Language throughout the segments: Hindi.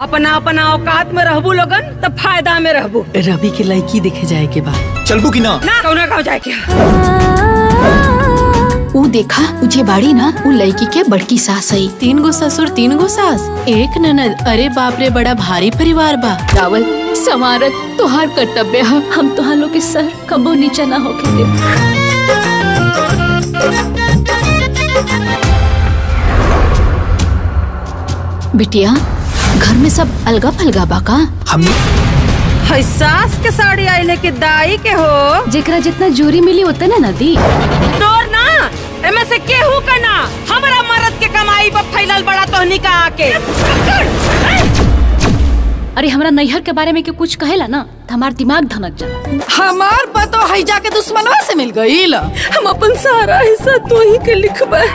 अपना अपना औकात में रहबू लोगन तब फ़ायदा में रहबू। रवि के लड़की देखे जाए के बाद चलबू की ना? ना कौना गाँव जाए के ऊ देखा उजे बाड़ी ना ऊ लड़की के बड़की सास है। तीन गो ससुर तीन गो सास। एक ननद अरे बाप रे बड़ा भारी परिवार बा। रावल समारत तुहार कर्तव्य है। हम तोहार लोग के सर कबो नीचा ना होके दे। बिटिया घर में सब अलगा फलगा बा का? हम सास के साड़ी आइले के दाई के हो? जेकरा जितना जोरी मिली उतना ना दी। तोर ना? एमे से केहू का ना? हमरा मरद के कमाई पर फैलल बड़ा तोहनी का आके। अरे हमरा नैहर के बारे में के कुछ कहेला ना तो हमार दिमाग धनक जा। हमार पतो है जाके दुश्मनवा से मिल गईल। हम अपन सारा हिस्सा तो ही के लिखबे।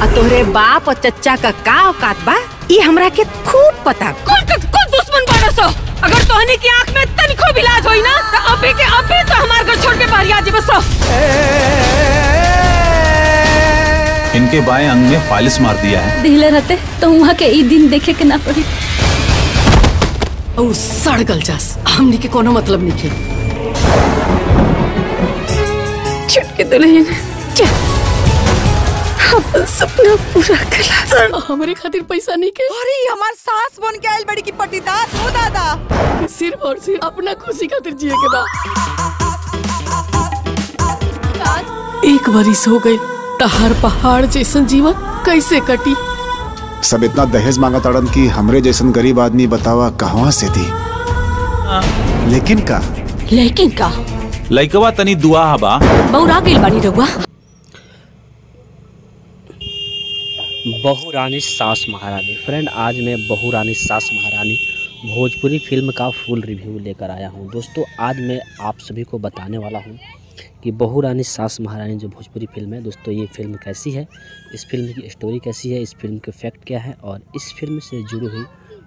आ तोहरे बाप और चच्चा का का औकात बा? ई हमरा के खूब पता। कौन का कौन दुश्मन बड़ा सो। अगर तोहनी की आँख में तनिको भी लाज होई ना तो अबे के अबे तो हमार घर छोड़ के बाहर आ जी बस इनके बाएँ अंग में फालिस मार दिया है। दिले रहते तो वहाँ के ई दिन देखे के ना पड़ी। और सड़ गल जास। हमनी के कोनो मतलब नहीं के छुटके दुल्हन जा अपन सपना पूरा करा हमरे खातिर पैसा नहीं के? अरे हमार सास बन के आइल बड़ी की पटीदार हो दादा। सिर्फ़ और सिर्फ़ अपना खुशी खातिर जिए के बा। एक बरिस हो गई तहार पहाड़ जैसन जीवन कैसे कटी? सब इतना दहेज मांगा तड़न की हमरे जैसन गरीब आदमी बतावा कहवा से दी लेकिन का? लेकिन का? लइकवा तनी दुआ बा बौरा गइल बाड़ी रउआ। बहू रानी सास महारानी। फ्रेंड आज मैं बहू रानी सास महारानी भोजपुरी फ़िल्म का फुल रिव्यू लेकर आया हूँ। दोस्तों, आज मैं आप सभी को बताने वाला हूँ कि बहू रानी सास महारानी जो भोजपुरी फ़िल्म है, दोस्तों, ये फ़िल्म कैसी है, इस फ़िल्म की स्टोरी कैसी है, इस फ़िल्म के फैक्ट क्या है और इस फ़िल्म से जुड़ी हुई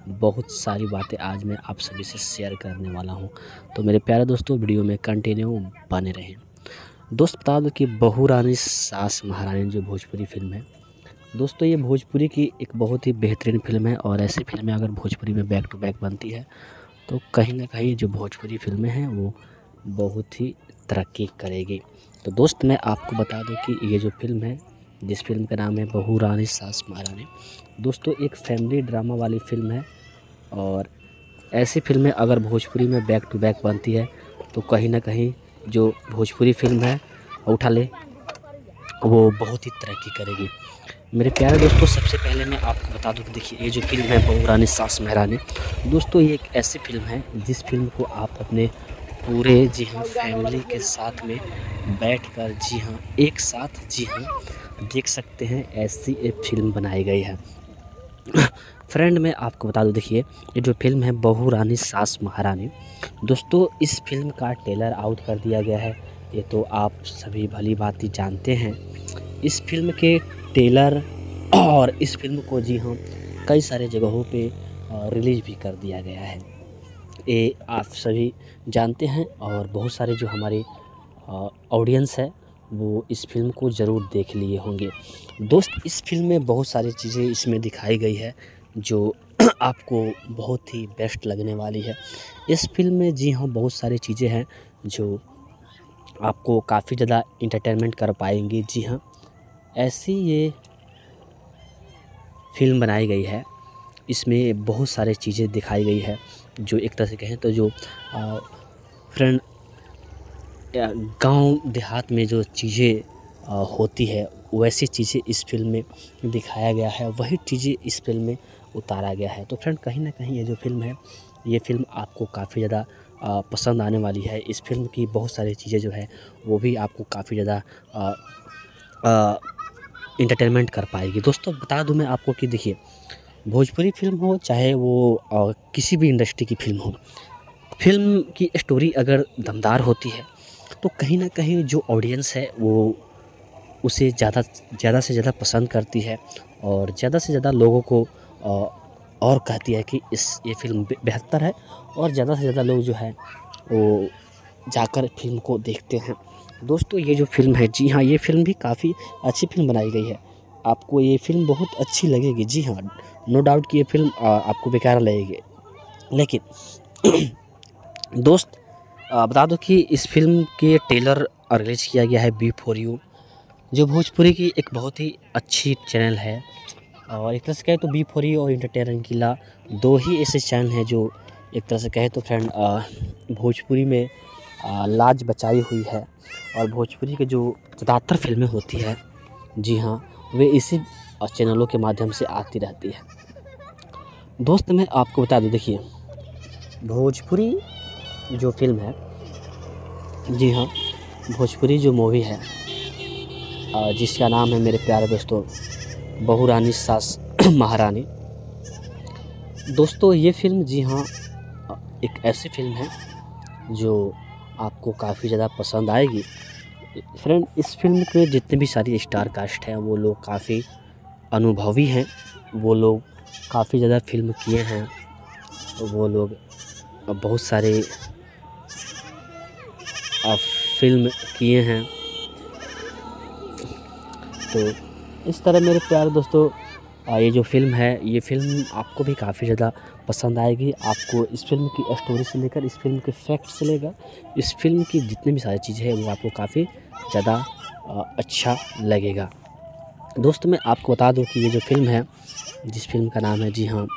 बहुत सारी बातें आज मैं आप सभी से शेयर करने वाला हूँ। तो मेरे प्यारे दोस्तों वीडियो में कंटिन्यू बने रहें। दोस्त, बता दो कि बहू रानी सास महारानी जो भोजपुरी फ़िल्म है दोस्तों, ये भोजपुरी की एक बहुत ही बेहतरीन फ़िल्म है और ऐसी फ़िल्में अगर भोजपुरी में बैक टू बैक बनती है तो कहीं ना कहीं जो भोजपुरी फ़िल्में हैं, वो बहुत ही तरक्की करेगी। तो दोस्त, मैं आपको बता दूँ कि ये जो फ़िल्म है, जिस फ़िल्म का नाम है बहू रानी, सास महारानी दोस्तों, एक फैमिली ड्रामा वाली फ़िल्म है और ऐसी फ़िल्में अगर भोजपुरी में बैक टू बैक बनती है तो कहीं ना कहीं जो भोजपुरी फ़िल्म है, उठा ले, वो बहुत ही तरक्की करेगी। मेरे प्यारे दोस्तों, सबसे पहले मैं आपको बता दूँ कि देखिए, ये जो फ़िल्म है, बहू रानी, सास महारानी, दोस्तों, ये एक ऐसी फ़िल्म है जिस फ़िल्म को आप अपने पूरे, जी हाँ फैमिली के साथ में बैठकर, जी हाँ एक साथ, जी हाँ देख सकते हैं, ऐसी एक फ़िल्म बनाई गई है। फ्रेंड, मैं आपको बता दूँ, देखिए, ये जो फ़िल्म है, बहू रानी, सास महारानी, दोस्तों, इस फ़िल्म का ट्रेलर आउट कर दिया गया है। ये तो आप सभी भली भांति जानते हैं। इस फ़िल्म के ट्रेलर और इस फ़िल्म को जी हाँ कई सारे जगहों पे रिलीज़ भी कर दिया गया है। ये आप सभी जानते हैं और बहुत सारे जो हमारे ऑडियंस है, वो इस फ़िल्म को ज़रूर देख लिए होंगे। दोस्त, इस फ़िल्म में बहुत सारी चीज़ें इसमें दिखाई गई है, जो आपको बहुत ही बेस्ट लगने वाली है। इस फ़िल्म में जी हाँ बहुत सारी चीज़ें हैं, जो आपको काफ़ी ज़्यादा इंटरटेनमेंट कर पाएँगे। जी हाँ ऐसी ये फ़िल्म बनाई गई है। इसमें बहुत सारे चीज़ें दिखाई गई है, जो एक तरह से कहें तो जो फ्रेंड गाँव देहात में जो चीज़ें होती है, वैसी चीज़ें इस फ़िल्म में दिखाया गया है, वही चीज़ें इस फ़िल्म में उतारा गया है। तो फ्रेंड, कहीं ना कहीं ये जो फ़िल्म है, ये फ़िल्म आपको काफ़ी ज़्यादा पसंद आने वाली है। इस फ़िल्म की बहुत सारी चीज़ें जो है, वो भी आपको काफ़ी ज़्यादा इंटरटेनमेंट कर पाएगी। दोस्तों बता दूँ मैं आपको कि देखिए भोजपुरी फ़िल्म हो चाहे वो आ, किसी भी इंडस्ट्री की फ़िल्म हो फ़िल्म की स्टोरी अगर दमदार होती है तो कहीं ना कहीं जो ऑडियंस है वो उसे ज़्यादा ज़्यादा से ज़्यादा पसंद करती है और ज़्यादा से ज़्यादा लोगों को आ, और कहती है कि इस ये फ़िल्म बेहतर है और ज़्यादा से ज़्यादा लोग जो है वो जाकर फ़िल्म को देखते हैं। दोस्तों ये जो फ़िल्म है जी हाँ ये फ़िल्म भी काफ़ी अच्छी फ़िल्म बनाई गई है। आपको ये फ़िल्म बहुत अच्छी लगेगी जी हाँ नो डाउट कि ये फ़िल्म आ, आपको बेकार लगेगी। लेकिन दोस्त आ, बता दो कि इस फ़िल्म के ट्रेलर रिलीज़ किया गया है बी फॉर यू जो भोजपुरी की एक बहुत ही अच्छी चैनल है। और एक तरह से कहे तो बी फॉर यू और इंटरटेनमेंट किला दो ही ऐसे चैनल हैं जो एक तरह से कहे तो फ्रेंड भोजपुरी में लाज बचाई हुई है। और भोजपुरी के जो ज़्यादातर फ़िल्में होती है, जी हाँ वे इसी चैनलों के माध्यम से आती रहती है। दोस्त, मैं आपको बता दूँ, देखिए, भोजपुरी जो फ़िल्म है, जी हाँ भोजपुरी जो मूवी है जिसका नाम है मेरे प्यारे दोस्तों बहू रानी सास महारानी। दोस्तों, ये फ़िल्म, जी हाँ एक ऐसी फ़िल्म है, जो आपको काफ़ी ज़्यादा पसंद आएगी। फ्रेंड, इस फ़िल्म के जितने भी सारी स्टार कास्ट हैं, वो लोग काफ़ी अनुभवी हैं। वो लोग काफ़ी ज़्यादा फ़िल्म किए हैं। वो लोग बहुत सारे फ़िल्म किए हैं। तो इस तरह मेरे प्यारे दोस्तों ये जो फ़िल्म है, ये फ़िल्म आपको भी काफ़ी ज़्यादा पसंद आएगी, आपको इस फ़िल्म की स्टोरी से लेकर, इस फ़िल्म के फैक्ट से लेकर, इस फ़िल्म की जितनी भी सारी चीज़ें हैं, वो आपको काफ़ी ज़्यादा अच्छा लगेगा। दोस्त, मैं आपको बता दूँ कि ये जो फ़िल्म है, जिस फ़िल्म का नाम है, जी हाँ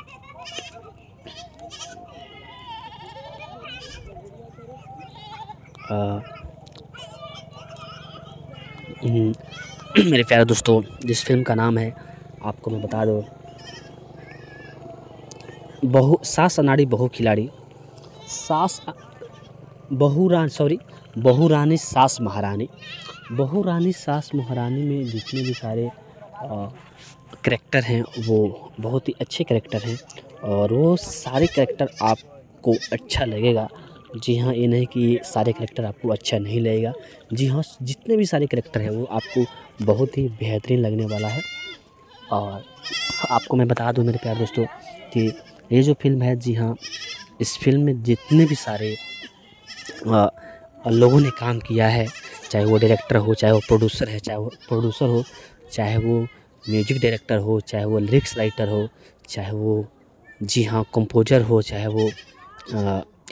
मेरे प्यारे दोस्तों, जिस फ़िल्म का नाम है, आपको मैं बता दूँ बहु, सास अनाड़ी बहु खिलाड़ी। सास बहु रान सॉरी बहु रानी, सास महारानी। बहु रानी, सास महारानी में जितने भी सारे करेक्टर हैं, वो बहुत ही अच्छे करेक्टर हैं और वो सारे करेक्टर आपको अच्छा लगेगा। जी हाँ ये नहीं कि सारे करेक्टर आपको अच्छा नहीं लगेगा। जी हाँ जितने भी सारे करेक्टर हैं, वो आपको बहुत ही बेहतरीन लगने वाला है। और आपको मैं बता दूँ मेरे प्यार दोस्तों कि ये जो फ़िल्म है जी हाँ इस फ़िल्म में जितने भी सारे आ, लोगों ने काम किया है चाहे वो डायरेक्टर हो चाहे वो प्रोड्यूसर है चाहे वो प्रोड्यूसर हो चाहे वो म्यूज़िक डायरेक्टर हो चाहे वो लिरिक्स राइटर हो चाहे वो जी हाँ कंपोजर हो चाहे वो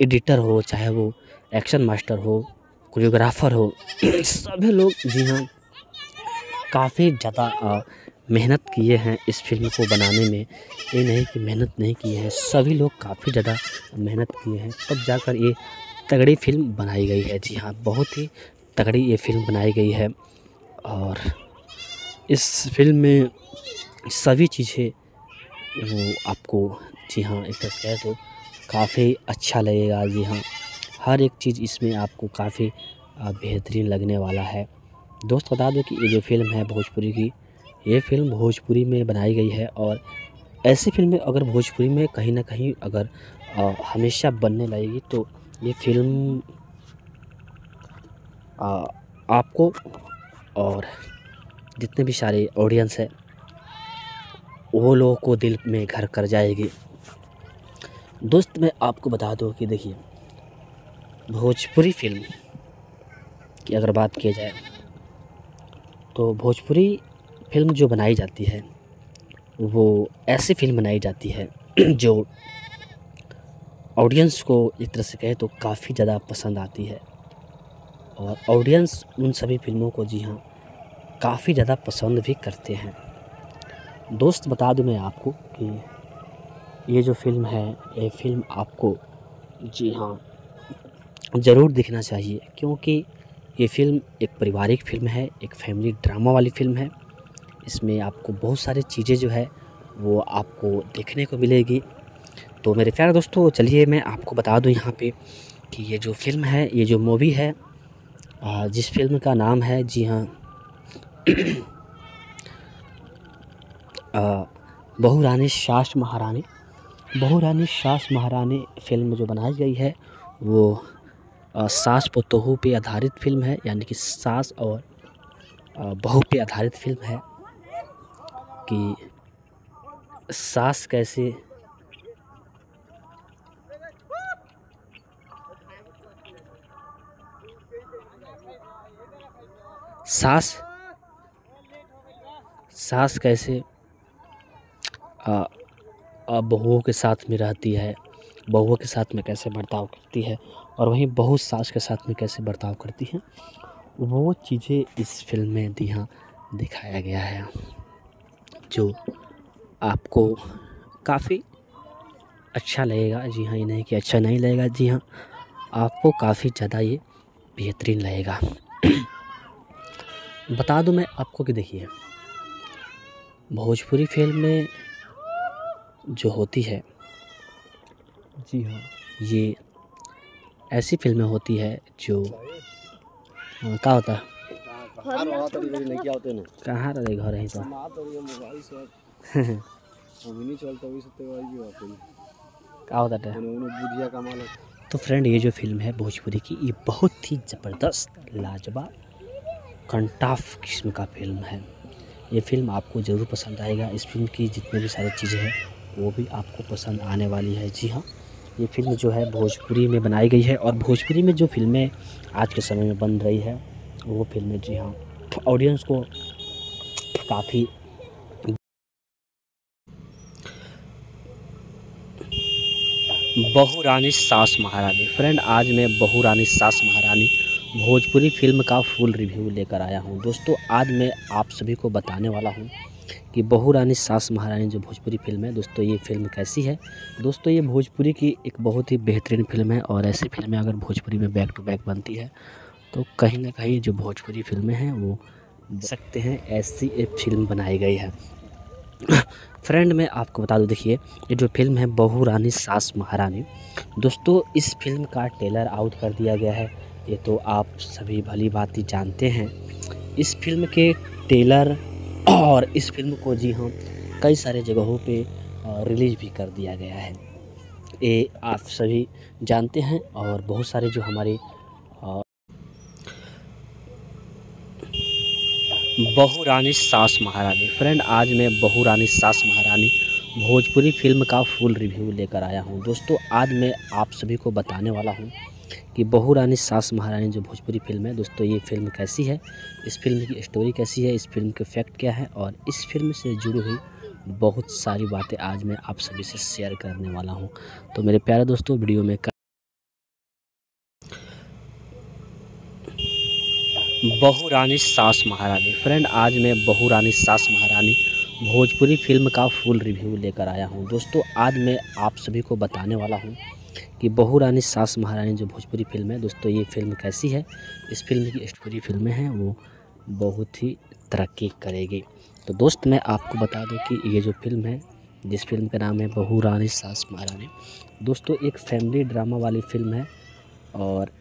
एडिटर हो चाहे वो एक्शन मास्टर हो कोरियोग्राफर हो सभी लोग जी हाँ काफ़ी ज़्यादा मेहनत किए हैं इस फ़िल्म को बनाने में। ये नहीं कि मेहनत नहीं किए हैं। सभी लोग काफ़ी ज़्यादा मेहनत किए हैं। तब जाकर ये तगड़ी फ़िल्म बनाई गई है। जी हाँ बहुत ही तगड़ी ये फ़िल्म बनाई गई है। और इस फ़िल्म में सभी चीज़ें, वो आपको, जी हाँ एक तरह तो काफ़ी अच्छा लगेगा। जी हाँ हर एक चीज़ इसमें आपको काफ़ी बेहतरीन लगने वाला है। दोस्त, बता दो कि ये जो फ़िल्म है भोजपुरी की ये फ़िल्म भोजपुरी में बनाई गई है और ऐसी फ़िल्में अगर भोजपुरी में कहीं ना कहीं अगर आ, हमेशा बनने लगेगी तो ये फ़िल्म आ, आपको और जितने भी सारे ऑडियंस है वो लोगों को दिल में घर कर जाएगी। दोस्त मैं आपको बता दूँ कि देखिए भोजपुरी फ़िल्म की अगर बात की जाए तो भोजपुरी फ़िल्म जो बनाई जाती है, वो ऐसी फ़िल्म बनाई जाती है जो ऑडियंस को एक तरह से कहे तो काफ़ी ज़्यादा पसंद आती है। और ऑडियंस उन सभी फ़िल्मों को जी हाँ काफ़ी ज़्यादा पसंद भी करते हैं। दोस्त, बता दूँ मैं आपको कि ये जो फ़िल्म है, ये फ़िल्म आपको जी हाँ ज़रूर देखना चाहिए, क्योंकि ये फ़िल्म एक पारिवारिक फ़िल्म है, एक फैमिली ड्रामा वाली फ़िल्म है। इसमें आपको बहुत सारी चीज़ें जो है, वो आपको देखने को मिलेगी। तो मेरे प्यारे दोस्तों, चलिए मैं आपको बता दूँ यहाँ पे कि ये जो फ़िल्म है, ये जो मूवी है जिस फ़िल्म का नाम है, जी हाँ बहू रानी सास महारानी। बहू रानी सास महारानी फ़िल्म जो बनाई गई है, वो सास पोतोहू पे आधारित फ़िल्म है, यानी कि सास और बहू पे आधारित फ़िल्म है। कि सास कैसे सास सास कैसे बहुओं के साथ में रहती है बहुओं के साथ में कैसे बर्ताव करती है और वहीं बहू सास के साथ में कैसे बर्ताव करती है, वो चीज़ें इस फ़िल्म में जी हाँ दिखाया गया है। जो आपको काफ़ी अच्छा लगेगा। जी हाँ ये नहीं कि अच्छा नहीं लगेगा। जी हाँ आपको काफ़ी ज़्यादा ये बेहतरीन लगेगा। बता दूँ मैं आपको कि देखिए भोजपुरी फ़िल्म में जो होती है जी हाँ। ये ऐसी फ़िल्में होती है जो हाँ, क्या होता है? कहाँ रहे घर है। तो क्या होता है? तो फ्रेंड ये जो फ़िल्म है भोजपुरी की ये बहुत ही ज़बरदस्त लाजवाब कंटाफ किस्म का फ़िल्म है। ये फ़िल्म आपको ज़रूर पसंद आएगा। इस फ़िल्म की जितने भी सारी चीज़ें हैं वो भी आपको पसंद आने वाली है। जी हाँ ये फ़िल्म जो है भोजपुरी में बनाई गई है और भोजपुरी में जो फ़िल्में आज के समय में बन रही है वो फ़िल्में जी हाँ। ऑडियंस को काफ़ी बहू रानी सास महारानी। फ्रेंड आज मैं बहू रानी सास महारानी भोजपुरी फ़िल्म का फुल रिव्यू लेकर आया हूँ। दोस्तों, आज मैं आप सभी को बताने वाला हूँ कि बहू रानी सास महारानी जो भोजपुरी फ़िल्म है, दोस्तों, ये फ़िल्म कैसी है? दोस्तों, ये भोजपुरी की एक बहुत ही बेहतरीन फ़िल्म है और ऐसी फ़िल्में अगर भोजपुरी में बैक टू बैक बनती है तो कहीं ना कहीं जो भोजपुरी फ़िल्में हैं, वो सकते हैं, ऐसी एक फ़िल्म बनाई गई है। फ्रेंड, मैं आपको बता दूँ, देखिए, ये जो फ़िल्म है, बहू रानी, सास महारानी। दोस्तों, इस फ़िल्म का ट्रेलर आउट कर दिया गया है। ये तो आप सभी भली भांति जानते हैं। इस फ़िल्म के ट्रेलर और इस फ़िल्म को जी हाँ कई सारे जगहों पे रिलीज़ भी कर दिया गया है। ये आप सभी जानते हैं और बहुत सारे जो हमारे बहू रानी सास महारानी। फ्रेंड आज मैं बहू रानी सास महारानी भोजपुरी फ़िल्म का फुल रिव्यू लेकर आया हूँ। दोस्तों, आज मैं आप सभी को बताने वाला हूँ कि बहू रानी सास महारानी जो भोजपुरी फ़िल्म है, दोस्तों, ये फ़िल्म कैसी है? इस फ़िल्म की स्टोरी कैसी है? इस फ़िल्म के फैक्ट क्या है? और इस फ़िल्म से जुड़ी हुई बहुत सारी बातें आज मैं आप सभी से शेयर करने वाला हूँ। तो मेरे प्यारे दोस्तों वीडियो में बहू रानी सास महारानी। फ्रेंड आज मैं बहू रानी सास महारानी भोजपुरी फ़िल्म का फुल रिव्यू लेकर आया हूँ। दोस्तों, आज मैं आप सभी को बताने वाला हूँ कि बहू रानी सास महारानी जो भोजपुरी फ़िल्म है, दोस्तों, ये फ़िल्म कैसी है? इस फ़िल्म की स्टोरी फ़िल्में हैं, वो बहुत ही तरक्की करेगी। तो दोस्त, मैं आपको बता दूँ कि ये जो फ़िल्म है, जिस फ़िल्म का नाम है बहू रानी सास महारानी। दोस्तों, एक फैमिली ड्रामा वाली फ़िल्म है और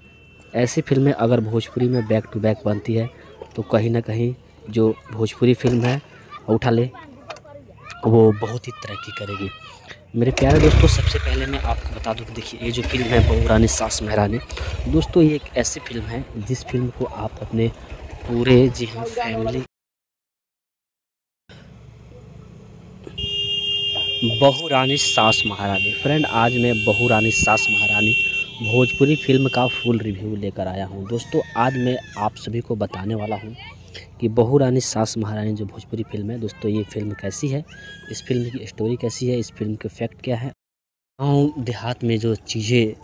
ऐसी फ़िल्में अगर भोजपुरी में बैक टू बैक बनती है तो कहीं ना कहीं जो भोजपुरी फ़िल्म है, उठा ले, वो बहुत ही तरक्की करेगी। मेरे प्यारे दोस्तों, सबसे पहले मैं आपको बता दूँ कि देखिए, ये जो फ़िल्म है बहू रानी सास महारानी। दोस्तों, ये एक ऐसी फ़िल्म है, जिस फ़िल्म को आप अपने पूरे जी हाँ फैमिली बहू रानी सास महारानी। फ्रेंड आज मैं बहू रानी सास महारानी भोजपुरी फ़िल्म का फुल रिव्यू लेकर आया हूँ। दोस्तों, आज मैं आप सभी को बताने वाला हूँ कि बहू रानी सास महारानी जो भोजपुरी फ़िल्म है, दोस्तों, ये फ़िल्म कैसी है, इस फ़िल्म की स्टोरी कैसी है, इस फ़िल्म के फैक्ट क्या है। गाँव देहात में जो चीज़ें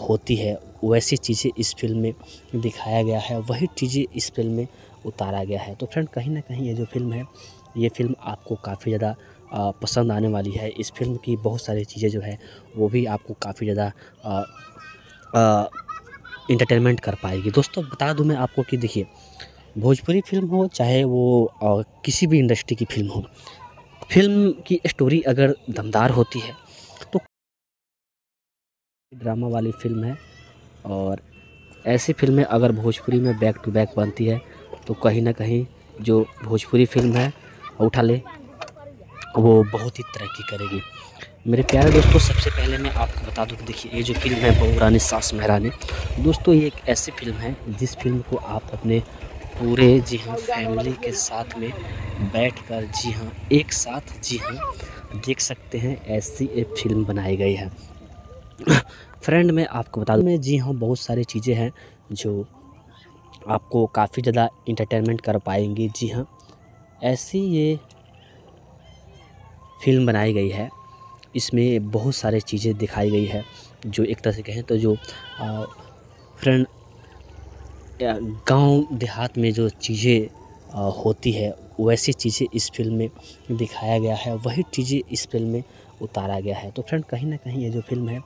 होती है, वैसी चीज़ें इस फ़िल्म में दिखाया गया है, वही चीज़ें इस फ़िल्म में उतारा गया है। तो फ्रेंड, कहीं ना कहीं ये जो फ़िल्म है, ये फ़िल्म आपको काफ़ी ज़्यादा पसंद आने वाली है। इस फ़िल्म की बहुत सारी चीज़ें जो है, वो भी आपको काफ़ी ज़्यादा इंटरटेनमेंट कर पाएगी। दोस्तों बता दूँ मैं आपको कि देखिए भोजपुरी फ़िल्म हो चाहे वो अ, किसी भी इंडस्ट्री की फ़िल्म हो फ़िल्म की स्टोरी अगर दमदार होती है तो ड्रामा वाली फ़िल्म है और ऐसी फ़िल्में अगर भोजपुरी में बैक टू बैक बनती है तो कहीं ना कहीं जो भोजपुरी फ़िल्म है उठा ले वो बहुत ही तरक्की करेगी। मेरे प्यारे दोस्तों, सबसे पहले मैं आपको बता दूँ कि देखिए, ये जो फ़िल्म है बहू रानी सास महारानी। दोस्तों, ये एक ऐसी फ़िल्म है, जिस फ़िल्म को आप अपने पूरे जी हाँ फैमिली के साथ में बैठकर जी हाँ एक साथ जी हाँ देख सकते हैं, ऐसी एक फ़िल्म बनाई गई है। फ्रेंड, मैं आपको बता दूँ, मैं जी हाँ बहुत सारी चीज़ें हैं जो आपको काफ़ी ज़्यादा इंटरटेनमेंट कर पाएँगी। जी हाँ ऐसी ये फ़िल्म बनाई गई है इसमें बहुत सारे चीज़ें दिखाई गई है, जो एक तरह से कहें तो जो फ्रेंड गाँव देहात में जो चीज़ें होती है, वैसी चीज़ें इस फ़िल्म में दिखाया गया है, वही चीज़ें इस फ़िल्म में उतारा गया है। तो फ्रेंड, कहीं ना कहीं ये जो फ़िल्म है,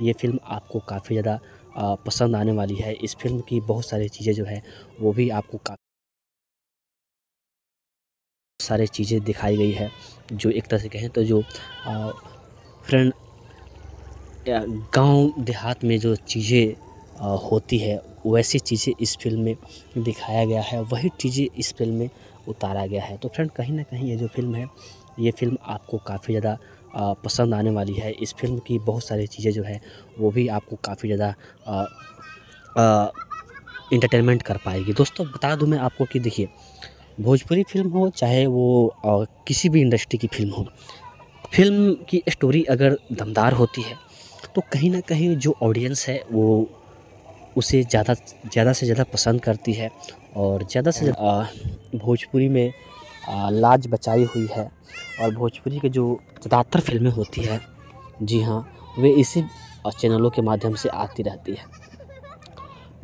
ये फ़िल्म आपको काफ़ी ज़्यादा पसंद आने वाली है। इस फ़िल्म की बहुत सारी चीज़ें जो है, वो भी आपको काफ़ी सारी चीज़ें दिखाई गई है, जो एक तरह से कहें तो जो फ्रेंड गाँव देहात में जो चीज़ें होती है, वैसी चीज़ें इस फ़िल्म में दिखाया गया है, वही चीज़ें इस फ़िल्म में उतारा गया है। तो फ्रेंड कहीं ना कहीं ये जो फ़िल्म है, ये फ़िल्म आपको काफ़ी ज़्यादा पसंद आने वाली है। इस फ़िल्म की बहुत सारी चीज़ें जो है, वो भी आपको काफ़ी ज़्यादा इंटरटेनमेंट कर पाएगी। दोस्तों, बता दूँ मैं आपको कि देखिए, भोजपुरी फ़िल्म हो, चाहे वो किसी भी इंडस्ट्री की फ़िल्म हो फ़िल्म की स्टोरी अगर दमदार होती है तो कहीं ना कहीं जो ऑडियंस है, वो उसे ज़्यादा ज़्यादा से ज़्यादा पसंद करती है और ज़्यादा से ज़्यादा भोजपुरी में लाज बचाई हुई है और भोजपुरी के जो ज़्यादातर फ़िल्में होती है, जी हाँ वे इसी चैनलों के माध्यम से आती रहती है।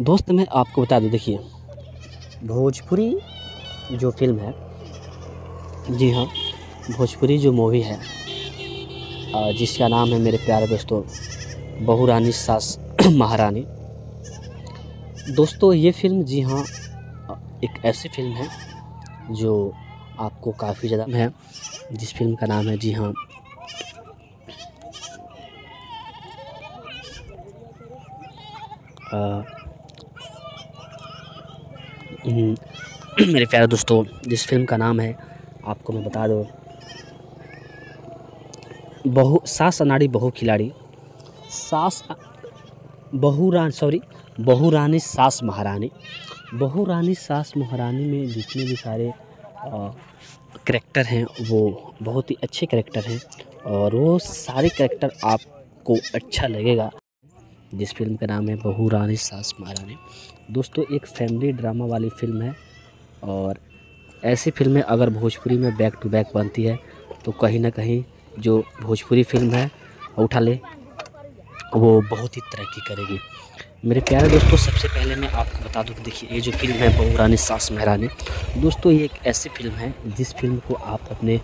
दोस्त, मैं आपको बता दूँ, देखिए, भोजपुरी जो फ़िल्म है, जी हाँ भोजपुरी जो मूवी है जिसका नाम है मेरे प्यारे दोस्तों बहू रानी सास महारानी। दोस्तों ये फ़िल्म जी हाँ एक ऐसी फ़िल्म है जो आपको काफ़ी ज़्यादा है। जिस फ़िल्म का नाम है जी हाँ। हम्म, मेरे प्यारे दोस्तों जिस फ़िल्म का नाम है आपको मैं बता दूँ बहु, सास अनाड़ी बहु खिलाड़ी। सास, बहु रान सॉरी बहु रानी, सास महारानी। बहु रानी, सास महारानी में जितने भी सारे करेक्टर हैं, वो बहुत ही अच्छे करेक्टर हैं और वो सारे करेक्टर आपको अच्छा लगेगा। जिस फ़िल्म का नाम है बहू रानी, सास महारानी। दोस्तों, एक फैमिली ड्रामा वाली फ़िल्म है और ऐसी फ़िल्में अगर भोजपुरी में बैक टू बैक बनती है तो कहीं ना कहीं जो भोजपुरी फ़िल्म है उठा ले वो बहुत ही तरक्की करेगी। मेरे प्यारे दोस्तों, सबसे पहले मैं आपको बता दूँ कि देखिए, ये जो फ़िल्म है, बहू रानी, सास महरानी, दोस्तों, ये एक ऐसी फ़िल्म है, जिस फ़िल्म को आप अपने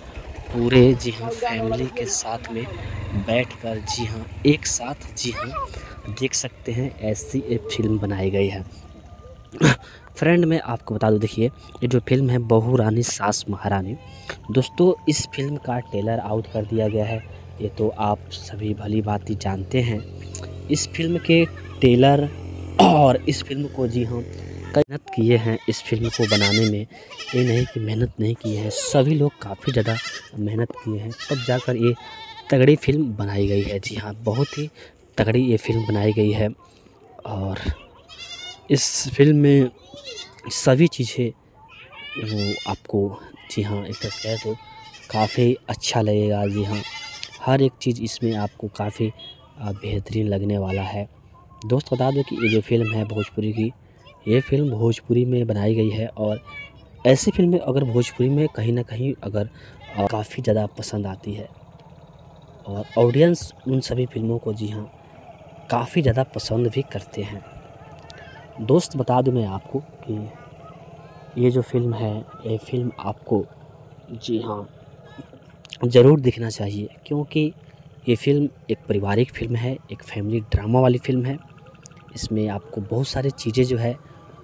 पूरे जी हाँ फैमिली के साथ में बैठकर जी हाँ एक साथ जी हाँ देख सकते हैं, ऐसी एक फ़िल्म बनाई गई है। फ्रेंड मैं आपको बता दूँ, देखिए, ये जो फ़िल्म है, बहू रानी, सास महारानी। दोस्तों, इस फ़िल्म का ट्रेलर आउट कर दिया गया है। ये तो आप सभी भली भांति जानते हैं। इस फ़िल्म के ट्रेलर और इस फ़िल्म को, जी हाँ मेहनत किए हैं इस फ़िल्म को बनाने में। ये नहीं कि मेहनत नहीं की है, सभी लोग काफ़ी ज़्यादा मेहनत किए हैं। तब जाकर ये तगड़ी फ़िल्म बनाई गई है। जी हाँ बहुत ही तगड़ी ये फ़िल्म बनाई गई है। और इस फ़िल्म में सभी चीज़ें वो आपको जी हाँ एक तरह कहे तो काफ़ी अच्छा लगेगा जी हाँ। हर एक चीज़ इसमें आपको काफ़ी बेहतरीन लगने वाला है। दोस्त, बता दो कि ये जो फ़िल्म है भोजपुरी की, ये फ़िल्म भोजपुरी में बनाई गई है और ऐसी फ़िल्में अगर भोजपुरी में कहीं ना कहीं अगर काफ़ी ज़्यादा पसंद आती है और ऑडियंस उन सभी फ़िल्मों को जी हाँ काफ़ी ज़्यादा पसंद भी करते हैं। दोस्त, बता दूँ मैं आपको कि ये जो फ़िल्म है, ये फ़िल्म आपको जी हाँ ज़रूर देखना चाहिए, क्योंकि ये फ़िल्म एक पारिवारिक फ़िल्म है, एक फैमिली ड्रामा वाली फ़िल्म है। इसमें आपको बहुत सारी चीज़ें जो है,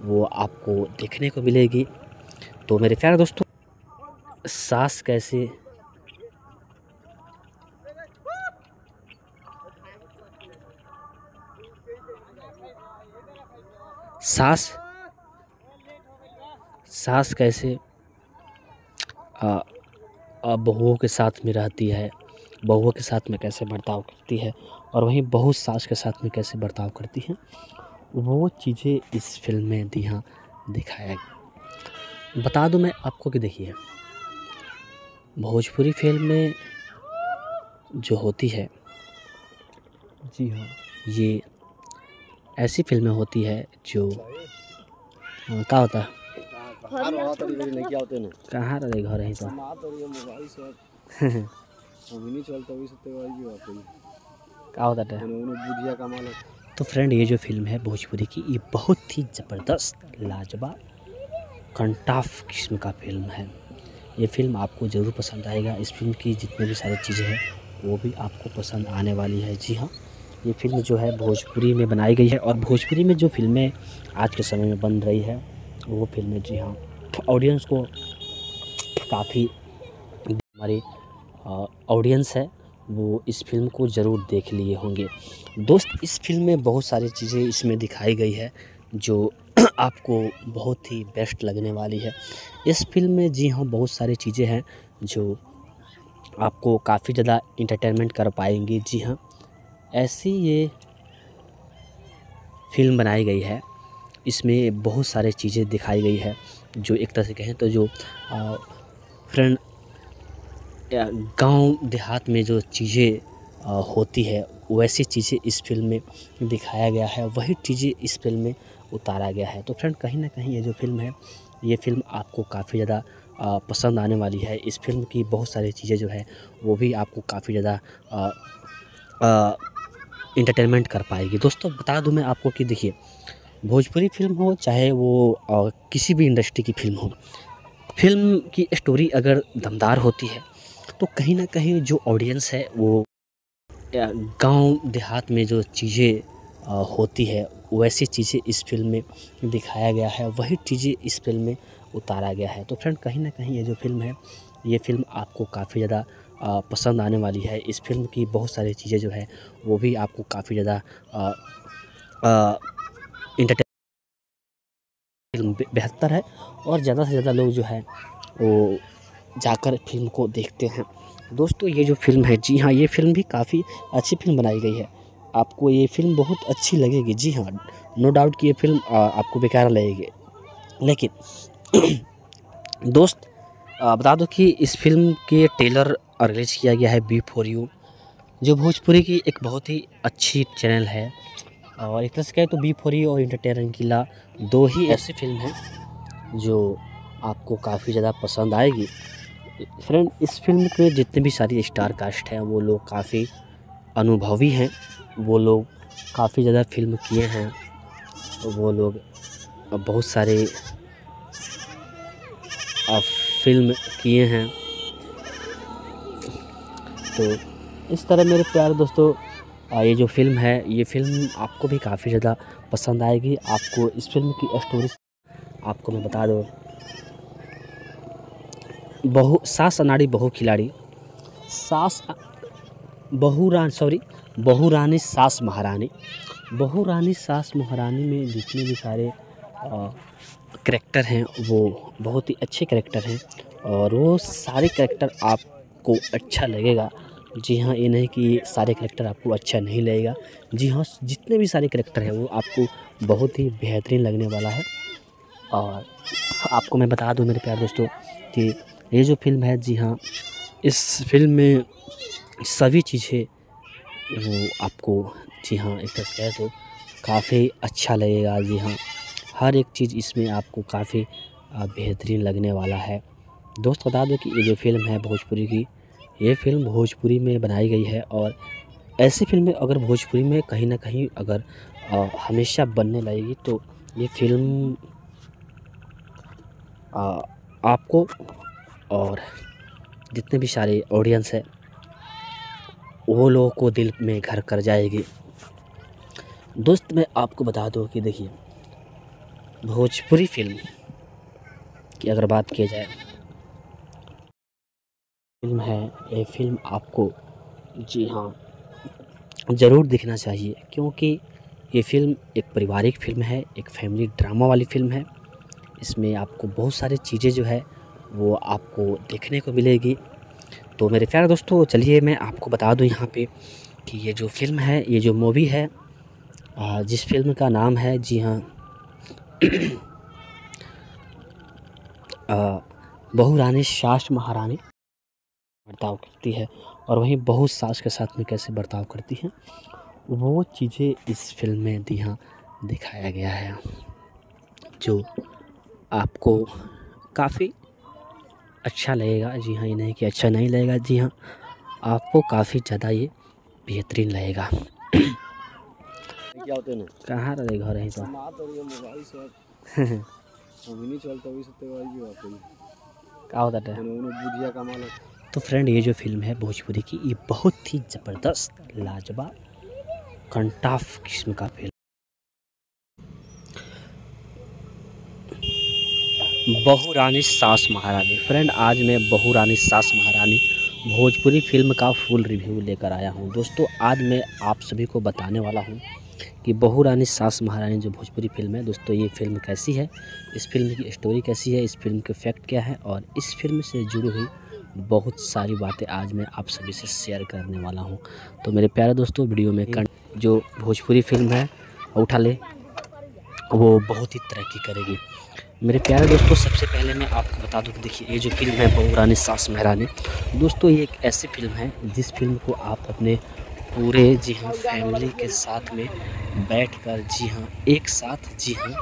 वो आपको देखने को मिलेगी। तो मेरे प्यारे दोस्तों, सास कैसे सास? सांस कैसे? आ, आ, बहुओं के साथ में रहती है। बहुओं के साथ में कैसे बर्ताव करती है? और वहीं बहू सास के साथ में कैसे बर्ताव करती है? वो चीज़ें इस फ़िल्म में दी हाँ दिखाया गया। बता दूँ मैं आपको कि देखिए भोजपुरी फ़िल्म में जो होती है जी हाँ। ये ऐसी फ़िल्में होती है जो हाँ, का होता है? कहाँ रहे घर है तो क्या होता है? तो फ्रेंड ये जो फ़िल्म है भोजपुरी की ये बहुत ही ज़बरदस्त लाजवाब कंटाफ किस्म का फ़िल्म है। ये फ़िल्म आपको ज़रूर पसंद आएगा। इस फ़िल्म की जितने भी सारी चीज़ें हैं वो भी आपको पसंद आने वाली है। जी हाँ ये फ़िल्म जो है भोजपुरी में बनाई गई है और भोजपुरी में जो फ़िल्में आज के समय में बन रही है, वो फ़िल्में जी हाँ ऑडियंस को काफ़ी हमारी ऑडियंस है, वो इस फ़िल्म को ज़रूर देख लिए होंगे। दोस्त, इस फ़िल्म में बहुत सारी चीज़ें इसमें दिखाई गई है, जो आपको बहुत ही बेस्ट लगने वाली है। इस फ़िल्म में जी हाँ बहुत सारी चीज़ें हैं, जो आपको काफ़ी ज़्यादा इंटरटेनमेंट कर पाएँगी, जी हाँ। ऐसी ये फ़िल्म बनाई गई है। इसमें बहुत सारे चीज़ें दिखाई गई है, जो एक तरह से कहें तो जो फ्रेंड गाँव देहात में जो चीज़ें होती है, वैसी चीज़ें इस फ़िल्म में दिखाया गया है। वही चीज़ें इस फ़िल्म में उतारा गया है। तो फ्रेंड कहीं ना कहीं ये जो फ़िल्म है, ये फ़िल्म आपको काफ़ी ज़्यादा पसंद आने वाली है। इस फ़िल्म की बहुत सारी चीज़ें जो है, वो भी आपको काफ़ी ज़्यादा इंटरटेनमेंट कर पाएगी। दोस्तों, बता दूँ मैं आपको कि देखिए, भोजपुरी फ़िल्म हो, चाहे वो किसी भी इंडस्ट्री की फ़िल्म हो, फ़िल्म की स्टोरी अगर दमदार होती है तो कहीं ना कहीं जो ऑडियंस है, वो गाँव देहात में जो चीज़ें होती है, वैसी चीज़ें इस फ़िल्म में दिखाया गया है, वही चीज़ें इस फ़िल्म में उतारा गया है। तो फ्रेंड कहीं ना कहीं ये जो फ़िल्म है, ये फ़िल्म आपको काफ़ी ज़्यादा पसंद आने वाली है। इस फ़िल्म की बहुत सारी चीज़ें जो है, वो भी आपको काफ़ी ज़्यादा इंटरटेन फ़िल्म बेहतर है और ज़्यादा से ज़्यादा लोग जो है, वो जाकर फ़िल्म को देखते हैं। दोस्तों, ये जो फ़िल्म है, जी हाँ ये फ़िल्म भी काफ़ी अच्छी फ़िल्म बनाई गई है। आपको ये फ़िल्म बहुत अच्छी लगेगी, जी हाँ नो डाउट कि ये फ़िल्म आपको बेकार लगेगी। लेकिन दोस्त बता दो कि इस फ़िल्म के ट्रेलर रिलीज़ किया गया है बी फॉर यू, जो भोजपुरी की एक बहुत ही अच्छी चैनल है। और एक तरह से कहें तो बी फॉर यू और इंटरटेनमेंट किला दो ही ऐसी फ़िल्म हैं जो आपको काफ़ी ज़्यादा पसंद आएगी। फ्रेंड, इस फ़िल्म के जितने भी सारी स्टार कास्ट हैं, वो लोग काफ़ी अनुभवी हैं। वो लोग काफ़ी ज़्यादा फ़िल्म किए हैं। वो लोग बहुत सारे फ़िल्म किए हैं। तो इस तरह मेरे प्यारे दोस्तों ये जो फ़िल्म है, ये फ़िल्म आपको भी काफ़ी ज़्यादा पसंद आएगी। आपको इस फ़िल्म की स्टोरी आपको मैं बता दूँ। बहु, सास अनाड़ी बहु खिलाड़ी। सास, बहु रान सॉरी बहु रानी, सास महारानी। बहु रानी, सास महारानी में जितने भी सारे करेक्टर हैं, वो बहुत ही अच्छे करेक्टर हैं और वो सारे करेक्टर आपको अच्छा लगेगा। जी हाँ ये नहीं कि सारे करेक्टर आपको अच्छा नहीं लगेगा। जी हाँ जितने भी सारे करेक्टर हैं, वो आपको बहुत ही बेहतरीन लगने वाला है। और आपको मैं बता दूँ मेरे प्यार दोस्तों, कि ये जो फ़िल्म है, जी हाँ इस फ़िल्म में सभी चीज़ें वो आपको, जी हाँ एक तरह से काफ़ी अच्छा लगेगा। जी हाँ हर एक चीज़ इसमें आपको काफ़ी बेहतरीन लगने वाला है। दोस्त बता दो कि ये जो फ़िल्म है भोजपुरी की ये फ़िल्म भोजपुरी में बनाई गई है और ऐसी फ़िल्में अगर भोजपुरी में कहीं ना कहीं अगर अ, हमेशा बनने लगेगी तो ये फ़िल्म अ, आपको और जितने भी सारे ऑडियंस है वो लोगों को दिल में घर कर जाएगी। दोस्त मैं आपको बता दूँ कि देखिए भोजपुरी फ़िल्म की अगर बात की जाए, फ़िल्म है, ये फ़िल्म आपको, जी हाँ ज़रूर देखना चाहिए, क्योंकि ये फ़िल्म एक पारिवारिक फ़िल्म है, एक फैमिली ड्रामा वाली फ़िल्म है। इसमें आपको बहुत सारी चीज़ें जो है, वो आपको देखने को मिलेगी। तो मेरे प्यारे दोस्तों, चलिए मैं आपको बता दूँ यहाँ पे कि ये जो फ़िल्म है, ये जो मूवी है जिस फ़िल्म का नाम है, जी हाँ बहू रानी सास महारानी बर्ताव करती है और वहीं बहू सास के साथ में कैसे बर्ताव करती हैं, वो चीज़ें इस फ़िल्म में जी हाँ दिखाया गया है, जो आपको काफ़ी अच्छा लगेगा। जी हाँ ये नहीं कि अच्छा नहीं लगेगा, जी हाँ आपको काफ़ी ज़्यादा ये बेहतरीन लगेगा। क्या होते ना कहाँ रहे घर है तो मात और ये मोबाइल से नहीं चलता भाई भी आते हैं क्या होता है उन्होंने बुधिया तो फ्रेंड ये जो फ़िल्म है भोजपुरी की ये बहुत ही ज़बरदस्त लाजवाब कंटाफ किस्म का फ़िल्म बहू रानी सास महारानी। फ्रेंड आज मैं बहू रानी सास महारानी भोजपुरी फ़िल्म का फुल रिव्यू लेकर आया हूँ। दोस्तों आज मैं आप सभी को बताने वाला हूँ कि बहू रानी सास महारानी जो भोजपुरी फ़िल्म है, दोस्तों ये फ़िल्म कैसी है, इस फ़िल्म की स्टोरी कैसी है, इस फ़िल्म के फैक्ट क्या है, और इस फ़िल्म से जुड़ी हुई बहुत सारी बातें आज मैं आप सभी से शेयर करने वाला हूँ। तो मेरे प्यारे दोस्तों वीडियो में कं- जो भोजपुरी फ़िल्म है उठा ले वो बहुत ही तरक्की करेगी। मेरे प्यारे दोस्तों, सबसे पहले मैं आपको बता दूँ कि देखिए, ये जो फ़िल्म है बहू रानी सास महारानी, दोस्तों ये एक ऐसी फ़िल्म है, जिस फ़िल्म को आप अपने पूरे जी हाँ फैमिली के साथ में बैठकर जी हाँ एक साथ जी हाँ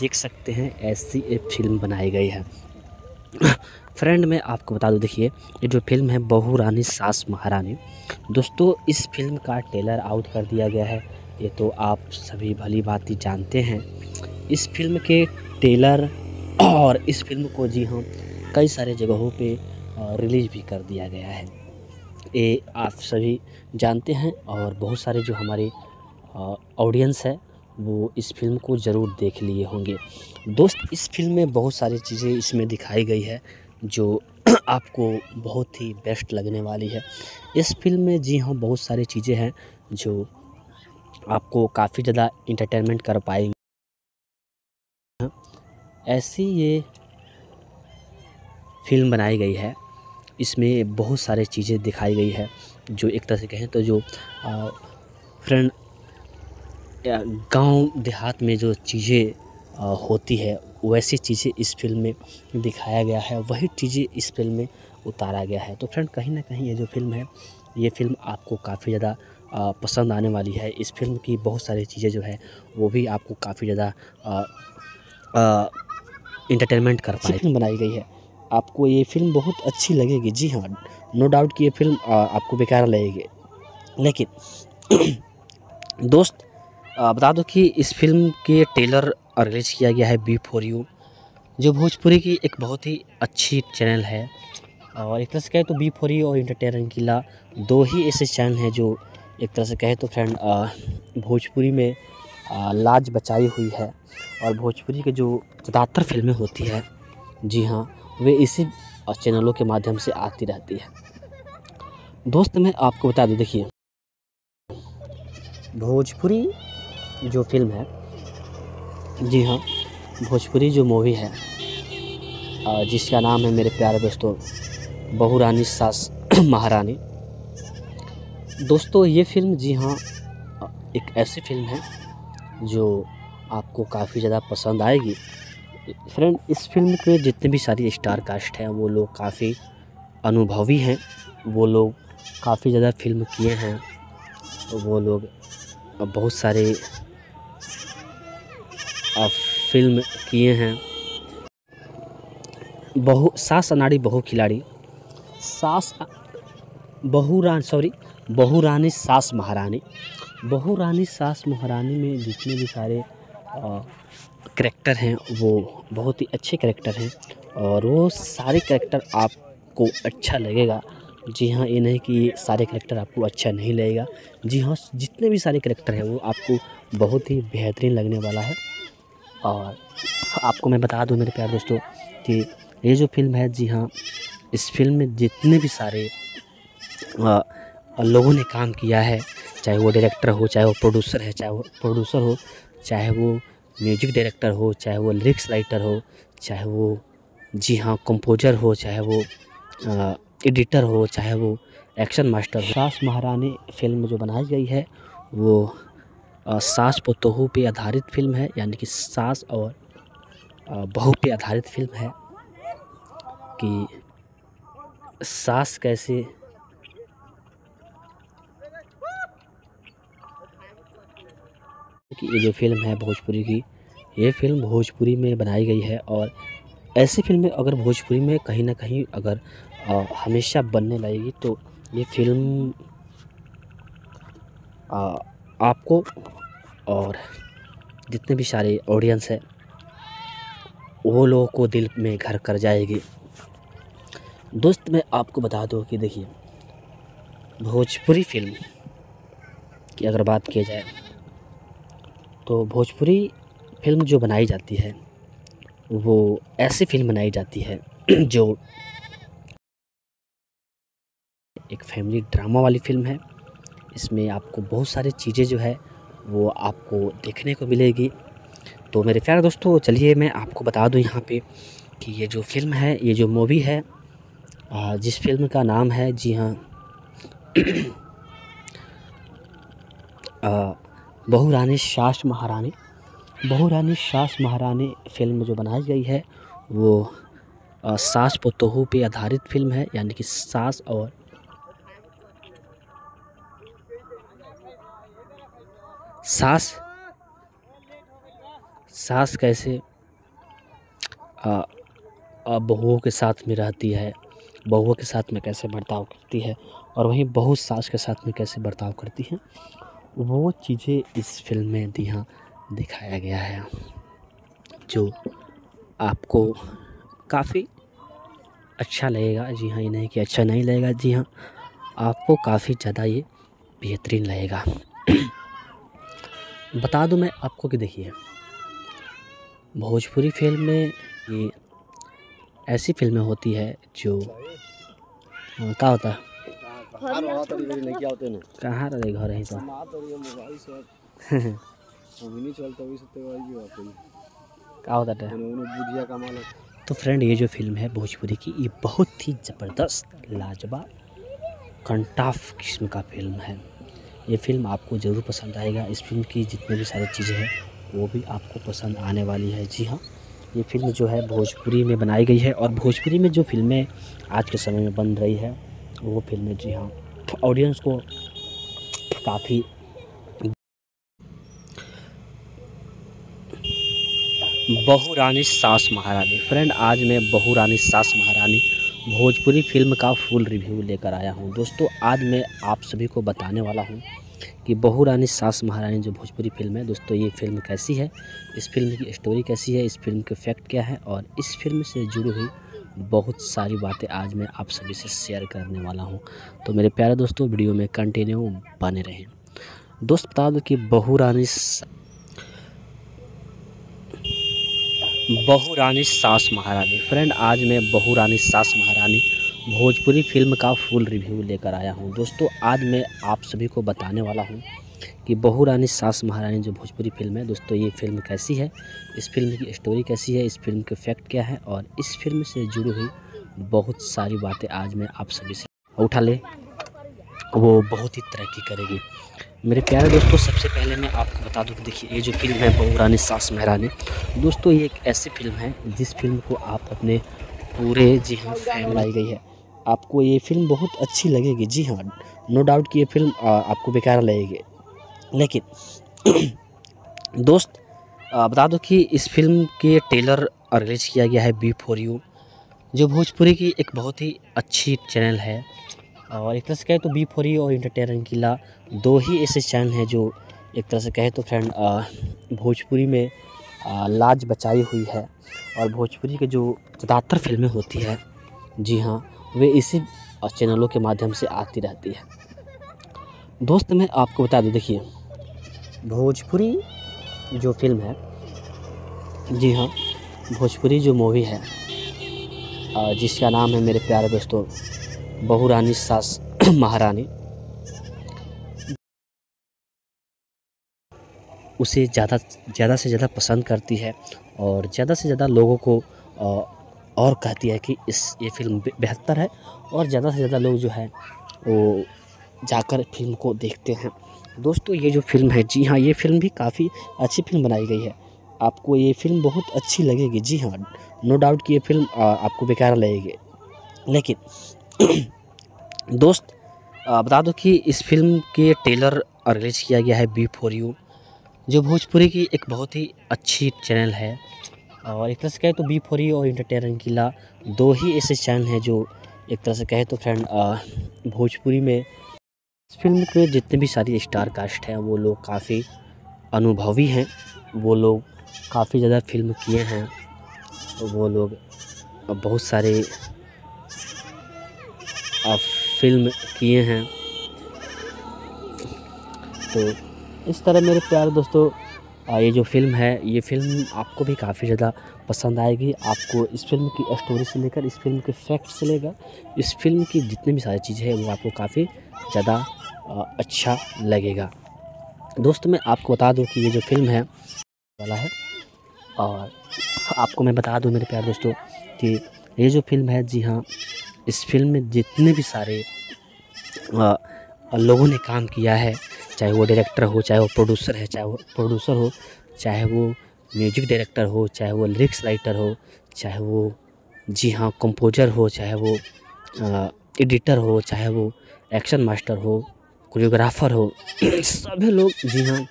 देख सकते हैं, ऐसी एक फ़िल्म बनाई गई है। फ्रेंड मैं आपको बता दूँ, देखिए, ये जो फ़िल्म है, बहू रानी सास महारानी। दोस्तों, इस फ़िल्म का ट्रेलर आउट कर दिया गया है। ये तो आप सभी भली भांति जानते हैं। इस फ़िल्म के ट्रेलर और इस फ़िल्म को जी हाँ कई सारे जगहों पे रिलीज़ भी कर दिया गया है। ये आप सभी जानते हैं और बहुत सारे जो हमारे ऑडियंस है, वो इस फ़िल्म को ज़रूर देख लिए होंगे। दोस्त, इस फ़िल्म में बहुत सारी चीज़ें इसमें दिखाई गई है, जो आपको बहुत ही बेस्ट लगने वाली है। इस फ़िल्म में जी हाँ बहुत सारी चीज़ें हैं, जो आपको काफ़ी ज़्यादा इंटरटेनमेंट कर पाएँगे। ऐसी ये फ़िल्म बनाई गई है इसमें बहुत सारे चीज़ें दिखाई गई है जो एक तरह से कहें तो जो फ्रेंड गाँव देहात में जो चीज़ें होती है वैसी चीज़ें इस फ़िल्म में दिखाया गया है वही चीज़ें इस फ़िल्म में उतारा गया है। तो फ्रेंड कहीं ना कहीं ये जो फ़िल्म है ये फ़िल्म आपको काफ़ी ज़्यादा पसंद आने वाली है। इस फ़िल्म की बहुत सारी चीज़ें जो है वो भी आपको काफ़ी ज़्यादा इंटरटेनमेंट कर पाए। फ़िल्म बनाई गई है। आपको ये फ़िल्म बहुत अच्छी लगेगी। जी हाँ नो डाउट कि ये फ़िल्म आपको बेकार लगेगी। लेकिन, दोस्त बता दो कि इस फ़िल्म के ट्रेलर रिलीज़ किया गया है बी फॉर यू जो भोजपुरी की एक बहुत ही अच्छी चैनल है। और एक तरह से कहे तो बी फोर यू और इंटरटेनमेंट किला दो ही ऐसे चैनल हैं जो एक तरह से कहे तो फ्रेंड भोजपुरी में लाज बचाई हुई है। और भोजपुरी के जो ज़्यादातर फ़िल्में होती है, जी हाँ वे इसी चैनलों के माध्यम से आती रहती है। दोस्त, मैं आपको बता दूँ, देखिए। भोजपुरी जो फ़िल्म है, जी हाँ भोजपुरी जो मूवी है जिसका नाम है मेरे प्यारे दोस्तों बहू रानी सास महारानी। दोस्तों, ये फ़िल्म, जी हाँ एक ऐसी फ़िल्म है, जो आपको काफ़ी ज़्यादा पसंद आएगी। फ्रेंड, इस फ़िल्म के जितने भी सारी स्टार कास्ट हैं, वो लोग काफ़ी अनुभवी हैं। वो लोग काफ़ी ज़्यादा फ़िल्म किए हैं। वो लोग बहुत सारे फ़िल्म किए हैं। बहु, सास अनाड़ी बहु खिलाड़ी। सास बहु रान सॉरी बहु रानी, सास महारानी। बहु रानी, सास महारानी में जितने भी सारे करेक्टर हैं, वो बहुत ही अच्छे करेक्टर हैं और वो सारे करेक्टर आपको अच्छा लगेगा। जी हाँ ये नहीं कि सारे करेक्टर आपको अच्छा नहीं लगेगा। जी हाँ जितने भी सारे करेक्टर हैं, वो आपको बहुत ही बेहतरीन लगने वाला है। और आपको मैं बता दूँ, मेरे प्यार दोस्तों, कि ये जो फ़िल्म है, जी हाँ इस फ़िल्म में जितने भी सारे लोगों ने काम किया है, चाहे वो डायरेक्टर हो, चाहे वो प्रोड्यूसर है, चाहे वो प्रोड्यूसर हो, चाहे वो म्यूज़िक डायरेक्टर हो चाहे वो लिरिक्स राइटर हो चाहे वो जी हाँ कंपोजर हो चाहे वो एडिटर हो चाहे वो एक्शन मास्टर हो। सास महारानी फ़िल्म जो बनाई गई है वो अ, सास पोतोहू पे आधारित फ़िल्म है यानी कि सास और बहू पे आधारित फ़िल्म है कि सास कैसे कि ये जो फ़िल्म है भोजपुरी की ये फ़िल्म भोजपुरी में बनाई गई है और ऐसी फ़िल्में अगर भोजपुरी में कहीं ना कहीं अगर अ, हमेशा बनने लगेगी तो ये फ़िल्म आ, आपको और जितने भी सारे ऑडियंस है वो लोगों को दिल में घर कर जाएगी। दोस्त मैं आपको बता दूँ कि देखिए भोजपुरी फ़िल्म की अगर बात की जाए तो भोजपुरी फ़िल्म जो बनाई जाती है, वो ऐसी फ़िल्म बनाई जाती है जो एक फैमिली ड्रामा वाली फ़िल्म है। इसमें आपको बहुत सारी चीज़ें जो है, वो आपको देखने को मिलेगी। तो मेरे प्यारे दोस्तों, चलिए मैं आपको बता दूँ यहाँ पे कि ये जो फ़िल्म है, ये जो मूवी है जिस फ़िल्म का नाम है, जी हाँ बहू रानी महारानी बहू रानी महारानी फ़िल्म जो बनाई गई है, वो सास पोतोहू पे आधारित फ़िल्म है, यानी कि सास और सास सास कैसे बहुओं के साथ में रहती है, बहुओं के साथ में कैसे बर्ताव करती है, और वहीं बहू सास के साथ में कैसे बर्ताव करती है वो चीज़ें इस फ़िल्म में दी हाँ दिखाया गया है जो आपको काफ़ी अच्छा लगेगा। जी हाँ ये नहीं कि अच्छा नहीं लगेगा जी हाँ आपको काफ़ी ज़्यादा ये बेहतरीन लगेगा। बता दूँ मैं आपको कि देखिए भोजपुरी फ़िल्म में ये ऐसी फ़िल्में होती है जो हाँ, का होता है? कहाँ रहा ना। कहाँ रहे घर तो? हो होता तो फ्रेंड ये जो फ़िल्म है भोजपुरी की ये बहुत ही ज़बरदस्त लाजवाब कंटाफ किस्म का फ़िल्म है। ये फ़िल्म आपको ज़रूर पसंद आएगा। इस फ़िल्म की जितनी भी सारी चीज़ें हैं वो भी आपको पसंद आने वाली है। जी हाँ ये फ़िल्म जो है भोजपुरी में बनाई गई है और भोजपुरी में जो फ़िल्में आज के समय में बन रही है वो फ़िल्में जी हाँ। ऑडियंस को काफ़ी बहू रानी सास महारानी। फ्रेंड आज मैं बहू रानी सास महारानी भोजपुरी फ़िल्म का फुल रिव्यू लेकर आया हूँ। दोस्तों, आज मैं आप सभी को बताने वाला हूँ कि बहू रानी सास महारानी जो भोजपुरी फ़िल्म है, दोस्तों, ये फ़िल्म कैसी है, इस फ़िल्म की स्टोरी कैसी है, इस फ़िल्म के फैक्ट क्या है और इस फ़िल्म से जुड़ी हुई बहुत सारी बातें आज मैं आप सभी से शेयर करने वाला हूँ। तो मेरे प्यारे दोस्तों वीडियो में कंटिन्यू बने रहें। दोस्त, बता दो कि बहू रानी बहू रानी सास महारानी। फ्रेंड आज मैं बहू रानी सास महारानी भोजपुरी फ़िल्म का फुल रिव्यू लेकर आया हूँ। दोस्तों, आज मैं आप सभी को बताने वाला हूँ कि बहू रानी सास महारानी जो भोजपुरी फ़िल्म है दोस्तों ये फ़िल्म कैसी है इस फ़िल्म की स्टोरी कैसी है इस फ़िल्म के फैक्ट क्या है और इस फ़िल्म से जुड़ी हुई बहुत सारी बातें आज मैं आप सभी से उठा ले। वो बहुत ही तरक्की करेगी। मेरे प्यारे दोस्तों सबसे पहले मैं आपको बता दूँ कि देखिए ये जो फ़िल्म है बहू रानी सास महारानी दोस्तों ये एक ऐसी फ़िल्म है जिस फ़िल्म को आप अपने पूरे जी हाँ फ़ैन लाई गई है। आपको ये फ़िल्म बहुत अच्छी लगेगी। जी हाँ नो डाउट कि ये फ़िल्म आ, आपको बेकार लगेगी। लेकिन, दोस्त बता दो कि इस फ़िल्म के ट्रेलर रिलीज़ किया गया है बी फॉर यू जो भोजपुरी की एक बहुत ही अच्छी चैनल है। और एक तरह से कहे तो बी फोरी और इंटरटेनमेंट किला दो ही ऐसे चैनल हैं जो एक तरह से कहे तो फ्रेंड भोजपुरी में लाज बचाई हुई है। और भोजपुरी के जो ज़्यादातर फ़िल्में होती है, जी हाँ वे इसी चैनलों के माध्यम से आती रहती है। दोस्त, मैं आपको बता दूँ, देखिए भोजपुरी जो फ़िल्म है, जी हाँ भोजपुरी जो मूवी है जिसका नाम है मेरे प्यारे दोस्तों बहू रानी सास महारानी, उसे ज़्यादा ज़्यादा से ज़्यादा पसंद करती है और ज़्यादा से ज़्यादा लोगों को और कहती है कि इस, ये फ़िल्म बेहतर है और ज़्यादा से ज़्यादा लोग जो है, वो जाकर फ़िल्म को देखते हैं। दोस्तों, ये जो फ़िल्म है, जी हाँ ये फ़िल्म भी काफ़ी अच्छी फ़िल्म बनाई गई है। आपको ये फ़िल्म बहुत अच्छी लगेगी, जी हाँ नो डाउट कि ये फ़िल्म आपको बेकार लगेगी। लेकिन, दोस्त बता दो कि इस फ़िल्म के ट्रेलर रिलीज़ किया गया है बी फॉर यू जो भोजपुरी की एक बहुत ही अच्छी चैनल है। और एक तरह से कहे तो बी फॉर यू और इंटरटेनमेंट किला दो ही ऐसे चैनल हैं जो एक तरह से कहे तो फ्रेंड भोजपुरी में इस फ़िल्म के जितने भी सारी स्टार कास्ट हैं, वो लोग काफ़ी अनुभवी हैं। वो लोग काफ़ी ज़्यादा फ़िल्म किए हैं। वो लोग बहुत सारे फ़िल्म किए हैं। तो इस तरह मेरे प्यारे दोस्तों ये जो फ़िल्म है, ये फ़िल्म आपको भी काफ़ी ज़्यादा पसंद आएगी। आपको इस फ़िल्म की स्टोरी से लेकर, इस फ़िल्म के फैक्ट से लेकर, इस फ़िल्म की जितनी भी सारी चीज़ें हैं, वो आपको काफ़ी ज़्यादा अच्छा लगेगा। दोस्तों मैं आपको बता दूँ कि ये जो फ़िल्म है वाला है और आपको मैं बता दूँ मेरे प्यार दोस्तों कि ये जो फ़िल्म है जी हाँ इस फ़िल्म में जितने भी सारे अ, लोगों ने काम किया है चाहे वो डायरेक्टर हो चाहे वो प्रोड्यूसर है चाहे वो प्रोड्यूसर हो चाहे वो म्यूज़िक डायरेक्टर हो चाहे वो लिरिक्स राइटर हो चाहे वो जी हाँ कंपोजर हो चाहे वो एडिटर हो चाहे वो एक्शन मास्टर हो कोरियोग्राफर हो, सभी लोग जी हाँ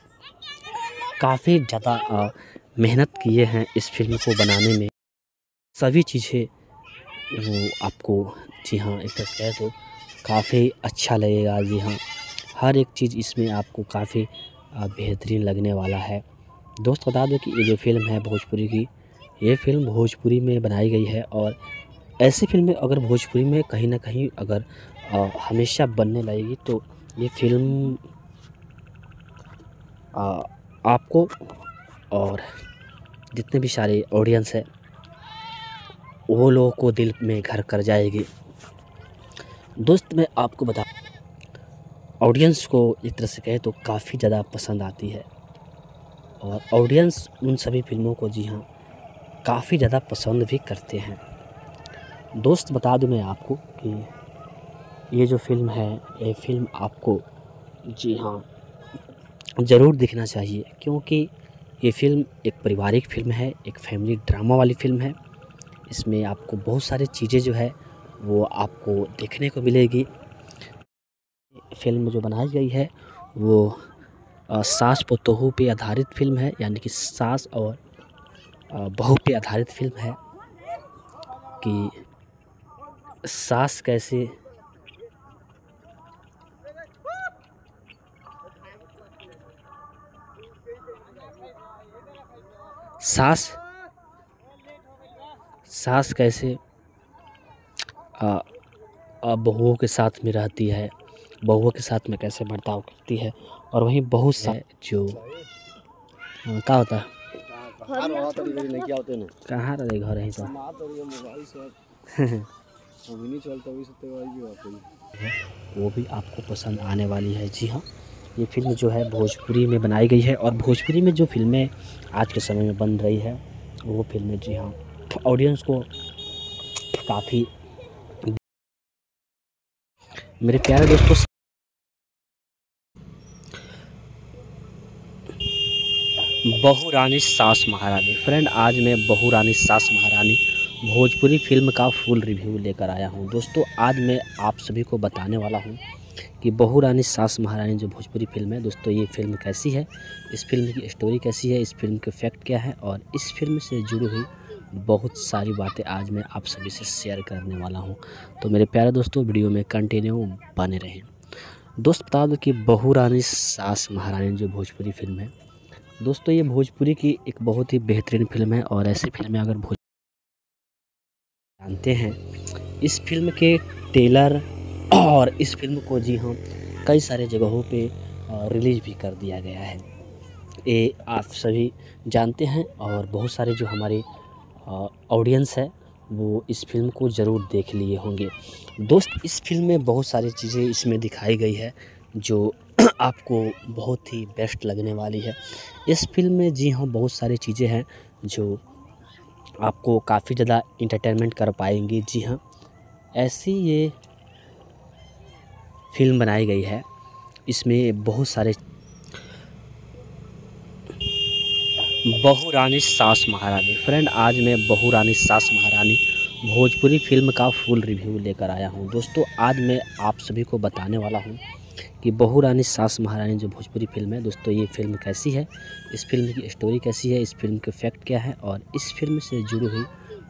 काफ़ी ज़्यादा मेहनत किए हैं इस फ़िल्म को बनाने में। सभी चीज़ें, वो आपको, जी हाँ एक तरह कहे तो काफ़ी अच्छा लगेगा, जी हाँ। हर एक चीज़ इसमें आपको काफ़ी बेहतरीन लगने वाला है। दोस्त, बता दो कि ये जो फ़िल्म है भोजपुरी की, ये फ़िल्म भोजपुरी में बनाई गई है और ऐसी फ़िल्में अगर भोजपुरी में कहीं ना कहीं अगर हमेशा बनने लगेगी तो ये फ़िल्म अ, आपको और जितने भी सारे ऑडियंस है वो लोगों को दिल में घर कर जाएगी। दोस्त मैं आपको बता ऑडियंस को एक तरह से कहे तो काफ़ी ज़्यादा पसंद आती है। और ऑडियंस उन सभी फ़िल्मों को जी हाँ काफ़ी ज़्यादा पसंद भी करते हैं। दोस्त बता दूँ मैं आपको कि ये जो फ़िल्म है, ये फ़िल्म आपको, जी हाँ ज़रूर देखना चाहिए, क्योंकि ये फ़िल्म एक पारिवारिक फ़िल्म है, एक फैमिली ड्रामा वाली फ़िल्म है। इसमें आपको बहुत सारी चीज़ें जो है, वो आपको देखने को मिलेगी। फ़िल्म जो बनाई गई है, वो सास पोतोहू पे आधारित फ़िल्म है, यानी कि सास और बहू पे आधारित फ़िल्म है कि सास कैसे सास? सास कैसे? बहुओं के साथ में रहती है बहुओं के साथ में कैसे बर्ताव करती है? और वहीं बहुत सा जो हाँ, का होता है? कहाँ रहा क्या घर है तो ना तो है वो भी आपको पसंद आने वाली है। जी हाँ। ये फ़िल्म जो है भोजपुरी में बनाई गई है और भोजपुरी में जो फ़िल्में आज के समय में बन रही है, वो फ़िल्में जी हाँ ऑडियंस को काफ़ी मेरे प्यारे दोस्तों बहू रानी सास महारानी। फ्रेंड आज मैं बहू रानी सास महारानी भोजपुरी फ़िल्म का फुल रिव्यू लेकर आया हूँ। दोस्तों, आज मैं आप सभी को बताने वाला हूँ कि बहू रानी सास महारानी जो भोजपुरी फ़िल्म है, दोस्तों ये फ़िल्म कैसी है, इस फ़िल्म की स्टोरी कैसी है, इस फ़िल्म के फैक्ट क्या है और इस फ़िल्म से जुड़ी हुई बहुत सारी बातें आज मैं आप सभी से शेयर करने वाला हूँ। तो मेरे प्यारे दोस्तों वीडियो में कंटिन्यू बने रहें। दोस्त बता दो कि बहू रानी सास महारानी जो भोजपुरी फ़िल्म है, दोस्तों ये भोजपुरी की एक बहुत ही बेहतरीन फ़िल्म है और ऐसी फ़िल्में अगर भोज जानते हैं, इस फ़िल्म के टेलर और इस फ़िल्म को जी हाँ कई सारे जगहों पे रिलीज़ भी कर दिया गया है। ये आप सभी जानते हैं और बहुत सारे जो हमारे ऑडियंस है, वो इस फ़िल्म को ज़रूर देख लिए होंगे। दोस्त, इस फ़िल्म में बहुत सारी चीज़ें इसमें दिखाई गई है, जो आपको बहुत ही बेस्ट लगने वाली है। इस फ़िल्म में जी हाँ बहुत सारी चीज़ें हैं, जो आपको काफ़ी ज़्यादा इंटरटेनमेंट कर पाएँगी। जी हाँ ऐसी ये फ़िल्म बनाई गई है। इसमें बहुत सारे बहू रानी सास महारानी। फ्रेंड, आज मैं बहू रानी सास महारानी भोजपुरी फ़िल्म का फुल रिव्यू लेकर आया हूँ। दोस्तों, आज मैं आप सभी को बताने वाला हूँ कि बहू रानी सास महारानी जो भोजपुरी फ़िल्म है, दोस्तों, ये फ़िल्म कैसी है? इस फ़िल्म की स्टोरी कैसी है? इस फ़िल्म के फैक्ट क्या है? और इस फ़िल्म से जुड़ी हुई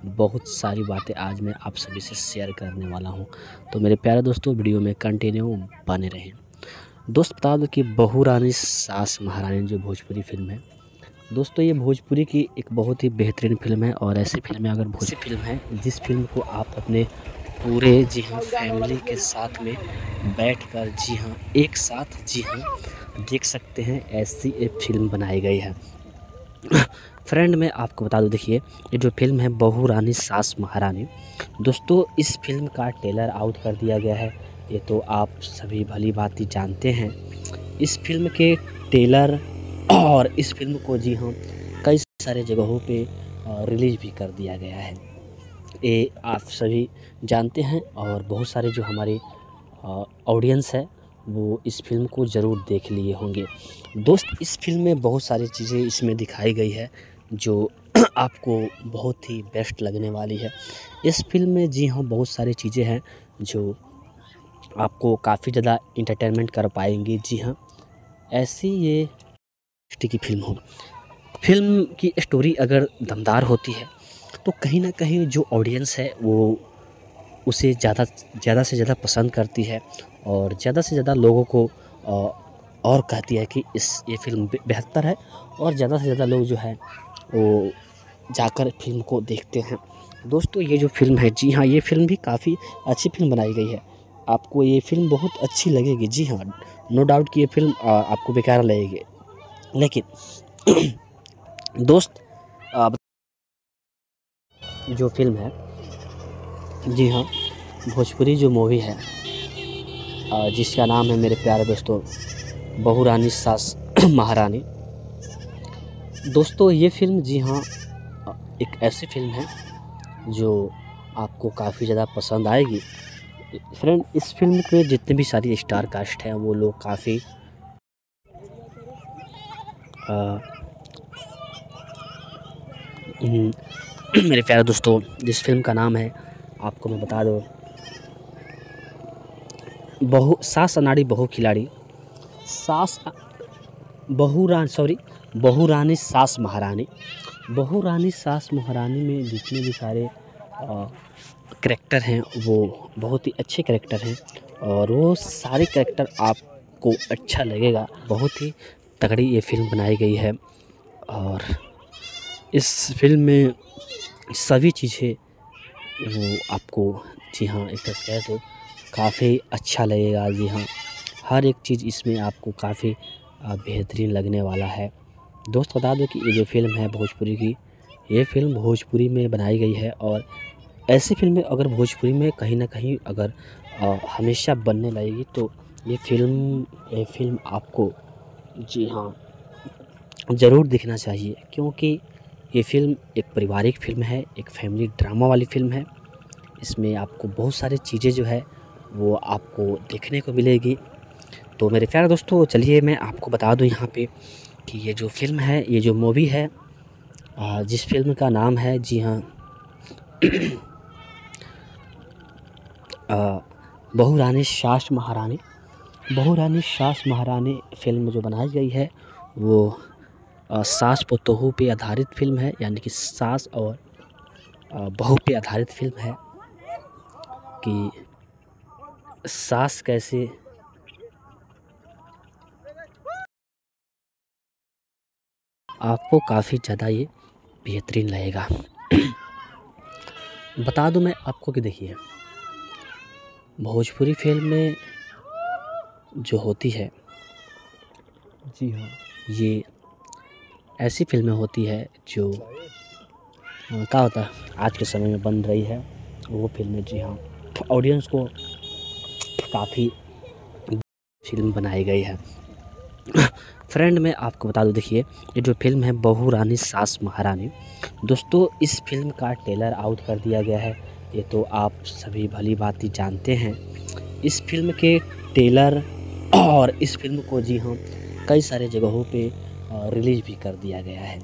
बहुत सारी बातें आज मैं आप सभी से शेयर करने वाला हूँ। तो मेरे प्यारे दोस्तों वीडियो में कंटिन्यू बने रहें। दोस्त, बता दो कि बहू रानी सास महारानी जो भोजपुरी फ़िल्म है। दोस्तों, ये भोजपुरी की एक बहुत ही बेहतरीन फ़िल्म है और ऐसी फ़िल्में अगर भोजपुरी फ़िल्म है, जिस फ़िल्म को आप अपने पूरे जी हाँ फैमिली के साथ में बैठकर जी हाँ एक साथ जी हाँ देख सकते हैं, ऐसी एक फ़िल्म बनाई गई है। फ्रेंड, मैं आपको बता दूँ, देखिए, ये जो फ़िल्म है, बहू रानी, सास महारानी। दोस्तों, इस फ़िल्म का ट्रेलर आउट कर दिया गया है। ये तो आप सभी भली भांति जानते हैं। इस फ़िल्म के ट्रेलर और इस फ़िल्म को, जी हाँ कई सारे जगहों पे रिलीज़ भी कर दिया गया है। ये आप सभी जानते हैं और बहुत सारे जो हमारे ऑडियंस है, वो इस फ़िल्म को ज़रूर देख लिए होंगे। दोस्त, इस फ़िल्म में बहुत सारी चीज़ें इसमें दिखाई गई है। जो आपको बहुत ही बेस्ट लगने वाली है। इस फ़िल्म में जी हाँ बहुत सारी चीज़ें हैं जो आपको काफ़ी ज़्यादा इंटरटेनमेंट कर पाएँगी। जी हाँ ऐसी ये की फ़िल्म हो। फ़िल्म की स्टोरी अगर दमदार होती है तो कहीं ना कहीं जो ऑडियंस है, वो उसे ज़्यादा ज़्यादा से ज़्यादा पसंद करती है और ज़्यादा से ज़्यादा लोगों को और कहती है कि इस, ये फ़िल्म बेहतर है और ज़्यादा से ज़्यादा लोग जो है वो जाकर फ़िल्म को देखते हैं। दोस्तों, ये जो फ़िल्म है, जी हाँ ये फ़िल्म भी काफ़ी अच्छी फ़िल्म बनाई गई है। आपको ये फ़िल्म बहुत अच्छी लगेगी, जी हाँ नो डाउट कि ये फ़िल्म आपको बेकार लगेगी। लेकिन, दोस्त जो फ़िल्म है, जी हाँ भोजपुरी जो मूवी है जिसका नाम है मेरे प्यारे दोस्तों बहू रानी सास महारानी। दोस्तों, ये फ़िल्म, जी हाँ एक ऐसी फ़िल्म है जो आपको काफ़ी ज़्यादा पसंद आएगी। फ्रेंड, इस फ़िल्म के जितने भी सारी स्टार कास्ट हैं, वो लोग काफ़ी मेरे प्यारे दोस्तों, जिस फ़िल्म का नाम है, आपको मैं बता दूँ। बहु, सास अनाड़ी बहु खिलाड़ी। सास, बहु रान, सॉरी बहु रानी सास महारानी। बहु रानी सास महारानी में जितने भी सारे करेक्टर हैं, वो बहुत ही अच्छे करेक्टर हैं और वो सारे करेक्टर आपको अच्छा लगेगा। बहुत ही तगड़ी ये फ़िल्म बनाई गई है और इस फ़िल्म में सभी चीज़ें वो आपको, जी हाँ एक तरह कह दो काफ़ी अच्छा लगेगा। जी हाँ हर एक चीज़ इसमें आपको काफ़ी बेहतरीन लगने वाला है। दोस्त बता दो कि ये जो फ़िल्म है भोजपुरी की ये फ़िल्म भोजपुरी में बनाई गई है और ऐसी फ़िल्में अगर भोजपुरी में कहीं ना कहीं अगर आ, हमेशा बनने लगेगी तो ये फ़िल्म ये फ़िल्म आपको जी हाँ ज़रूर देखना चाहिए क्योंकि ये फ़िल्म एक पारिवारिक फ़िल्म है एक फैमिली ड्रामा वाली फ़िल्म है इसमें आपको बहुत सारी चीज़ें जो है वो आपको देखने को मिलेगी। तो मेरे प्यारे दोस्तों चलिए मैं आपको बता दूँ यहाँ पे कि ये जो फ़िल्म है, ये जो मूवी है जिस फ़िल्म का नाम है, जी हाँ बहू रानी सास महारानी। बहू रानी सास महारानी फ़िल्म जो बनाई गई है, वो सास पोतोहू पे आधारित फ़िल्म है, यानी कि सास और बहू पे आधारित फ़िल्म है कि सास कैसे आपको काफ़ी ज़्यादा ये बेहतरीन लगेगा। बता दूँ मैं आपको कि देखिए भोजपुरी फ़िल्म में जो होती है जी हाँ। ये ऐसी फ़िल्में होती है जो क्या होता है आज के समय में बन रही है वो फ़िल्में जी हाँ। ऑडियंस को काफ़ी फ़िल्म बनाई गई है। फ्रेंड, मैं आपको बता दूँ, देखिए, ये जो फ़िल्म है, बहू रानी, सास महारानी। दोस्तों, इस फ़िल्म का ट्रेलर आउट कर दिया गया है। ये तो आप सभी भली भांति जानते हैं। इस फ़िल्म के ट्रेलर और इस फ़िल्म को, जी हाँ कई सारे जगहों पे रिलीज़ भी कर दिया गया है।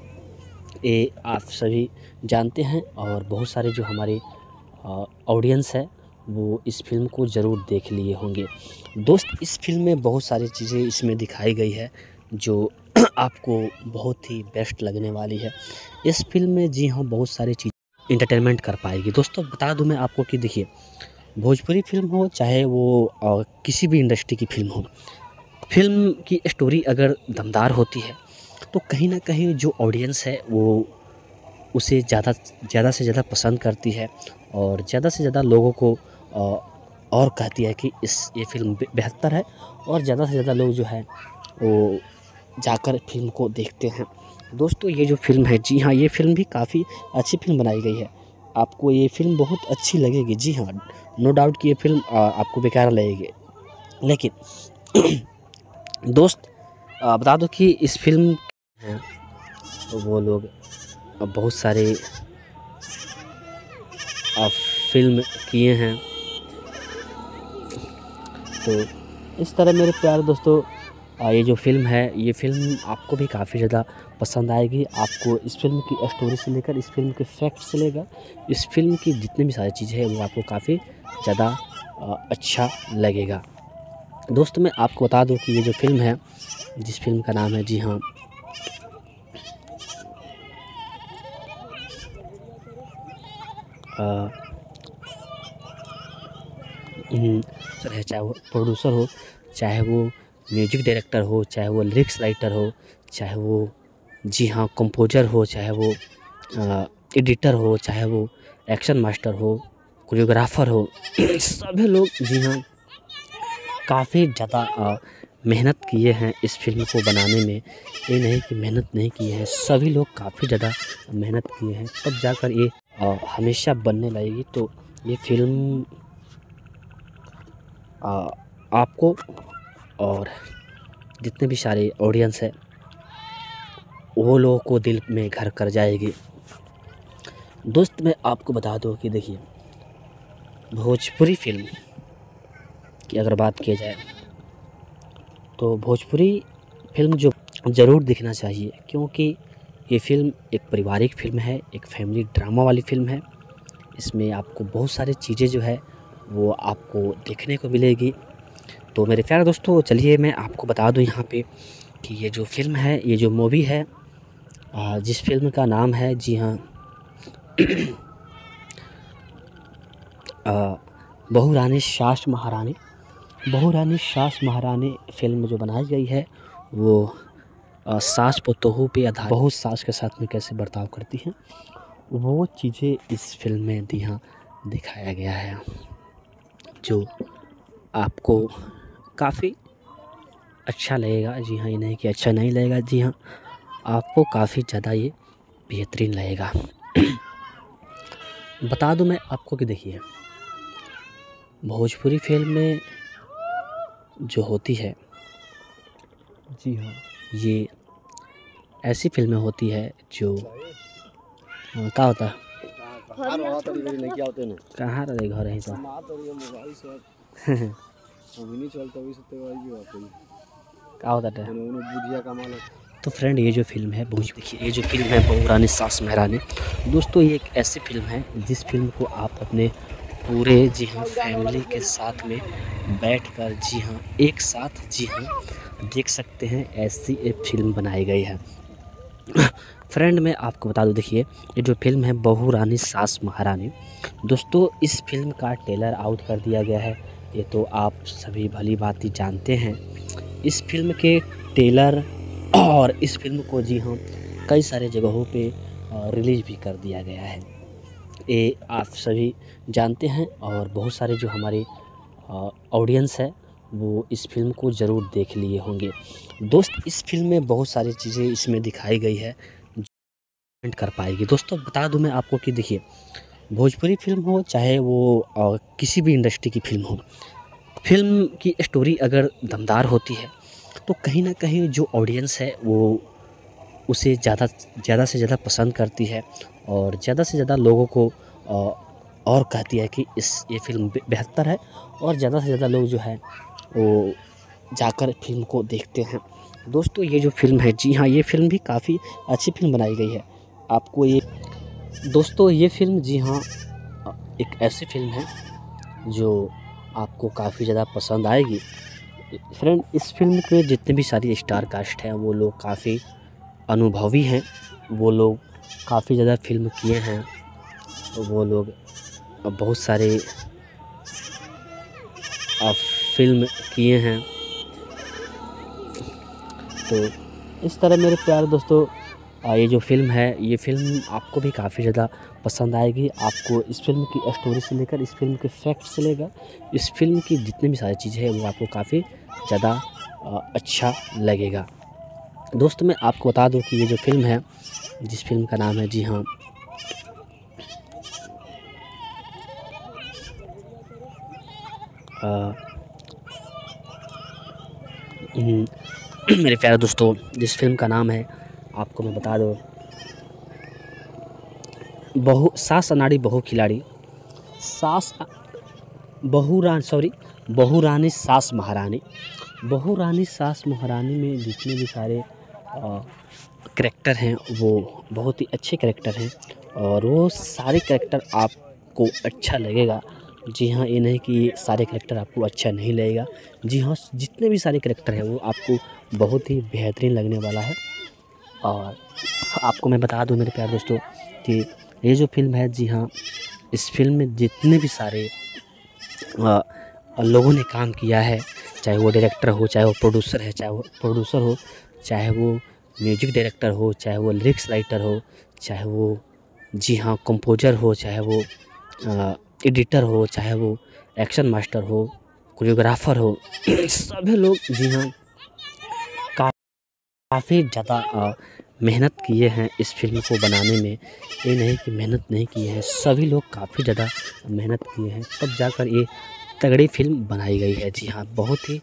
ये आप सभी जानते हैं और बहुत सारे जो हमारे ऑडियंस है, वो इस फ़िल्म को ज़रूर देख लिए होंगे। दोस्त, इस फ़िल्म में बहुत सारी चीज़ें इसमें दिखाई गई है। जो आपको बहुत ही बेस्ट लगने वाली है। इस फ़िल्म में जी हाँ बहुत सारी चीज़ इंटरटेनमेंट कर पाएगी। दोस्तों बता दूँ मैं आपको कि देखिए भोजपुरी फ़िल्म हो चाहे वो अ, किसी भी इंडस्ट्री की फ़िल्म हो फ़िल्म की स्टोरी अगर दमदार होती है तो कहीं ना कहीं जो ऑडियंस है वो उसे ज़्यादा ज़्यादा से ज़्यादा पसंद करती है और ज़्यादा से ज़्यादा लोगों को और कहती है कि इस ये फ़िल्म बेहतर है और ज़्यादा से ज़्यादा लोग जो है वो जाकर फ़िल्म को देखते हैं। दोस्तों, ये जो फ़िल्म है, जी हाँ ये फ़िल्म भी काफ़ी अच्छी फ़िल्म बनाई गई है। आपको ये फ़िल्म बहुत अच्छी लगेगी, जी हाँ नो डाउट कि ये फ़िल्म आपको बेकार लगेगी। लेकिन, दोस्त बता दो कि इस फ़िल्म हैं तो वो लोग बहुत सारे फ़िल्म किए हैं। तो इस तरह मेरे प्यारे दोस्तों आ, ये जो फ़िल्म है ये फ़िल्म आपको भी काफ़ी ज़्यादा पसंद आएगी। आपको इस फ़िल्म की स्टोरी से लेकर इस फ़िल्म के फैक्ट से लेकर इस फ़िल्म की जितनी भी सारी चीज़ें हैं वो आपको काफ़ी ज़्यादा अच्छा लगेगा। दोस्त मैं आपको बता दूँ कि ये जो फ़िल्म है जिस फ़िल्म का नाम है जी हाँ। हम्म, है चाहे वो प्रोड्यूसर हो चाहे वो म्यूज़िक डायरेक्टर हो चाहे वो लिरिक्स राइटर हो चाहे वो जी हाँ कंपोजर हो चाहे वो एडिटर हो चाहे वो एक्शन मास्टर हो कोरियोग्राफर हो सभी लोग जी हाँ काफ़ी ज़्यादा मेहनत किए हैं इस फ़िल्म को बनाने में। ये नहीं कि मेहनत नहीं की है सभी लोग काफ़ी ज़्यादा मेहनत किए हैं। तब जाकर ये अ, हमेशा बनने लगेगी। तो ये फ़िल्म अ, आपको और जितने भी सारे ऑडियंस है, वो लोगों को दिल में घर कर जाएगी। दोस्त, मैं आपको बता दूँ कि देखिए, भोजपुरी फ़िल्म की अगर बात की जाए तो भोजपुरी फ़िल्म जो ज़रूर देखना चाहिए, क्योंकि ये फ़िल्म एक पारिवारिक फ़िल्म है, एक फैमिली ड्रामा वाली फ़िल्म है। इसमें आपको बहुत सारी चीज़ें जो है, वो आपको देखने को मिलेगी। तो मेरे प्यारे दोस्तों, चलिए मैं आपको बता दूँ यहाँ पे कि ये जो फ़िल्म है, ये जो मूवी है जिस फ़िल्म का नाम है, जी हाँ बहू रानी सास महारानी। बहू रानी सास महारानी फ़िल्म जो बनाई गई है, वो सास पुतोहू पे आधार बहू सास के साथ में कैसे बर्ताव करती हैं, वो चीज़ें इस फ़िल्म में दी हाँ दिखाया गया है, जो आपको काफ़ी अच्छा लगेगा। जी हाँ ये नहीं कि अच्छा नहीं लगेगा। जी हाँ आपको काफ़ी ज़्यादा ये बेहतरीन लगेगा। बता दूँ मैं आपको कि देखिए भोजपुरी फ़िल्म में जो होती है जी हाँ। ये ऐसी फ़िल्में होती है जो हाँ, क्या होता है? कहाँ रहा कहाँ घर यहीं तो। नहीं चलता अभी सत्य भाई की बात है क्या होता है? उन्होंने बुधिया का माल तो फ्रेंड ये जो फ़िल्म है भोज देखिए ये जो फ़िल्म है बहू रानी सास महरानी दोस्तों ये एक ऐसी फ़िल्म है जिस फ़िल्म को आप अपने पूरे जी हाँ फैमिली के साथ में बैठकर जी हाँ एक साथ जी हाँ देख सकते हैं ऐसी एक फ़िल्म बनाई गई है। फ्रेंड मैं आपको बता दूँ देखिए ये जो फ़िल्म है बहू रानी सास महारानी दोस्तों इस फ़िल्म का टेलर आउट कर दिया गया है। ये तो आप सभी भली भांति जानते हैं। इस फ़िल्म के टेलर और इस फ़िल्म को जी हाँ कई सारे जगहों पे रिलीज़ भी कर दिया गया है। ये आप सभी जानते हैं और बहुत सारे जो हमारे ऑडियंस है, वो इस फ़िल्म को ज़रूर देख लिए होंगे। दोस्त, इस फ़िल्म में बहुत सारी चीज़ें इसमें दिखाई गई है कर पाएगी। दोस्तों, बता दूँ मैं आपको कि देखिए भोजपुरी फ़िल्म हो, चाहे वो किसी भी इंडस्ट्री की फ़िल्म हो। फ़िल्म की स्टोरी अगर दमदार होती है तो कहीं ना कहीं जो ऑडियंस है, वो उसे ज़्यादा ज़्यादा से ज़्यादा पसंद करती है और ज़्यादा से ज़्यादा लोगों को और कहती है कि इस, ये फ़िल्म बेहतर है और ज़्यादा से ज़्यादा लोग जो है, वो जाकर फ़िल्म को देखते हैं। दोस्तों, ये जो फ़िल्म है, जी हाँ ये फ़िल्म भी काफ़ी अच्छी फ़िल्म बनाई गई है। आपको ये दोस्तों, ये फ़िल्म, जी हाँ एक ऐसी फ़िल्म है जो आपको काफ़ी ज़्यादा पसंद आएगी। फ्रेंड, इस फ़िल्म के जितने भी सारी स्टार कास्ट हैं, वो लोग काफ़ी अनुभवी हैं। वो लोग काफ़ी ज़्यादा फ़िल्म किए हैं। वो लोग बहुत सारे फ़िल्म किए हैं। तो इस तरह मेरे प्यारे दोस्तों अ, ये जो फ़िल्म है ये फ़िल्म आपको भी काफ़ी ज़्यादा पसंद आएगी। आपको इस फ़िल्म की स्टोरी से लेकर इस फ़िल्म के फैक्ट से लेकर इस फ़िल्म की जितनी भी सारी चीज़ें हैं वो आपको काफ़ी ज़्यादा अच्छा लगेगा। दोस्तों मैं आपको बता दूँ कि ये जो फ़िल्म है जिस फ़िल्म का नाम है जी हाँ हम्म, मेरे प्यारे दोस्तों जिस फ़िल्म का नाम है आपको मैं बता दूँ। बहु, सास अनाड़ी बहु खिलाड़ी। सास, बहु रान सॉरी बहु रानी, सास महारानी। बहु रानी, सास महारानी में जितने भी सारे करेक्टर हैं, वो बहुत ही अच्छे करेक्टर हैं। और वो सारे करेक्टर आपको अच्छा लगेगा। जी हाँ ये नहीं कि सारे करेक्टर आपको अच्छा नहीं लगेगा। जी हाँ जितने भी सारे करेक्टर हैं, वो आपको बहुत ही बेहतरीन लगने वाला है। और आपको मैं बता दूँ मेरे प्यार दोस्तों कि ये जो फ़िल्म है जी हाँ इस फ़िल्म में जितने भी सारे अ, लोगों ने काम किया है चाहे वो डायरेक्टर हो चाहे वो प्रोड्यूसर है चाहे वो प्रोड्यूसर हो चाहे वो म्यूज़िक डायरेक्टर हो चाहे वो लिरिक्स राइटर हो चाहे वो जी हाँ कंपोजर हो चाहे वो एडिटर हो चाहे वो एक्शन मास्टर हो कोरियोग्राफर हो सभी लोग जी हाँ काफ़ी ज़्यादा मेहनत किए हैं इस फ़िल्म को बनाने में। ये नहीं कि मेहनत नहीं किए हैं। सभी लोग काफ़ी ज़्यादा मेहनत किए हैं। तब जाकर ये तगड़ी फ़िल्म बनाई गई है। जी हाँ बहुत ही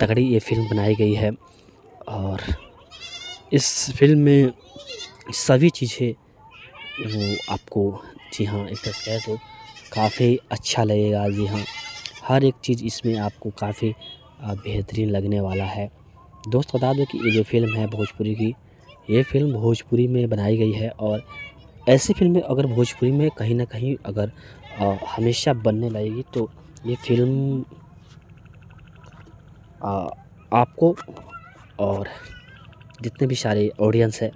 तगड़ी ये फ़िल्म बनाई गई है। और इस फ़िल्म में सभी चीज़ें वो आपको, जी हाँ एक तरह कहे तो काफ़ी अच्छा लगेगा। जी हाँ हर एक चीज़ इसमें आपको काफ़ी बेहतरीन लगने वाला है। दोस्त बता दो कि ये जो फ़िल्म है भोजपुरी की ये फ़िल्म भोजपुरी में बनाई गई है और ऐसी फ़िल्में अगर भोजपुरी में कहीं ना कहीं अगर अ, हमेशा बनने लगेगी तो ये फ़िल्म अ, आपको और जितने भी सारे ऑडियंस है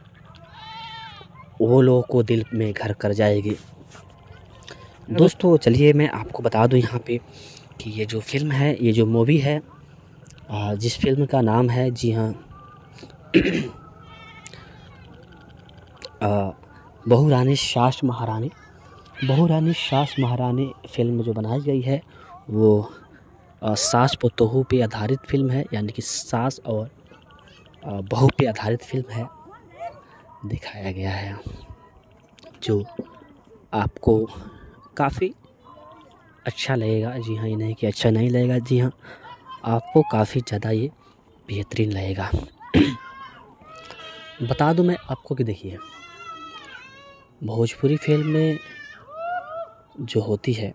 वो लोगों को दिल में घर कर जाएगी। दोस्तों चलिए मैं आपको बता दूँ यहाँ पे कि ये जो फ़िल्म है ये जो मूवी है जिस फ़िल्म का नाम है जी हाँ बहू रानी सास महारानी बहू रानी सास महारानी फ़िल्म जो बनाई गई है, वो सास पोतोहू पे आधारित फ़िल्म है, यानी कि सास और बहू पे आधारित फ़िल्म है, दिखाया गया है, जो आपको काफ़ी अच्छा लगेगा। जी हाँ ये नहीं कि अच्छा नहीं लगेगा, जी हाँ आपको काफ़ी ज़्यादा ये बेहतरीन लगेगा। बता दूँ मैं आपको कि देखिए भोजपुरी फ़िल्म में जो होती है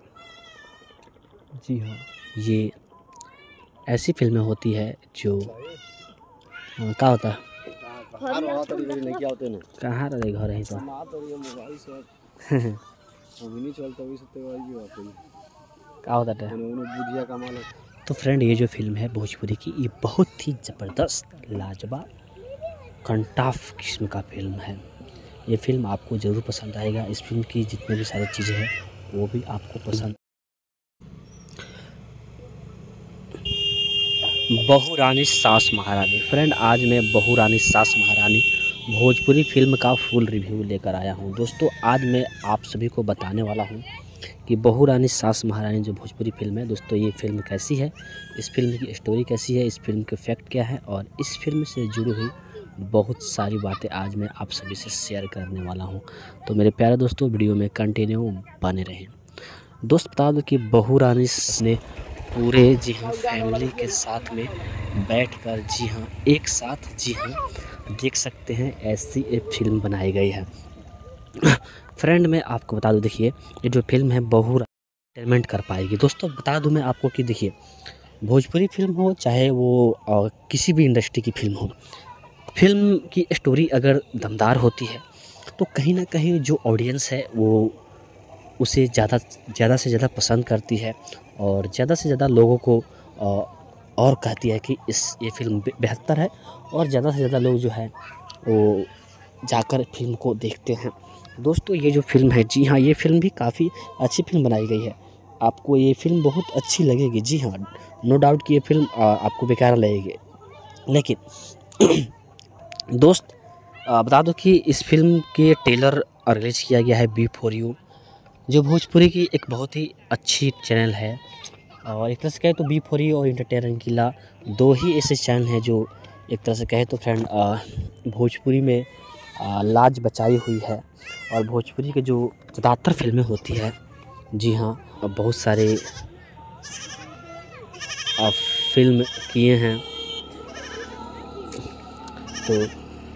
जी हाँ। ये ऐसी फ़िल्में होती है जो हाँ, क्या होता? है कहाँ रहा घर है क्या होता तो फ्रेंड ये जो फ़िल्म है भोजपुरी की ये बहुत ही ज़बरदस्त लाजवाब कंटाफ किस्म का फ़िल्म है। ये फ़िल्म आपको ज़रूर पसंद आएगा। इस फ़िल्म की जितने भी सारी चीज़ें हैं, वो भी आपको पसंद बहू रानी सास महारानी। फ्रेंड आज मैं बहू रानी सास महारानी भोजपुरी फ़िल्म का फुल रिव्यू लेकर आया हूँ। दोस्तों, आज मैं आप सभी को बताने वाला हूँ कि बहू रानी सास महारानी जो भोजपुरी फ़िल्म है, दोस्तों, ये फ़िल्म कैसी है, इस फ़िल्म की स्टोरी कैसी है, इस फ़िल्म के फैक्ट क्या है और इस फ़िल्म से जुड़ी हुई बहुत सारी बातें आज मैं आप सभी से शेयर करने वाला हूँ। तो मेरे प्यारे दोस्तों वीडियो में कंटिन्यू बने रहें। दोस्त, बता दो कि बहू रानी ने पूरे जी हाँ फैमिली के साथ में बैठकर जी हाँ एक साथ जी हाँ देख सकते हैं, ऐसी एक फ़िल्म बनाई गई है। फ्रेंड मैं आपको बता दूँ, देखिए, ये जो फ़िल्म है, बहु एंटरटेनमेंट कर पाएगी। दोस्तों, बता दूँ मैं आपको कि देखिए, भोजपुरी फ़िल्म हो, चाहे वो किसी भी इंडस्ट्री की फ़िल्म हो फ़िल्म की स्टोरी अगर दमदार होती है तो कहीं ना कहीं जो ऑडियंस है, वो उसे ज़्यादा ज़्यादा से ज़्यादा पसंद करती है और ज़्यादा से ज़्यादा लोगों को और कहती है कि इस, ये फ़िल्म बेहतर है और ज़्यादा से ज़्यादा लोग जो है, वो जाकर फ़िल्म को देखते हैं। दोस्तों, ये जो फ़िल्म है, जी हाँ ये फ़िल्म भी काफ़ी अच्छी फ़िल्म बनाई गई है। आपको ये फ़िल्म बहुत अच्छी लगेगी, जी हाँ नो डाउट कि ये फ़िल्म आपको बेकार लगेगी। लेकिन दोस्त बता दो कि इस फ़िल्म के ट्रेलर रिलीज़ किया गया है बी फॉर यू जो भोजपुरी की एक बहुत ही अच्छी चैनल है। और एक तरह से कहे तो बी फॉर यू और इंटरटेनमेंट किला दो ही ऐसे चैनल हैं जो एक तरह से कहे तो फ्रेंड भोजपुरी में लाज बचाई हुई है। और भोजपुरी के जो ज़्यादातर फ़िल्में होती है, जी हाँ बहुत सारे फ़िल्म किए हैं। तो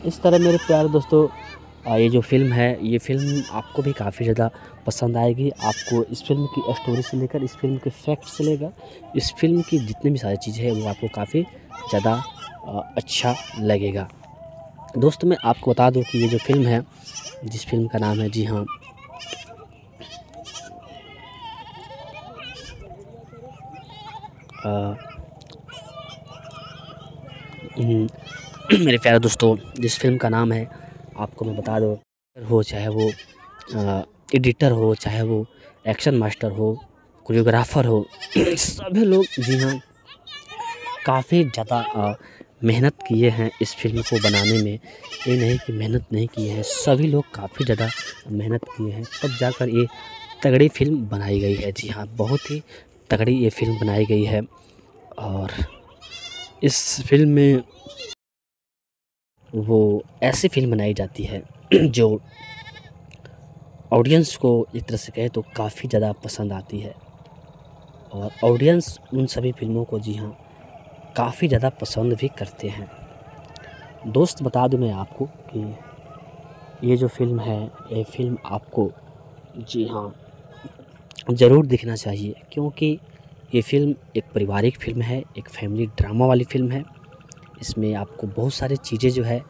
इस तरह मेरे प्यारे दोस्तों आ, ये जो फ़िल्म है ये फ़िल्म आपको भी काफ़ी ज़्यादा पसंद आएगी। आपको इस फ़िल्म की स्टोरी से लेकर इस फ़िल्म के फैक्ट से लेकर इस फ़िल्म की जितनी भी सारी चीज़ें हैं वो आपको काफ़ी ज़्यादा अच्छा लगेगा। दोस्त मैं आपको बता दूँ कि ये जो फ़िल्म है जिस फ़िल्म का नाम है जी हाँ मेरे प्यारे दोस्तों, जिस फ़िल्म का नाम है, आपको मैं बता दूँ हो, चाहे वो एडिटर हो, चाहे वो एक्शन मास्टर हो कोरियोग्राफर हो, सभी लोग जी हाँ काफ़ी ज़्यादा मेहनत किए हैं इस फ़िल्म को बनाने में। ये नहीं कि मेहनत नहीं की है, सभी लोग काफ़ी ज़्यादा मेहनत किए हैं। तब जाकर ये तगड़ी फ़िल्म बनाई गई है। जी हाँ बहुत ही तगड़ी ये फ़िल्म बनाई गई है। और इस फ़िल्म में वो ऐसी फ़िल्म बनाई जाती है जो ऑडियंस को एक तरह से कहे तो काफ़ी ज़्यादा पसंद आती है। और ऑडियंस उन सभी फ़िल्मों को जी हाँ काफ़ी ज़्यादा पसंद भी करते हैं। दोस्त, बता दूँ मैं आपको कि ये जो फ़िल्म है, ये फ़िल्म आपको जी हाँ ज़रूर देखना चाहिए, क्योंकि ये फ़िल्म एक पारिवारिक फ़िल्म है, एक फैमिली ड्रामा वाली फ़िल्म है। इसमें आपको बहुत सारी चीज़ें जो है,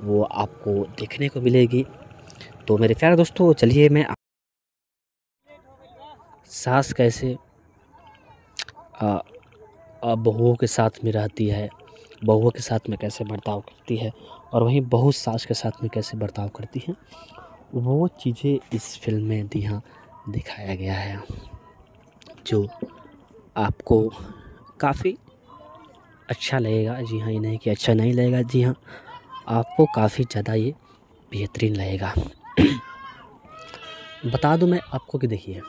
वो आपको देखने को मिलेगी। तो मेरे प्यारे दोस्तों, चलिए मैं सास कैसे बहुओं के साथ में रहती है बहुओं के साथ में कैसे बर्ताव करती है, और वहीं बहू सास के साथ में कैसे बर्ताव करती है, वो चीज़ें इस फ़िल्म में यहाँ दिखाया गया है, जो आपको काफ़ी अच्छा लगेगा। जी हाँ ये नहीं कि अच्छा नहीं लगेगा। जी हाँ आपको काफ़ी ज़्यादा ये बेहतरीन लगेगा। बता दूँ मैं आपको कि देखिए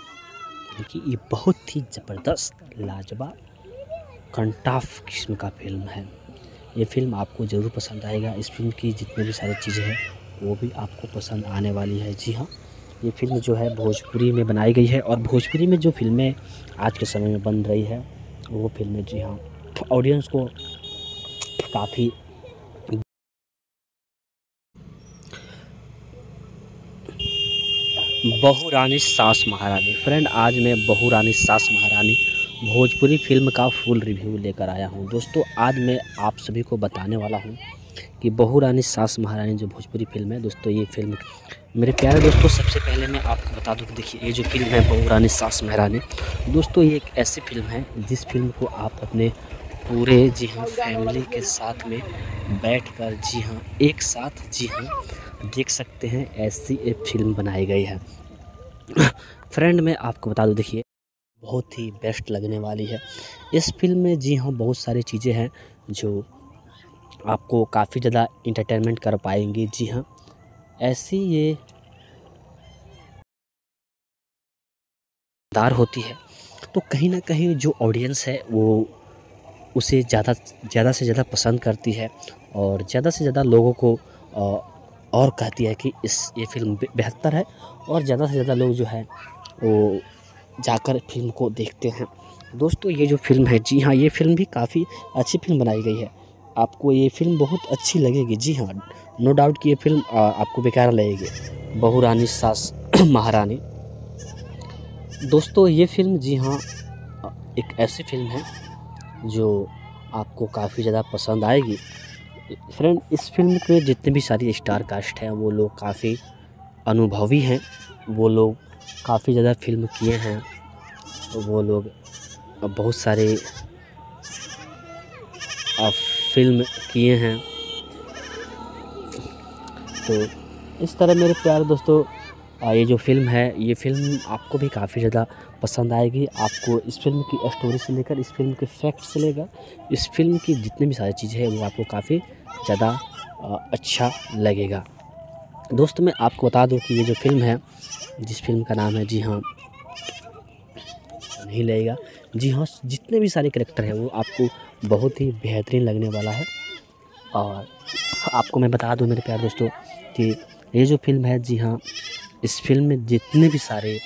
देखिए ये बहुत ही ज़बरदस्त, लाजवाब, कंटाफ किस्म का फ़िल्म है। ये फ़िल्म आपको ज़रूर पसंद आएगा। इस फ़िल्म की जितनी भी सारी चीज़ें हैं, वो भी आपको पसंद आने वाली है। जी हाँ ये फ़िल्म जो है भोजपुरी में बनाई गई है और भोजपुरी में जो फ़िल्में आज के समय में बन रही है, वो फ़िल्में जी हाँ ऑडियंस को काफ़ी बहू रानी सास महारानी। फ्रेंड आज मैं बहू रानी सास महारानी भोजपुरी फ़िल्म का फुल रिव्यू लेकर आया हूँ। दोस्तों, आज मैं आप सभी को बताने वाला हूँ कि बहू रानी सास महारानी जो भोजपुरी फ़िल्म है, दोस्तों, ये फ़िल्म मेरे प्यारे दोस्तों, सबसे पहले मैं आपको बता दूँ कि देखिए, ये जो फ़िल्म है बहू रानी सास महारानी, दोस्तों, ये एक ऐसी फ़िल्म है जिस फ़िल्म को आप अपने पूरे जी हाँ फैमिली के साथ में बैठकर जी हाँ एक साथ जी हाँ देख सकते हैं, ऐसी एक फ़िल्म बनाई गई है। फ्रेंड मैं आपको बता दूँ, देखिए, बहुत ही बेस्ट लगने वाली है। इस फ़िल्म में जी हाँ बहुत सारी चीज़ें हैं जो आपको काफ़ी ज़्यादा इंटरटेनमेंट कर पाएँगी जी हाँ। ऐसी ये दार होती है तो कहीं ना कहीं जो ऑडियंस है, वो उसे ज़्यादा ज़्यादा से ज़्यादा पसंद करती है और ज़्यादा से ज़्यादा लोगों को और कहती है कि इस, ये फ़िल्म बेहतर है और ज़्यादा से ज़्यादा लोग जो है वो जाकर फ़िल्म को देखते हैं। दोस्तों, ये जो फ़िल्म है, जी हाँ ये फ़िल्म भी काफ़ी अच्छी फ़िल्म बनाई गई है। आपको ये फ़िल्म बहुत अच्छी लगेगी, जी हाँ नो डाउट कि ये फ़िल्म आपको बेकार लगेगी। बहू रानी सास, महारानी। दोस्तों, ये फ़िल्म, जी हाँ एक ऐसी फ़िल्म है जो आपको काफ़ी ज़्यादा पसंद आएगी। फ्रेंड, इस फ़िल्म के जितने भी सारी स्टार कास्ट हैं, वो लोग काफ़ी अनुभवी हैं। वो लोग काफ़ी ज़्यादा फ़िल्म किए हैं। वो लोग बहुत सारे फ़िल्म किए हैं। तो इस तरह मेरे प्यारे दोस्तों ये जो फ़िल्म है, ये फ़िल्म आपको भी काफ़ी ज़्यादा पसंद आएगी आपको इस फ़िल्म की स्टोरी से लेकर इस फ़िल्म के फैक्ट से लेकर इस फ़िल्म की जितनी भी सारी चीज़ें हैं वो आपको काफ़ी ज़्यादा अच्छा लगेगा। दोस्तों मैं आपको बता दूँ कि ये जो फ़िल्म है जिस फ़िल्म का नाम है जी हाँ नहीं लगेगा। जी हाँ जितने भी सारे करेक्टर हैं वो आपको बहुत ही बेहतरीन लगने वाला है। और आपको मैं बता दूँ मेरे प्यार दोस्तों कि ये जो फ़िल्म है जी हाँ इस फ़िल्म में जितने भी सारे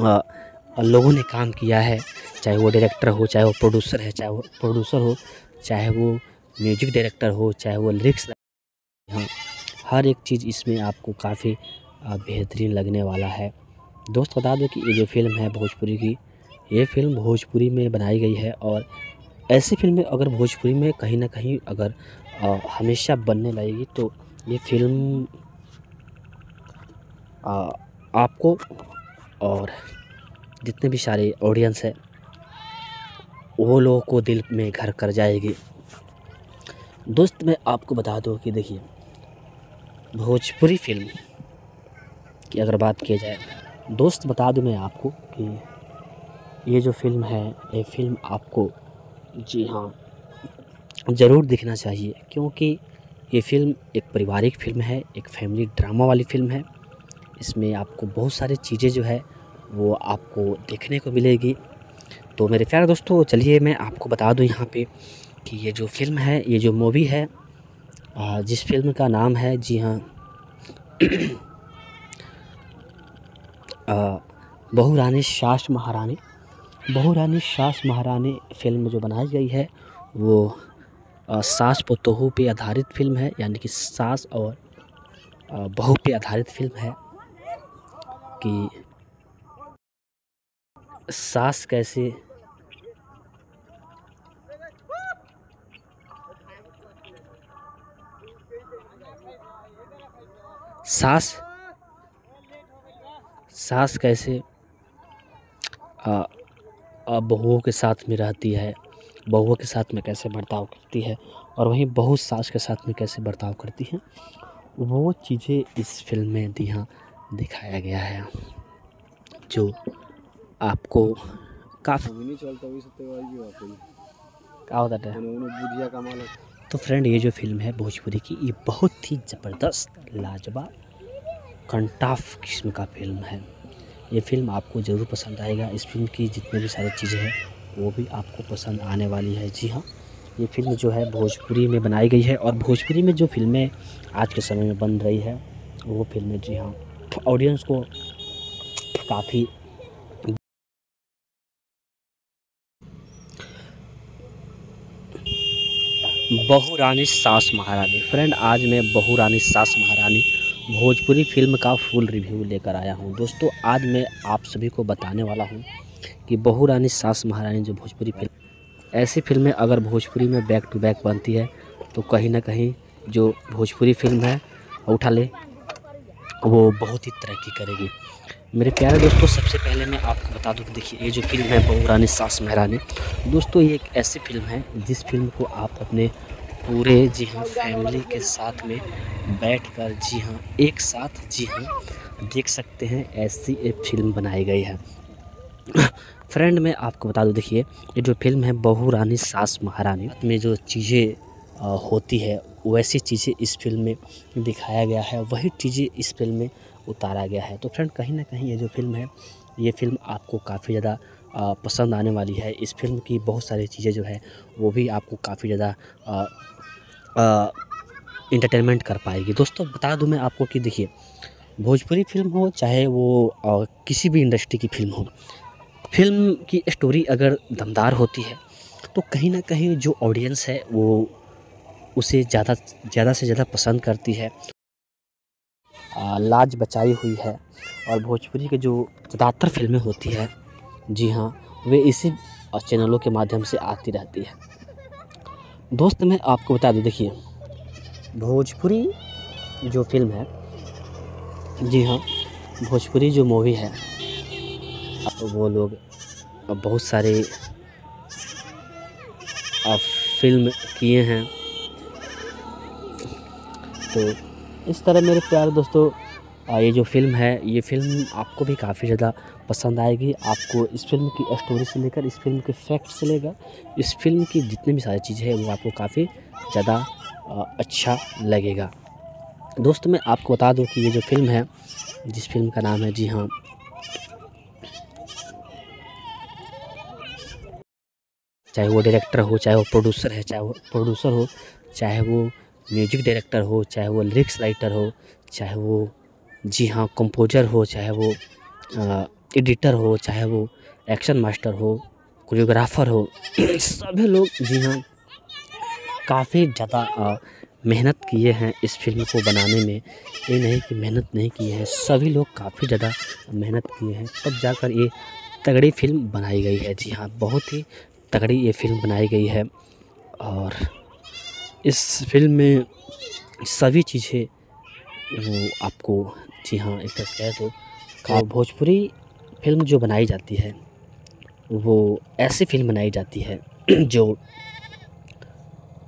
आ, लोगों ने काम किया है चाहे वो डायरेक्टर हो चाहे वो प्रोड्यूसर है चाहे वो प्रोड्यूसर हो चाहे वो म्यूज़िक डायरेक्टर हो चाहे वो लिरिक्स हाँ हर एक चीज़ इसमें आपको काफ़ी बेहतरीन लगने वाला है। दोस्त बता दो कि ये जो फ़िल्म है भोजपुरी की ये फ़िल्म भोजपुरी में बनाई गई है और ऐसी फ़िल्में अगर भोजपुरी में कहीं ना कहीं अगर आ, हमेशा बनने लगेगी तो ये फ़िल्म आ, आपको और जितने भी सारे ऑडियंस है, वो लोगों को दिल में घर कर जाएगी। दोस्त, मैं आपको बता दूँ कि देखिए, भोजपुरी फ़िल्म की अगर बात की जाए, दोस्त, बता दूँ मैं आपको कि ये जो फ़िल्म है, ये फ़िल्म आपको, जी हाँ ज़रूर देखना चाहिए, क्योंकि ये फ़िल्म एक पारिवारिक फ़िल्म है, एक फैमिली ड्रामा वाली फ़िल्म है। इसमें आपको बहुत सारी चीज़ें जो है वो आपको देखने को मिलेगी। तो मेरे प्यारे दोस्तों, चलिए मैं आपको बता दूँ यहाँ पे कि ये जो फ़िल्म है, ये जो मूवी है जिस फ़िल्म का नाम है, जी हाँ बहू रानी सास महारानी। बहू रानी सास महारानी फ़िल्म जो बनाई गई है, वो सास पोतोहू पे आधारित फ़िल्म है, यानी कि सास और बहू पे आधारित फ़िल्म है कि सास कैसे? सास? सास कैसे? बहुओं के साथ में रहती है। बहुओं के साथ में कैसे बर्ताव करती है? और वहीं बहू सास के साथ में कैसे बर्ताव करती है? वो चीज़ें इस फ़िल्म में यहाँ दिखाया गया है, जो आपको काफ़ी क्या होता है? तो फ्रेंड ये जो फ़िल्म है भोजपुरी की ये बहुत ही ज़बरदस्त लाजवाब कंटाफ किस्म का फ़िल्म है। ये फ़िल्म आपको ज़रूर पसंद आएगा। इस फ़िल्म की जितने भी सारी चीज़ें हैं वो भी आपको पसंद आने वाली है। जी हाँ ये फ़िल्म जो है भोजपुरी में बनाई गई है और भोजपुरी में जो फ़िल्में आज के समय में बन रही है वो फ़िल्में जी हाँ ऑडियंस को काफ़ी बहू रानी सास महारानी। फ्रेंड आज मैं बहू रानी सास महारानी भोजपुरी फ़िल्म का फुल रिव्यू लेकर आया हूँ। दोस्तों, आज मैं आप सभी को बताने वाला हूँ कि बहू रानी सास महारानी जो भोजपुरी फ़िल्म ऐसी फ़िल्में अगर भोजपुरी में बैक टू बैक बनती है तो कहीं ना कहीं जो भोजपुरी फ़िल्म है, उठा ले, वो बहुत ही तरक्की करेगी। मेरे प्यारे दोस्तों, सबसे पहले मैं आपको बता दूँ कि देखिए, ये जो फ़िल्म है बहू रानी सास महारानी, दोस्तों, ये एक ऐसी फ़िल्म है जिस फ़िल्म को आप अपने पूरे, जी हाँ फैमिली के साथ में बैठकर, जी हाँ एक साथ, जी हाँ देख सकते हैं, ऐसी एक फ़िल्म बनाई गई है। फ्रेंड, मैं आपको बता दूँ, देखिए, ये जो फ़िल्म है बहू रानी सास महारानी, में जो चीज़ें होती है, वैसी चीज़ें इस फ़िल्म में दिखाया गया है, वही चीज़ें इस फ़िल्म में उतारा गया है। तो फ्रेंड कहीं ना कहीं ये जो फ़िल्म है ये फ़िल्म आपको काफ़ी ज़्यादा पसंद आने वाली है। इस फ़िल्म की बहुत सारी चीज़ें जो है वो भी आपको काफ़ी ज़्यादा इंटरटेनमेंट कर पाएगी। दोस्तों बता दूँ मैं आपको कि देखिए भोजपुरी फ़िल्म हो चाहे वो आ, किसी भी इंडस्ट्री की फ़िल्म हो फ़िल्म की स्टोरी अगर दमदार होती है तो कहीं ना कहीं जो ऑडियंस है वो उसे ज़्यादा ज़्यादा से ज़्यादा पसंद करती है। लाज बचाई हुई है। और भोजपुरी के जो ज़्यादातर फ़िल्में होती है, जी हाँ वे इसी चैनलों के माध्यम से आती रहती है। दोस्त, मैं आपको बता दूँ, देखिए, भोजपुरी जो फ़िल्म है, जी हाँ भोजपुरी जो मूवी है वो लोग बहुत सारे फ़िल्म किए हैं। तो इस तरह मेरे प्यारे दोस्तों ये जो फ़िल्म है, ये फ़िल्म आपको भी काफ़ी ज़्यादा पसंद आएगी। आपको इस फ़िल्म की स्टोरी से लेकर, इस फ़िल्म के फैक्ट से लेकर, इस फ़िल्म की जितनी भी सारी चीज़ें हैं, वो आपको काफ़ी ज़्यादा अच्छा लगेगा। दोस्तों, मैं आपको बता दूँ कि ये जो फ़िल्म है, जिस फ़िल्म का नाम है, जी हाँ। चाहे वो डायरेक्टर हो, चाहे वो प्रोड्यूसर है, चाहे वो प्रोड्यूसर हो, चाहे वो म्यूज़िक डायरेक्टर हो, चाहे वो लिरिक्स राइटर हो, चाहे वो, जी हाँ कंपोजर हो, चाहे वो एडिटर हो, चाहे वो एक्शन मास्टर हो, कोरियोग्राफर हो, सभी लोग, जी हाँ काफ़ी ज़्यादा मेहनत किए हैं इस फ़िल्म को बनाने में। ये नहीं कि मेहनत नहीं किए हैं, सभी लोग काफ़ी ज़्यादा मेहनत किए हैं। तब जाकर ये तगड़ी फ़िल्म बनाई गई है, जी हाँ बहुत ही तगड़ी ये फ़िल्म बनाई गई है। और इस फ़िल्म में सभी चीज़ें वो आपको जी हाँ एक तरह से कहे तो का भोजपुरी फ़िल्म जो बनाई जाती है वो ऐसी फ़िल्म बनाई जाती है जो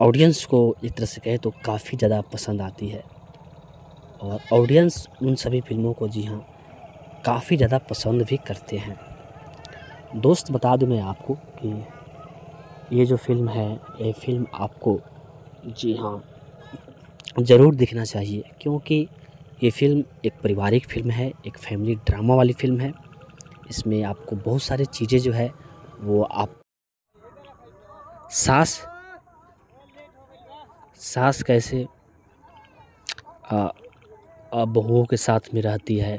ऑडियंस को एक तरह से कहे तो काफ़ी ज़्यादा पसंद आती है। और ऑडियंस उन सभी फ़िल्मों को जी हाँ काफ़ी ज़्यादा पसंद भी करते हैं। दोस्त बता दूँ मैं आपको कि ये जो फ़िल्म है ये फ़िल्म आपको जी हाँ ज़रूर देखना चाहिए क्योंकि ये फ़िल्म एक पारिवारिक फ़िल्म है, एक फैमिली ड्रामा वाली फ़िल्म है। इसमें आपको बहुत सारी चीज़ें जो है, वो आप सास सास कैसे बहुओं के साथ में रहती है,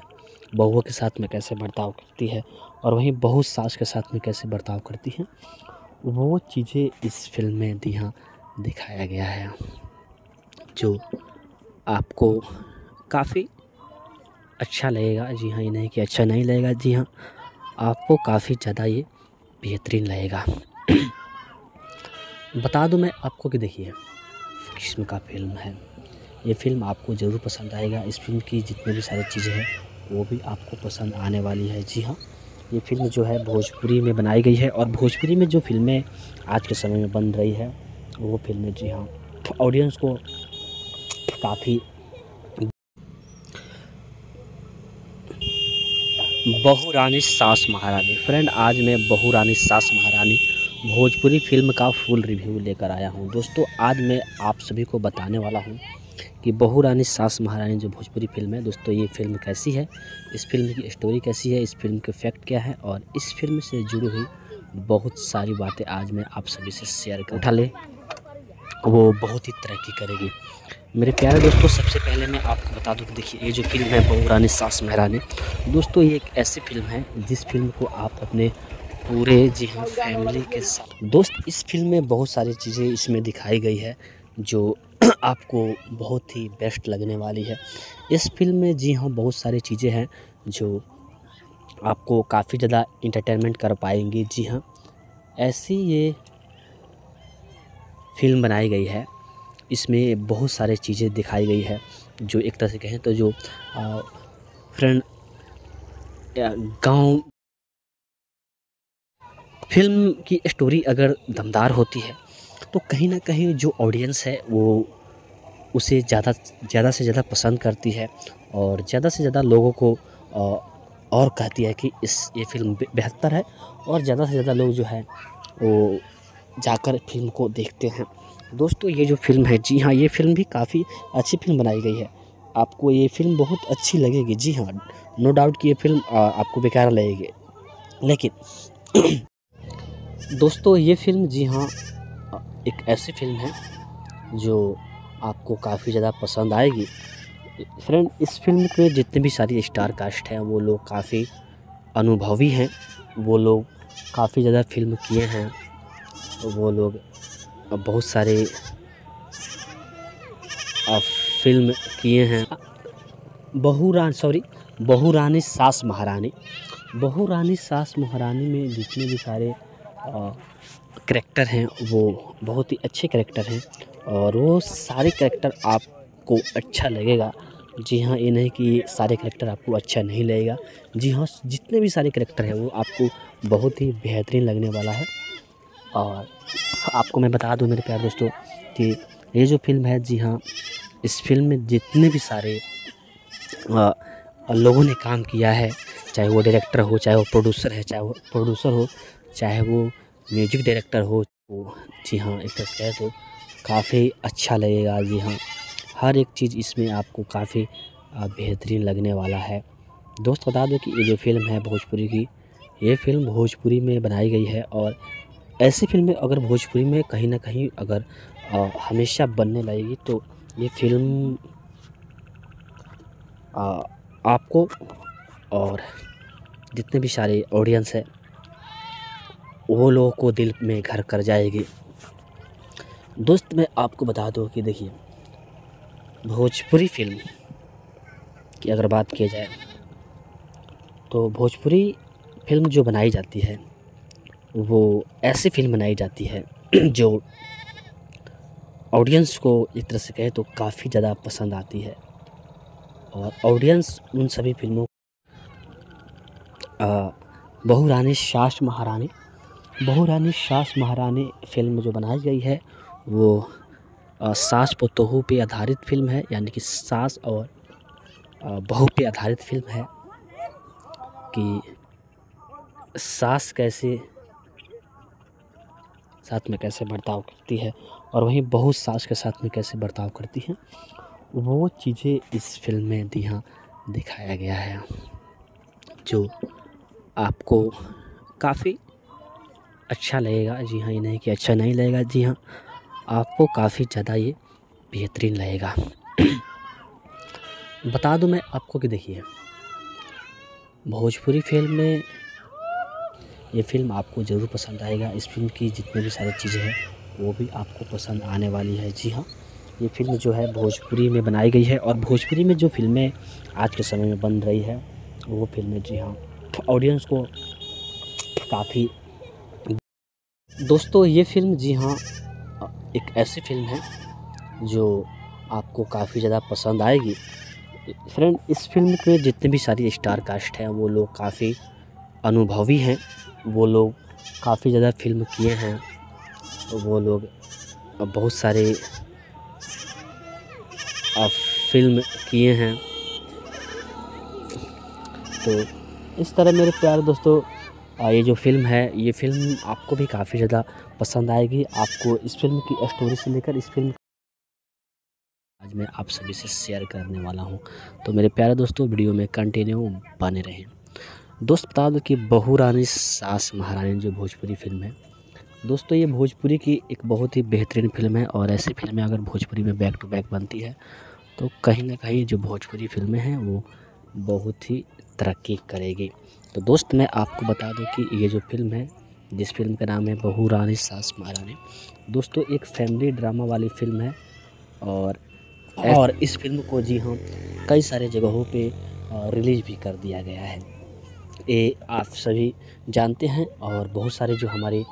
बहुओं के साथ में कैसे बर्ताव करती है और वहीं बहू सास के साथ में कैसे बर्ताव करती है, वो चीज़ें इस फ़िल्म में यहाँ दिखाया गया है, जो आपको काफ़ी अच्छा लगेगा। जी हाँ ये नहीं कि अच्छा नहीं लगेगा, जी हाँ आपको काफ़ी ज़्यादा ये बेहतरीन लगेगा। बता दूँ मैं आपको कि देखिए किस्म का फ़िल्म है। ये फ़िल्म आपको ज़रूर पसंद आएगा। इस फ़िल्म की जितनी भी सारी चीज़ें हैं, वो भी आपको पसंद आने वाली है। जी हाँ ये फ़िल्म जो है भोजपुरी में बनाई गई है और भोजपुरी में जो फ़िल्में आज के समय में बन रही है वो फ़िल्में जी हाँ। ऑडियंस को काफ़ी बहू रानी सास महारानी। फ्रेंड आज मैं बहू रानी सास महारानी भोजपुरी फ़िल्म का फुल रिव्यू लेकर आया हूँ। दोस्तों, आज मैं आप सभी को बताने वाला हूँ कि बहू रानी सास महारानी जो भोजपुरी फ़िल्म है, दोस्तों, ये फ़िल्म कैसी है, इस फ़िल्म की स्टोरी कैसी है, इस फ़िल्म के फैक्ट क्या है, और इस फ़िल्म से जुड़ी हुई बहुत सारी बातें आज मैं आप सभी से शेयर कर उठा ले। वो बहुत ही तरक्की करेगी। मेरे प्यारे दोस्तों, सबसे पहले मैं आपको बता दूँ कि देखिए, ये जो फ़िल्म है बहू रानी सास महारानी, दोस्तों, ये एक ऐसी फ़िल्म है, जिस फ़िल्म को आप अपने पूरे जी हाँ फैमिली के साथ, दोस्त, इस फ़िल्म में बहुत सारी चीज़ें इसमें दिखाई गई है, जो आपको बहुत ही बेस्ट लगने वाली है। इस फ़िल्म में जी हाँ बहुत सारी चीज़ें हैं, जो आपको काफ़ी ज़्यादा इंटरटेनमेंट कर पाएँगी। जी हाँ ऐसी ये फ़िल्म बनाई गई है। इसमें बहुत सारे चीज़ें दिखाई गई है, जो एक तरह से कहें तो जो फ्रेंड गाँव फ़िल्म की स्टोरी अगर दमदार होती है तो कहीं ना कहीं जो ऑडियंस है वो उसे ज़्यादा ज़्यादा से ज़्यादा पसंद करती है और ज़्यादा से ज़्यादा लोगों को और कहती है कि इस, ये फ़िल्म बेहतर है और ज़्यादा से ज़्यादा लोग जो है वो जाकर फ़िल्म को देखते हैं। दोस्तों, ये जो फ़िल्म है, जी हाँ ये फ़िल्म भी काफ़ी अच्छी फ़िल्म बनाई गई है। आपको ये फ़िल्म बहुत अच्छी लगेगी, जी हाँ नो डाउट कि ये फ़िल्म आपको बेकार लगेगी। लेकिन दोस्तों, ये फ़िल्म, जी हाँ एक ऐसी फ़िल्म है, जो आपको काफ़ी ज़्यादा पसंद आएगी। फ्रेंड, इस फ़िल्म के जितने भी सारी स्टार कास्ट हैं, वो लोग काफ़ी अनुभवी हैं। वो लोग काफ़ी ज़्यादा फ़िल्म किए हैं। वो लोग अब बहुत सारे फ़िल्म किए हैं। बहू रान सॉरी बहू रानी सास महारानी। बहू रानी सास महारानी में जितने भी सारे करेक्टर हैं, वो बहुत ही अच्छे करेक्टर हैं। और वो सारे करेक्टर आपको अच्छा लगेगा। जी हाँ ये नहीं कि सारे करेक्टर आपको अच्छा नहीं लगेगा। जी हाँ जितने भी सारे करेक्टर हैं, वो आपको बहुत ही बेहतरीन लगने वाला है। और आपको मैं बता दूँ मेरे प्यार दोस्तों, कि ये जो फ़िल्म है, जी हाँ इस फ़िल्म में जितने भी सारे लोगों ने काम किया है, चाहे वो डायरेक्टर हो, चाहे वो प्रोड्यूसर है, चाहे वो प्रोड्यूसर हो, चाहे वो म्यूज़िक डायरेक्टर हो, वो, जी हाँ एक तरह से तो काफ़ी अच्छा लगेगा, जी हाँ। हर एक चीज़ इसमें आपको काफ़ी बेहतरीन लगने वाला है। दोस्त, बता दो कि ये जो फ़िल्म है, भोजपुरी की, ये फ़िल्म भोजपुरी में बनाई गई है और ऐसी फ़िल्में अगर भोजपुरी में कहीं ना कहीं अगर अ, हमेशा बनने लगेगी तो ये फ़िल्म अ, आपको और जितने भी सारे ऑडियंस है वो लोगों को दिल में घर कर जाएगी। दोस्त मैं आपको बता दूँ कि देखिए भोजपुरी फ़िल्म की अगर बात की जाए तो भोजपुरी फ़िल्म जो बनाई जाती है वो ऐसी फ़िल्म बनाई जाती है जो ऑडियंस को एक तरह से कहे तो काफ़ी ज़्यादा पसंद आती है। और ऑडियंस उन सभी फ़िल्मों बहू रानी सास महारानी बहू रानी सास महारानी फ़िल्म जो बनाई गई है, वो सास पोतोहू पे आधारित फ़िल्म है, यानी कि सास और बहू पे आधारित फ़िल्म है कि सास कैसे साथ में कैसे बर्ताव करती है और वहीं बहू सास के साथ में कैसे बर्ताव करती है, वो चीज़ें इस फ़िल्म में यहाँ दिखाया गया है, जो आपको काफ़ी अच्छा लगेगा। जी हाँ ये नहीं कि अच्छा नहीं लगेगा, जी हाँ आपको काफ़ी ज़्यादा ये बेहतरीन लगेगा। बता दूँ मैं आपको कि देखिए, भोजपुरी फ़िल्म में ये फ़िल्म आपको ज़रूर पसंद आएगा। इस फ़िल्म की जितनी भी सारी चीज़ें हैं, वो भी आपको पसंद आने वाली है। जी हाँ ये फ़िल्म जो है भोजपुरी में बनाई गई है और भोजपुरी में जो फ़िल्में आज के समय में बन रही है, वो फ़िल्में, जी हाँ ऑडियंस को काफ़ी दोस्तों, ये फ़िल्म, जी हाँ एक ऐसी फ़िल्म है जो आपको काफ़ी ज़्यादा पसंद आएगी। फ्रेंड, इस फ़िल्म में जितने भी सारी स्टार कास्ट हैं, वो लोग काफ़ी अनुभवी हैं। वो लोग काफ़ी ज़्यादा फ़िल्म किए हैं। वो लोग बहुत सारे फ़िल्म किए हैं। तो इस तरह मेरे प्यारे दोस्तों ये जो फ़िल्म है, ये फ़िल्म आपको भी काफ़ी ज़्यादा पसंद आएगी। आपको इस फ़िल्म की स्टोरी से लेकर इस फ़िल्म आज मैं आप सभी से शेयर करने वाला हूँ। तो मेरे प्यारे दोस्तों वीडियो में कंटिन्यू बने रहें। दोस्त बता दो कि बहू रानी सास महारानी जो भोजपुरी फ़िल्म है। दोस्तों ये भोजपुरी की एक बहुत ही बेहतरीन फ़िल्म है और ऐसी फ़िल्में अगर भोजपुरी में बैक टू बैक बनती है तो कहीं ना कहीं जो भोजपुरी फ़िल्में हैं वो बहुत ही तरक्की करेगी। तो दोस्त मैं आपको बता दूँ कि ये जो फ़िल्म है जिस फ़िल्म का नाम है बहू रानी सास महारानी दोस्तों एक फैमिली ड्रामा वाली फ़िल्म है और और इस फ़िल्म को जी हाँ कई सारे जगहों पे रिलीज़ भी कर दिया गया है। ये आप सभी जानते हैं और बहुत सारे जो हमारे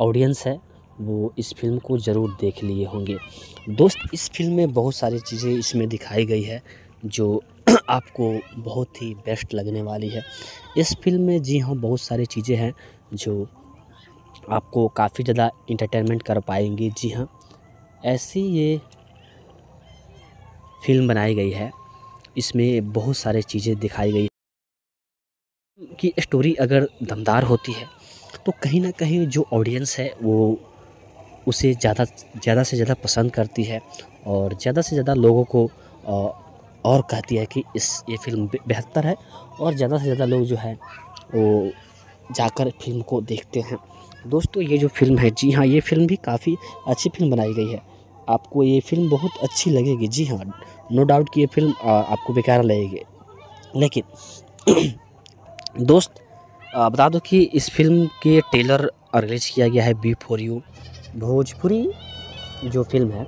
ऑडियंस है, वो इस फ़िल्म को ज़रूर देख लिए होंगे। दोस्त, इस फ़िल्म में बहुत सारी चीज़ें इसमें दिखाई गई है, जो आपको बहुत ही बेस्ट लगने वाली है। इस फ़िल्म में जी हाँ बहुत सारी चीज़ें हैं, जो आपको काफ़ी ज़्यादा इंटरटेनमेंट कर पाएँगी। जी हाँ ऐसी ये फ़िल्म बनाई गई है, इसमें बहुत सारी चीज़ें दिखाई गई की स्टोरी अगर दमदार होती है तो कहीं ना कहीं जो ऑडियंस है, वो उसे ज़्यादा ज़्यादा से ज़्यादा पसंद करती है और ज़्यादा से ज़्यादा लोगों को और कहती है कि इस, ये फ़िल्म बेहतर है और ज़्यादा से ज़्यादा लोग जो है, वो जाकर फ़िल्म को देखते हैं। दोस्तों, ये जो फ़िल्म है, जी हाँ ये फ़िल्म भी काफ़ी अच्छी फ़िल्म बनाई गई है। आपको ये फ़िल्म बहुत अच्छी लगेगी, जी हाँ नो डाउट कि ये फ़िल्म आपको बेकार लगेगी। लेकिन दोस्त बता दो कि इस फ़िल्म के ट्रेलर रिलीज़ किया गया है बी फॉर यू, भोजपुरी जो फ़िल्म है।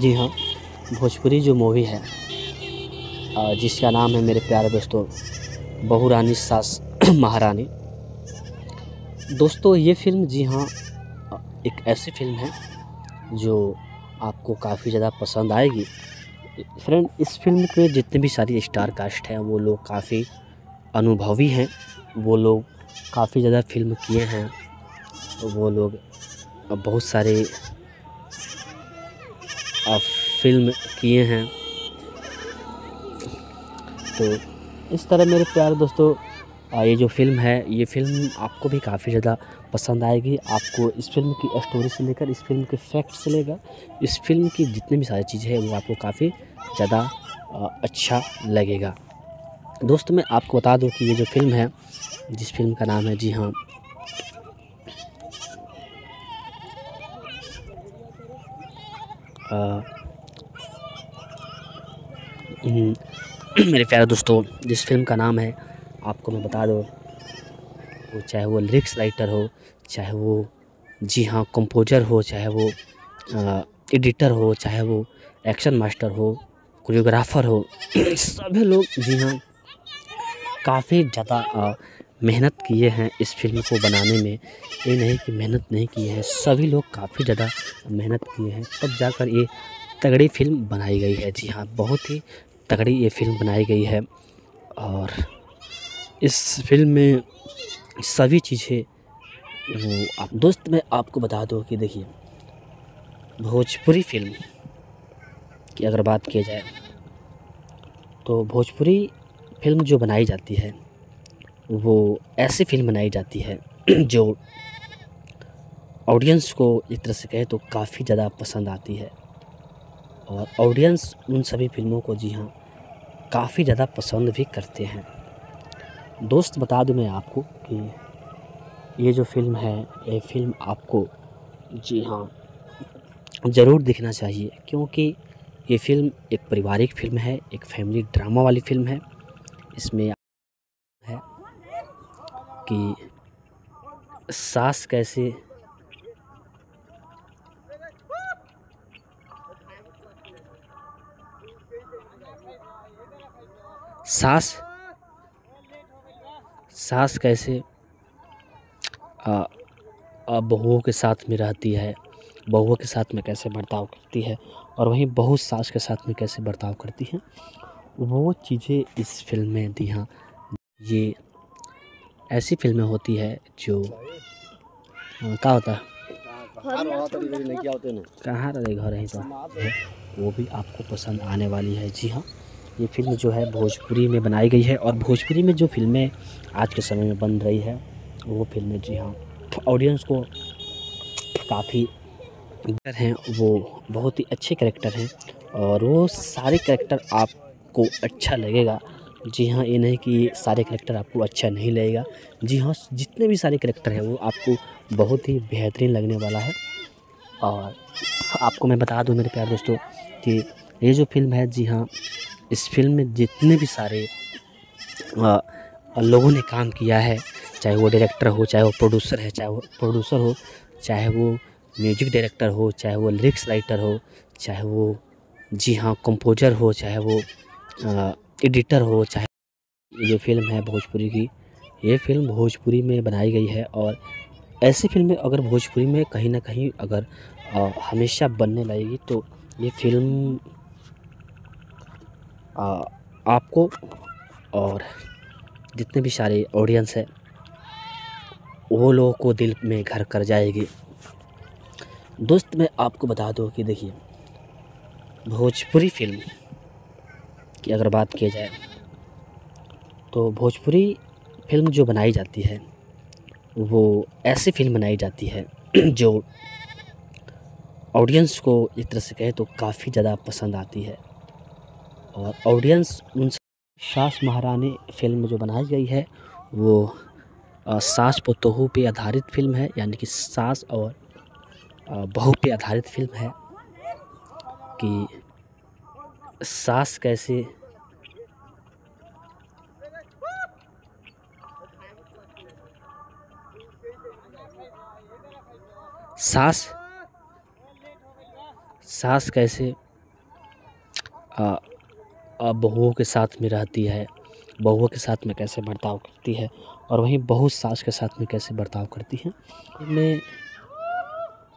जी हाँ भोजपुरी जो मूवी है जिसका नाम है मेरे प्यारे दोस्तों बहू रानी सास महारानी। दोस्तों, ये फ़िल्म, जी हाँ एक ऐसी फ़िल्म है, जो आपको काफ़ी ज़्यादा पसंद आएगी। फ्रेंड, इस फ़िल्म के जितने भी सारी स्टार कास्ट हैं, वो लोग काफ़ी अनुभवी हैं। वो लोग काफ़ी ज़्यादा फ़िल्म किए हैं। वो लोग बहुत सारे फ़िल्म किए हैं। तो इस तरह मेरे प्यारे दोस्तों ये जो फ़िल्म है, ये फ़िल्म आपको भी काफ़ी ज़्यादा पसंद आएगी। आपको इस फ़िल्म की स्टोरी से लेकर, इस फ़िल्म के फैक्ट से लेकर, इस फ़िल्म की जितनी भी सारी चीज़ें हैं, वो आपको काफ़ी ज़्यादा अच्छा लगेगा। दोस्त मैं आपको बता दूँ कि ये जो फ़िल्म है जिस फ़िल्म का नाम है जी हाँ। हम्म, मेरे प्यारे दोस्तों जिस फ़िल्म का नाम है आपको मैं बता दूँ वो चाहे वो लिरिक्स राइटर हो चाहे वो जी हाँ कंपोजर हो चाहे वो एडिटर हो चाहे वो एक्शन मास्टर हो कोरियोग्राफर हो सभी लोग जी हाँ काफ़ी ज़्यादा मेहनत किए हैं इस फ़िल्म को बनाने में। ये नहीं कि मेहनत नहीं की है, सभी लोग काफ़ी ज़्यादा मेहनत किए हैं। तब जाकर ये तगड़ी फ़िल्म बनाई गई है। जी हाँ बहुत ही तगड़ी ये फ़िल्म बनाई गई है। और इस फ़िल्म में सभी चीज़ें, वो आप दोस्त, मैं आपको बता दूँ कि देखिए, भोजपुरी फ़िल्म की अगर बात की जाए तो भोजपुरी फ़िल्म जो बनाई जाती है, वो ऐसी फ़िल्म बनाई जाती है जो ऑडियंस को एक तरह से कहे तो काफ़ी ज़्यादा पसंद आती है। और ऑडियंस उन सभी फ़िल्मों को जी हाँ काफ़ी ज़्यादा पसंद भी करते हैं। दोस्त, बता दूँ मैं आपको कि ये जो फ़िल्म है, ये फ़िल्म आपको जी हाँ ज़रूर देखना चाहिए, क्योंकि ये फ़िल्म एक पारिवारिक फ़िल्म है, एक फैमिली ड्रामा वाली फ़िल्म है। इसमें है कि सास कैसे सास सास कैसे बहुओं के साथ में रहती है बहुओं के साथ में कैसे बर्ताव करती है और वहीं बहू सास के साथ में कैसे बर्ताव करती है। वो चीज़ें इस फ़िल्म में दी हाँ। ये ऐसी फ़िल्में होती है जो क्या होता है? कहाँ रहे घर है तो? वो भी आपको पसंद आने वाली है। जी हाँ ये फ़िल्म जो है भोजपुरी में बनाई गई है और भोजपुरी में जो फ़िल्में आज के समय में बन रही है वो फ़िल्में जी हाँ ऑडियंस को काफ़ी हैं। वो बहुत ही अच्छे करेक्टर हैं और वो सारे कैरेक्टर आपको अच्छा लगेगा। जी हाँ ये नहीं कि सारे करेक्टर आपको अच्छा नहीं लगेगा। जी हाँ जितने भी सारे करेक्टर हैं, वो आपको बहुत ही बेहतरीन लगने वाला है। और आपको मैं बता दूँ मेरे प्यार दोस्तों, कि ये जो फ़िल्म है, जी हाँ इस फ़िल्म में जितने भी सारे लोगों ने काम किया है, चाहे वो डायरेक्टर हो, चाहे वो प्रोड्यूसर है, चाहे वो प्रोड्यूसर हो, चाहे वो म्यूज़िक डायरेक्टर हो, चाहे वो लिरिक्स राइटर हो, चाहे वो, जी हाँ कंपोजर हो, चाहे वो एडिटर हो चाहे ये जो फ़िल्म है भोजपुरी की ये फ़िल्म भोजपुरी में बनाई गई है और ऐसी फ़िल्में अगर भोजपुरी में कहीं ना कहीं अगर आ, हमेशा बनने लगेगी तो ये फ़िल्म आ, आपको और जितने भी सारे ऑडियंस है वो लोगों को दिल में घर कर जाएगी। दोस्त मैं आपको बता दूँ कि देखिए भोजपुरी फ़िल्म की अगर बात की जाए तो भोजपुरी फ़िल्म जो बनाई जाती है, वो ऐसी फ़िल्म बनाई जाती है जो ऑडियंस को एक तरह से कहे तो काफ़ी ज़्यादा पसंद आती है। और ऑडियंस उन सास महारानी फ़िल्म जो बनाई गई है, वो सास पोतोहू पे आधारित फ़िल्म है, यानी कि सास और बहू पे आधारित फ़िल्म है कि सास कैसे? सास? सास कैसे? बहुओं के साथ में रहती है। बहुओं के साथ में कैसे बर्ताव करती है? और वहीं बहु सास के साथ में कैसे बर्ताव करती है? में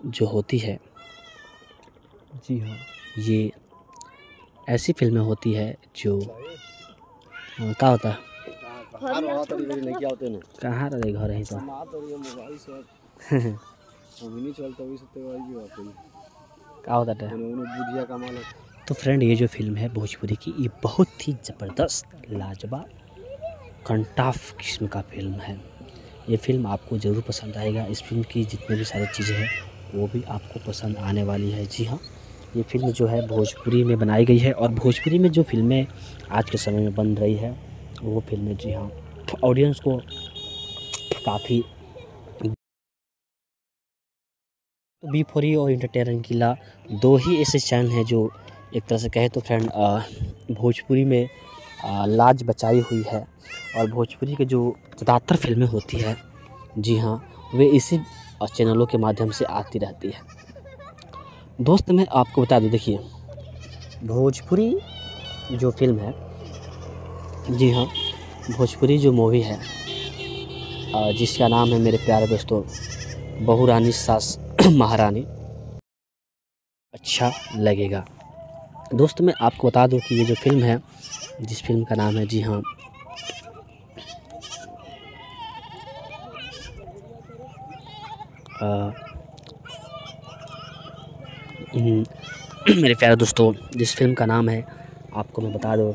जो होती है, जी हाँ ये ऐसी फ़िल्में होती है जो क्या होता है? कहाँ रहे घर है तो? क्या होता है? तो फ्रेंड ये जो फ़िल्म है भोजपुरी की ये बहुत ही ज़बरदस्त लाजवाब कंटाफ किस्म का फ़िल्म है। ये फ़िल्म आपको ज़रूर पसंद आएगा। इस फ़िल्म की जितनी भी सारी चीज़ें हैं वो भी आपको पसंद आने वाली है। जी हाँ ये फ़िल्म जो है भोजपुरी में बनाई गई है और भोजपुरी में जो फ़िल्में आज के समय में बन रही है, वो फ़िल्में जी हाँ ऑडियंस को काफ़ी बी फोरी और इंटरटेनमेंट किला दो ही ऐसे चैनल हैं जो एक तरह से कहे तो फ्रेंड भोजपुरी में लाज बचाई हुई है और भोजपुरी के जो ज़्यादातर फ़िल्में होती है, जी हाँ वे इसी चैनलों के माध्यम से आती रहती है। दोस्त मैं आपको बता दूँ देखिए। भोजपुरी जो फ़िल्म है जी हाँ भोजपुरी जो मूवी है जिसका नाम है मेरे प्यारे दोस्तों बहू रानी सास महारानी अच्छा लगेगा। दोस्त मैं आपको बता दूँ कि ये जो फ़िल्म है जिस फ़िल्म का नाम है जी हाँ आ, मेरे प्यारे दोस्तों, जिस फ़िल्म का नाम है, आपको मैं बता दूँ।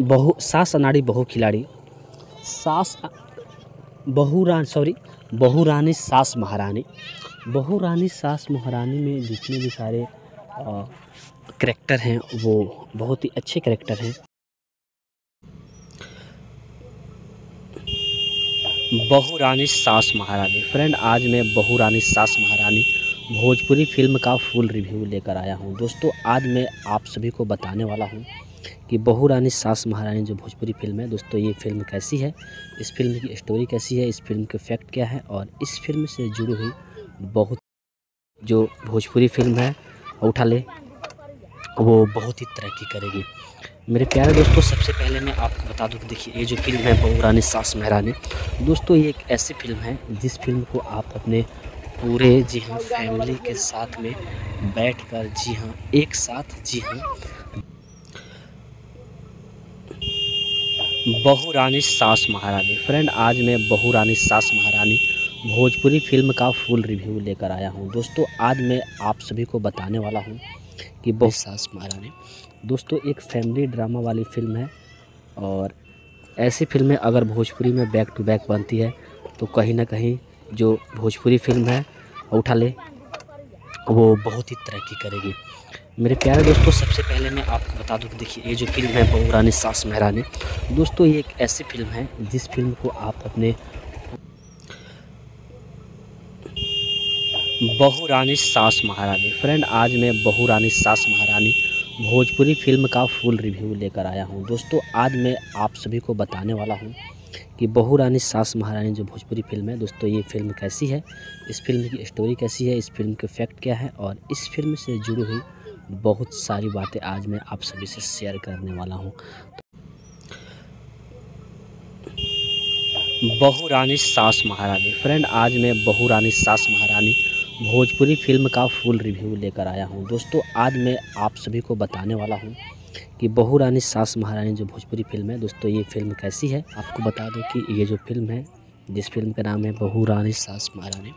बहु, सास अनाड़ी बहु खिलाड़ी। सास, बहू रान सॉरी बहू रानी, सास महारानी। बहू रानी, सास महारानी में जितने भी सारे करेक्टर हैं, वो बहुत ही अच्छे करेक्टर हैं। बहू रानी, सास महारानी। फ्रेंड आज मैं बहू रानी, सास महारानी भोजपुरी फ़िल्म का फुल रिव्यू लेकर आया हूँ। दोस्तों, आज मैं आप सभी को बताने वाला हूँ कि बहू रानी सास महारानी जो भोजपुरी फ़िल्म है, दोस्तों, ये फ़िल्म कैसी है, इस फ़िल्म की स्टोरी कैसी है, इस फ़िल्म के फैक्ट क्या है और इस फ़िल्म से जुड़ी हुई बहुत जो भोजपुरी फ़िल्म है उठा ले वो बहुत ही तरक्की करेगी। मेरे प्यारे दोस्तों, सबसे पहले मैं आपको बता दूँ कि देखिए, ये जो फ़िल्म है, बहू रानी सास महारानी, दोस्तों, ये एक ऐसी फ़िल्म है जिस फ़िल्म को आप अपने पूरे जी हाँ फैमिली के साथ में बैठकर जी हाँ एक साथ जी हाँ। बहू रानी सास महारानी। फ्रेंड आज मैं बहू रानी सास महारानी भोजपुरी फ़िल्म का फुल रिव्यू लेकर आया हूँ। दोस्तों, आज मैं आप सभी को बताने वाला हूँ कि बहू सास महारानी, दोस्तों, एक फैमिली ड्रामा वाली फ़िल्म है और ऐसी फ़िल्में अगर भोजपुरी में बैक टू बैक बनती है तो कहीं ना कहीं जो भोजपुरी फ़िल्म है, उठा ले। वो बहुत ही तरक्की करेगी। मेरे प्यारे दोस्तों, सबसे पहले मैं आपको बता दूँ कि देखिए, ये जो फ़िल्म है, बहू रानी, सास महारानी, दोस्तों, ये एक ऐसी फ़िल्म है, जिस फ़िल्म को आप अपने बहू रानी, सास महारानी फ्रेंड आज मैं बहू रानी, सास महारानी, भोजपुरी फ़िल्म का फुल रिव्यू लेकर आया हूँ। दोस्तों, आज मैं आप सभी को बताने वाला हूँ कि बहू रानी सास महारानी जो भोजपुरी फ़िल्म है, दोस्तों ये फ़िल्म कैसी है, इस फ़िल्म की स्टोरी कैसी है, इस फ़िल्म के फैक्ट क्या है, और इस फ़िल्म से जुड़ी हुई बहुत सारी बातें आज मैं आप सभी से शेयर करने वाला हूँ। बहू रानी सास महारानी फ्रेंड आज मैं बहू रानी सास महारानी भोजपुरी फ़िल्म का फुल रिव्यू लेकर आया हूँ। दोस्तों, आज मैं आप सभी को बताने वाला हूँ कि बहू रानी सास महारानी जो भोजपुरी फ़िल्म है, दोस्तों ये फ़िल्म कैसी है? आपको बता दूँ कि ये जो फ़िल्म है, जिस फ़िल्म का नाम है बहू रानी सास महारानी।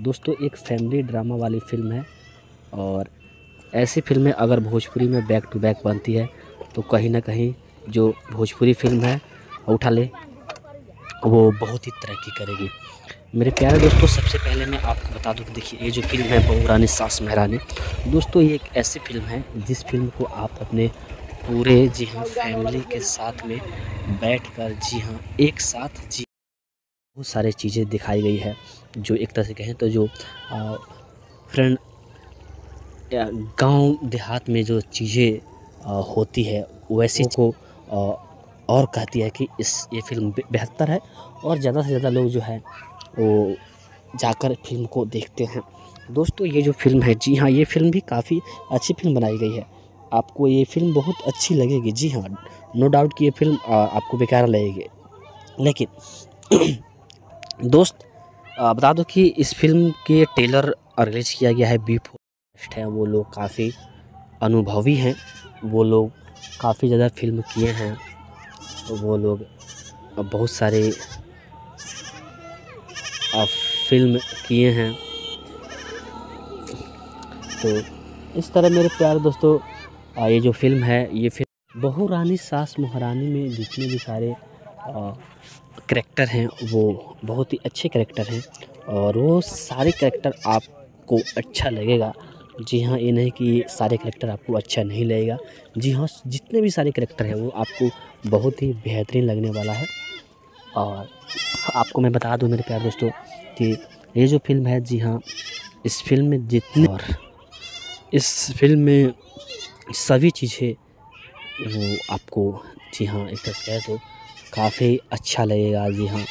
दोस्तों, एक फैमिली ड्रामा वाली फ़िल्म है और ऐसी फ़िल्में अगर भोजपुरी में बैक टू बैक बनती है तो कहीं ना कहीं जो भोजपुरी फ़िल्म है, उठा ले, वो बहुत ही तरक्की करेगी। मेरे प्यारे दोस्तों, सबसे पहले मैं आपको बता दूँ कि देखिए, ये जो फ़िल्म है, बहू रानी सास महारानी, दोस्तों ये एक ऐसी फ़िल्म है, जिस फ़िल्म को आप अपने पूरे जी हाँ फैमिली के साथ में बैठकर जी हाँ एक साथ जी बहुत सारे चीज़ें दिखाई गई है जो एक तरह से कहें तो जो फ्रेंड गाँव देहात में जो चीज़ें होती है वैसी को आ, और कहती है कि इस ये फ़िल्म बेहतर है। और ज़्यादा से ज़्यादा लोग जो है वो जाकर फ़िल्म को देखते हैं। दोस्तों ये जो फ़िल्म है जी हाँ ये फ़िल्म भी काफ़ी अच्छी फ़िल्म बनाई गई है। आपको ये फ़िल्म बहुत अच्छी लगेगी। जी हाँ नो डाउट कि ये फ़िल्म आपको बेकार लगेगी। लेकिन, दोस्त बता दो कि इस फ़िल्म के ट्रेलर रिलीज़ किया गया है बी फोर है, वो लोग काफ़ी अनुभवी हैं। वो लोग काफ़ी ज़्यादा फ़िल्म किए हैं। वो लोग बहुत सारे फ़िल्म किए हैं। तो इस तरह मेरे प्यारे दोस्तों आ, ये जो फ़िल्म है ये फ़िल्म बहू रानी सास महारानी में जितने भी सारे करेक्टर हैं वो बहुत ही अच्छे करेक्टर हैं और वो सारे करेक्टर आपको अच्छा लगेगा। जी हाँ ये नहीं कि सारे करेक्टर आपको अच्छा नहीं लगेगा। जी हाँ जितने भी सारे करेक्टर हैं वो आपको बहुत ही बेहतरीन लगने वाला है। और आपको मैं बता दूँ मेरे प्यार दोस्तों कि ये जो फ़िल्म है जी हाँ इस फ़िल्म में जितने और इस फ़िल्म में सभी चीज़ें वो आपको जी हाँ एक तरह कहे तो काफ़ी अच्छा लगेगा जी हाँ।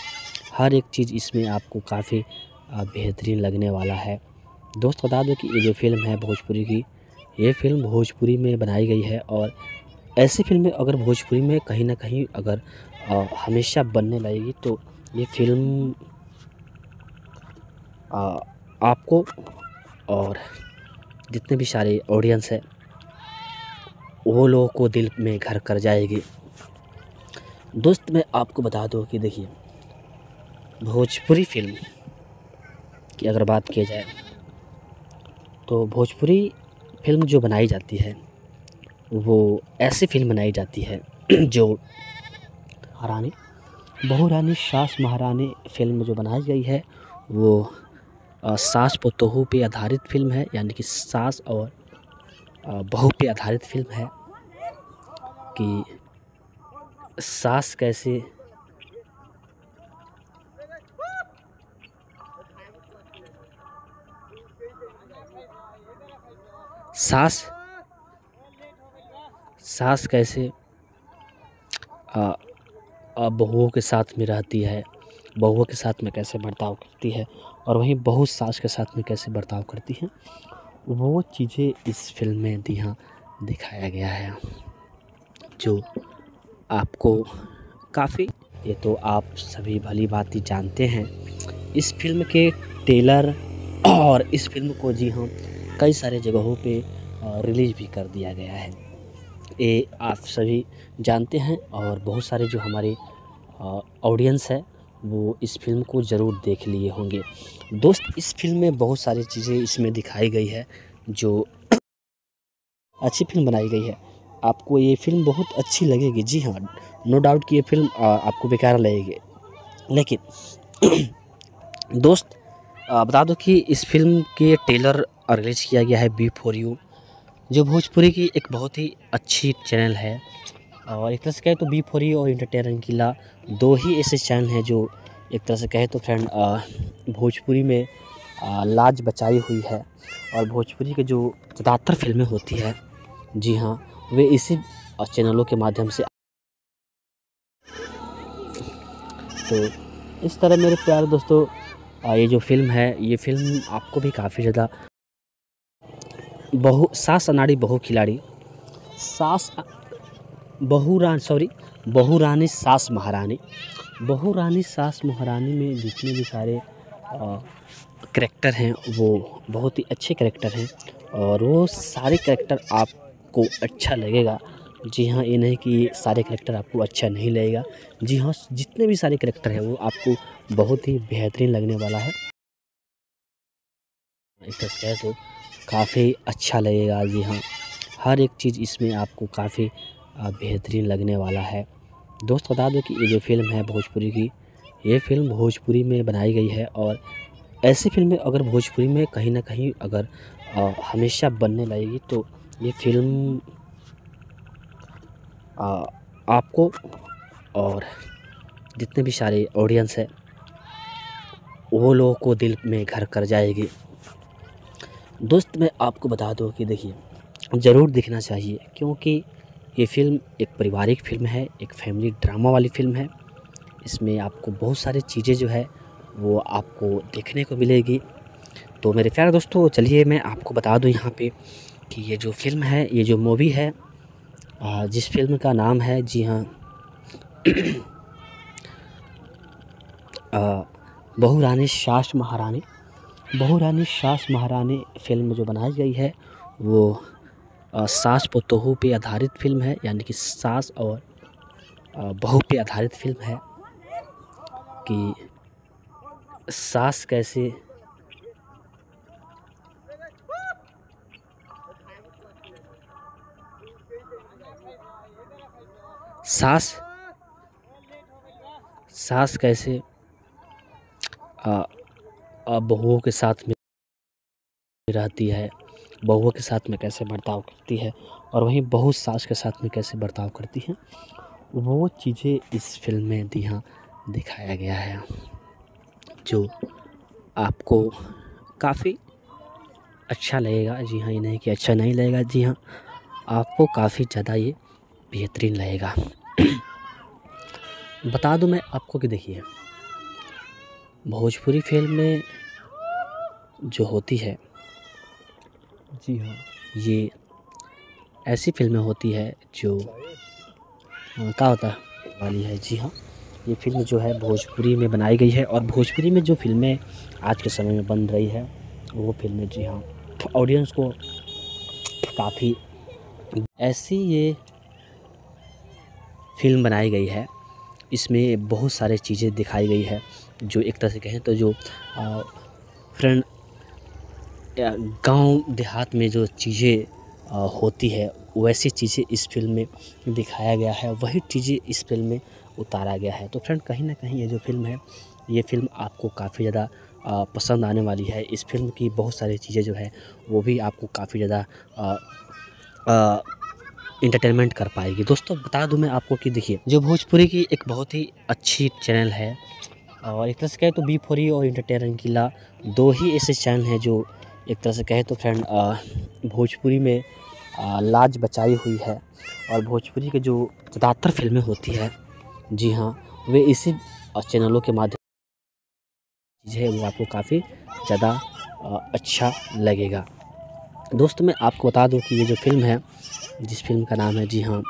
हर एक चीज़ इसमें आपको काफ़ी बेहतरीन लगने वाला है। दोस्त बता दो कि ये जो फ़िल्म है भोजपुरी की ये फ़िल्म भोजपुरी में बनाई गई है और ऐसी फ़िल्में अगर भोजपुरी में कहीं ना कहीं अगर आ, हमेशा बनने लगेगी तो ये फ़िल्म आ, आपको और जितने भी सारे ऑडियंस है वो लोगों को दिल में घर कर जाएगी। दोस्त, मैं आपको बता दूँ कि देखिए, भोजपुरी फ़िल्म की अगर बात की जाए तो भोजपुरी फ़िल्म जो बनाई जाती है, वो ऐसी फ़िल्म बनाई जाती है जो हरानी बहू रानी सास महारानी फ़िल्म जो बनाई गई है, वो सास पोतोहू पे आधारित फ़िल्म है, यानी कि सास और बहू पे आधारित फ़िल्म है कि सास कैसे सास सास कैसे बहुओं के साथ में रहती है, बहुओं के साथ में कैसे बर्ताव करती है और वहीं बहू सास के साथ में कैसे बर्ताव करती हैं। वो चीज़ें इस फ़िल्म में यहाँ दिखाया गया है, जो आपको काफ़ी, ये तो आप सभी भली भांति जानते हैं। इस फ़िल्म के टेलर और इस फ़िल्म को जी हाँ कई सारे जगहों पे रिलीज़ भी कर दिया गया है। ये आप सभी जानते हैं और बहुत सारे जो हमारे ऑडियंस है वो इस फ़िल्म को ज़रूर देख लिए होंगे। दोस्त, इस फ़िल्म में बहुत सारी चीज़ें इसमें दिखाई गई है, जो अच्छी फ़िल्म बनाई गई है। आपको ये फ़िल्म बहुत अच्छी लगेगी। जी हाँ नो डाउट कि ये फ़िल्म आपको बेकार लगेगी। लेकिन, दोस्त बता दो कि इस फ़िल्म के टेलर रिलीज़ किया गया है बी फॉर यू जो भोजपुरी की एक बहुत ही अच्छी चैनल है। और एक तरह से कहे तो बी फॉर और इंटरटेनमेंट किला दो ही ऐसे चैनल हैं जो एक तरह से कहे तो फ्रेंड भोजपुरी में लाज बचाई हुई है। और भोजपुरी के जो ज़्यादातर फ़िल्में होती है, जी हाँ वे इसी चैनलों के माध्यम से तो इस तरह मेरे प्यारे दोस्तों ये जो फ़िल्म है, ये फ़िल्म आपको भी काफ़ी ज़्यादा बहु, सास अनाड़ी बहु खिलाड़ी, सास बहु रान सॉरी बहु रानी सास महारानी। बहु रानी सास महारानी में जितने भी सारे करेक्टर हैं, वो बहुत ही अच्छे करेक्टर हैं और वो सारे करेक्टर आपको अच्छा लगेगा। जी हाँ ये नहीं कि सारे करेक्टर आपको अच्छा नहीं लगेगा। जी हाँ जितने भी सारे करेक्टर हैं, वो आपको बहुत ही बेहतरीन लगने वाला है। इस तरह तो काफ़ी अच्छा लगेगा। जी हाँ हर एक चीज़ इसमें आपको काफ़ी बेहतरीन लगने वाला है। दोस्त बता दो कि ये जो फ़िल्म है भोजपुरी की ये फ़िल्म भोजपुरी में बनाई गई है और ऐसी फ़िल्में अगर भोजपुरी में कहीं ना कहीं अगर आ, हमेशा बनने लगेगी तो ये फ़िल्म आ, आपको और जितने भी सारे ऑडियंस है वो लोगों को दिल में घर कर जाएगी। दोस्त मैं आपको बता दूँ कि देखिए ज़रूर दिखना चाहिए क्योंकि ये फ़िल्म एक पारिवारिक फ़िल्म है, एक फैमिली ड्रामा वाली फ़िल्म है। इसमें आपको बहुत सारी चीज़ें जो है, वो आपको देखने को मिलेगी। तो मेरे प्यारे दोस्तों, चलिए मैं आपको बता दूँ यहाँ पे कि ये जो फ़िल्म है, ये जो मूवी है जिस फ़िल्म का नाम है, जी हाँ बहू रानी महारानी। बहू रानी महारानी फ़िल्म जो बनाई गई है, वो सास पोतोहू पे आधारित फ़िल्म है, यानी कि सास और बहू पे आधारित फ़िल्म है कि सास कैसे सास सास कैसे बहुओं के साथ में रहती है। बहुओं के साथ में कैसे बर्ताव करती है और वहीं बहू सास के साथ में कैसे बर्ताव करती है, वो चीज़ें इस फ़िल्म में दी हाँ दिखाया गया है, जो आपको काफ़ी अच्छा लगेगा। जी हाँ ये नहीं कि अच्छा नहीं लगेगा, जी हाँ आपको काफ़ी ज़्यादा ये बेहतरीन लगेगा। बता दूँ मैं आपको कि देखिए, भोजपुरी फ़िल्म में जो होती है जी हाँ। ये ऐसी फ़िल्में होती है जो हाँ, क्या होता वाली है जी हाँ। ये फ़िल्म जो है भोजपुरी में बनाई गई है और भोजपुरी में जो फ़िल्में आज के समय में बन रही है वो फ़िल्में जी हाँ ऑडियंस को काफ़ी ऐसी ये फ़िल्म बनाई गई है इसमें बहुत सारे चीज़ें दिखाई गई है जो एक तरह से कहें तो जो फ्रेंड गाँव देहात में जो चीज़ें होती है, वैसी चीज़ें इस फ़िल्म में दिखाया गया है, वही चीज़ें इस फ़िल्म में उतारा गया है। तो फ्रेंड कहीं ना कहीं ये जो फ़िल्म है, ये फ़िल्म आपको काफ़ी ज़्यादा पसंद आने वाली है। इस फ़िल्म की बहुत सारी चीज़ें जो है, वो भी आपको काफ़ी ज़्यादा इंटरटेनमेंट कर पाएगी। दोस्तों, बता दूँ मैं आपको कि देखिए, जो भोजपुरी की एक बहुत ही अच्छी चैनल है, और एक तरह से कहें तो बी फोरी और इंटरटेनमेंट किला दो ही ऐसे चैनल हैं जो एक तरह से कहे तो फ्रेंड भोजपुरी में आ, लाज बचाई हुई है। और भोजपुरी के जो ज़्यादातर फ़िल्में होती है जी हाँ वे इसी चैनलों के माध्यम चीज़ वो आपको काफ़ी ज़्यादा अच्छा लगेगा। दोस्त मैं आपको बता दूँ कि ये जो फ़िल्म है जिस फ़िल्म का नाम है जी हाँ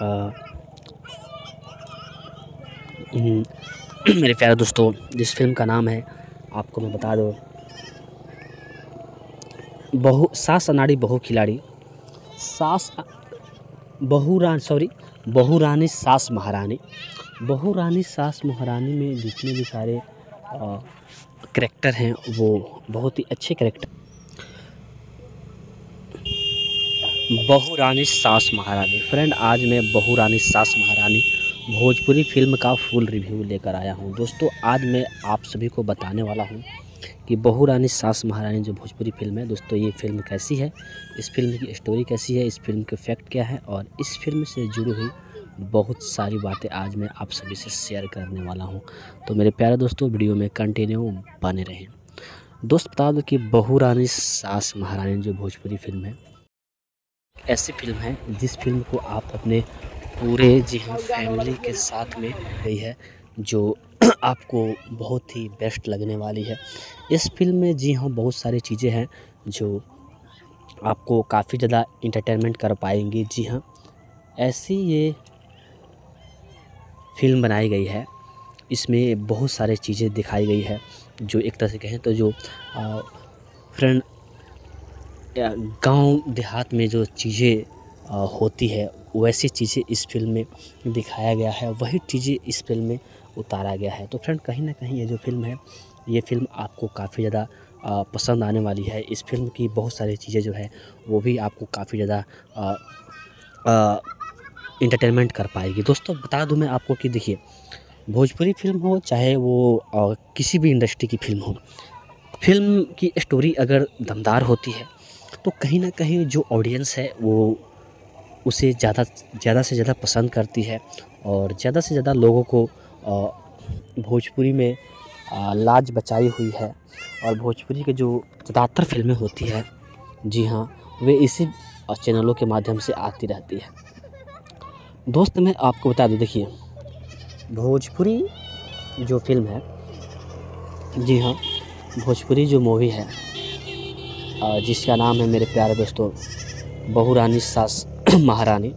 अ, हम्म, मेरे प्यारे दोस्तों, जिस फ़िल्म का नाम है, आपको मैं बता दूँ। बहु, सास अनाड़ी बहु खिलाड़ी। सास, बहु रान सॉरी बहु रानी, सास महारानी। बहु रानी, सास महारानी में जितने भी सारे करेक्टर हैं, वो बहुत ही अच्छे करेक्टर बहु रानी, सास महारानी। फ्रेंड आज मैं बहु रानी, सास महारानी भोजपुरी फ़िल्म का फुल रिव्यू लेकर आया हूँ। दोस्तों, आज मैं आप सभी को बताने वाला हूँ कि बहु रानी सास महारानी जो भोजपुरी फ़िल्म है, दोस्तों, ये फ़िल्म कैसी है, इस फ़िल्म की स्टोरी कैसी है, इस फ़िल्म के फैक्ट क्या है और इस फ़िल्म से जुड़ी हुई बहुत सारी बातें आज मैं आप सभी से शेयर करने वाला हूँ। तो मेरे प्यारे दोस्तों वीडियो में कंटिन्यू बने रहें। दोस्त, बता दो कि बहू रानी सास महारानी जो भोजपुरी फ़िल्म है, ऐसी फ़िल्म है जिस फ़िल्म को आप अपने पूरे जी हाँ फैमिली के साथ में गई है, जो आपको बहुत ही बेस्ट लगने वाली है। इस फ़िल्म में जी हाँ बहुत सारी चीज़ें हैं जो आपको काफ़ी ज़्यादा इंटरटेनमेंट कर पाएँगी। जी हाँ ऐसी ये फ़िल्म बनाई गई है, इसमें बहुत सारे चीज़ें दिखाई गई है, जो एक तरह से कहें तो जो फ्रेंड गाँव देहात में जो चीज़ें होती है वैसी चीज़ें इस फ़िल्म में दिखाया गया है वही चीज़ें इस फ़िल्म में उतारा गया है। तो फ्रेंड कहीं ना कहीं ये जो फ़िल्म है ये फ़िल्म आपको काफ़ी ज़्यादा पसंद आने वाली है। इस फ़िल्म की बहुत सारी चीज़ें जो है वो भी आपको काफ़ी ज़्यादा इंटरटेनमेंट कर पाएगी। दोस्तों बता दूँ मैं आपको कि देखिए भोजपुरी फ़िल्म हो चाहे वो अ, किसी भी इंडस्ट्री की फ़िल्म हो फ़िल्म की स्टोरी अगर दमदार होती है तो कहीं ना कहीं जो ऑडियंस है वो उसे ज़्यादा ज़्यादा से ज़्यादा पसंद करती है और ज़्यादा से ज़्यादा लोगों को भोजपुरी में लाज बचाई हुई है और भोजपुरी के जो ज़्यादातर फ़िल्में होती है, जी हाँ वे इसी चैनलों के माध्यम से आती रहती है। दोस्त, मैं आपको बता दूँ, देखिए, भोजपुरी जो फ़िल्म है, जी हाँ भोजपुरी जो मूवी है जिसका नाम है मेरे प्यारे दोस्तों बहू रानी सास महारानी।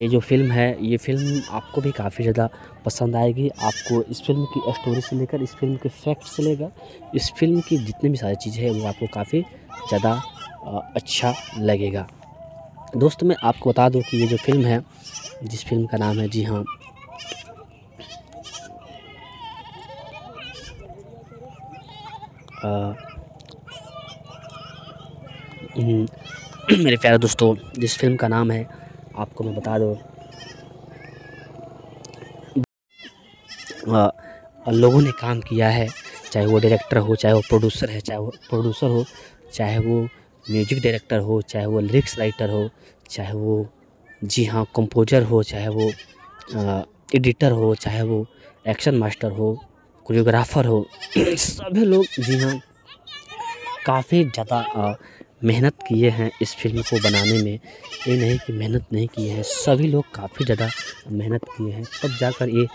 ये जो फ़िल्म है ये फ़िल्म आपको भी काफ़ी ज़्यादा पसंद आएगी। आपको इस फ़िल्म की स्टोरी से लेकर इस फ़िल्म के फैक्ट से लेकर इस फ़िल्म की जितनी भी सारी चीज़ें हैं वो आपको काफ़ी ज़्यादा अच्छा लगेगा। दोस्तों मैं आपको बता दूँ कि ये जो फ़िल्म है जिस फ़िल्म का नाम है जी हाँ हम्म, मेरे प्यारे दोस्तों, जिस फ़िल्म का नाम है, आपको मैं बता दूँ। लोगों ने काम किया है, चाहे वो डायरेक्टर हो, चाहे वो प्रोड्यूसर है, चाहे वो प्रोड्यूसर हो, चाहे वो म्यूज़िक डायरेक्टर हो, चाहे वो लिरिक्स राइटर हो, चाहे वो, जी हाँ कंपोजर हो, चाहे वो एडिटर हो, चाहे वो एक्शन मास्टर हो कोरियोग्राफर हो, सभी लोग, जी हाँ काफ़ी ज़्यादा मेहनत किए हैं इस फ़िल्म को बनाने में। ये नहीं कि मेहनत नहीं किए हैं। सभी लोग काफ़ी ज़्यादा मेहनत किए हैं। तब जाकर ये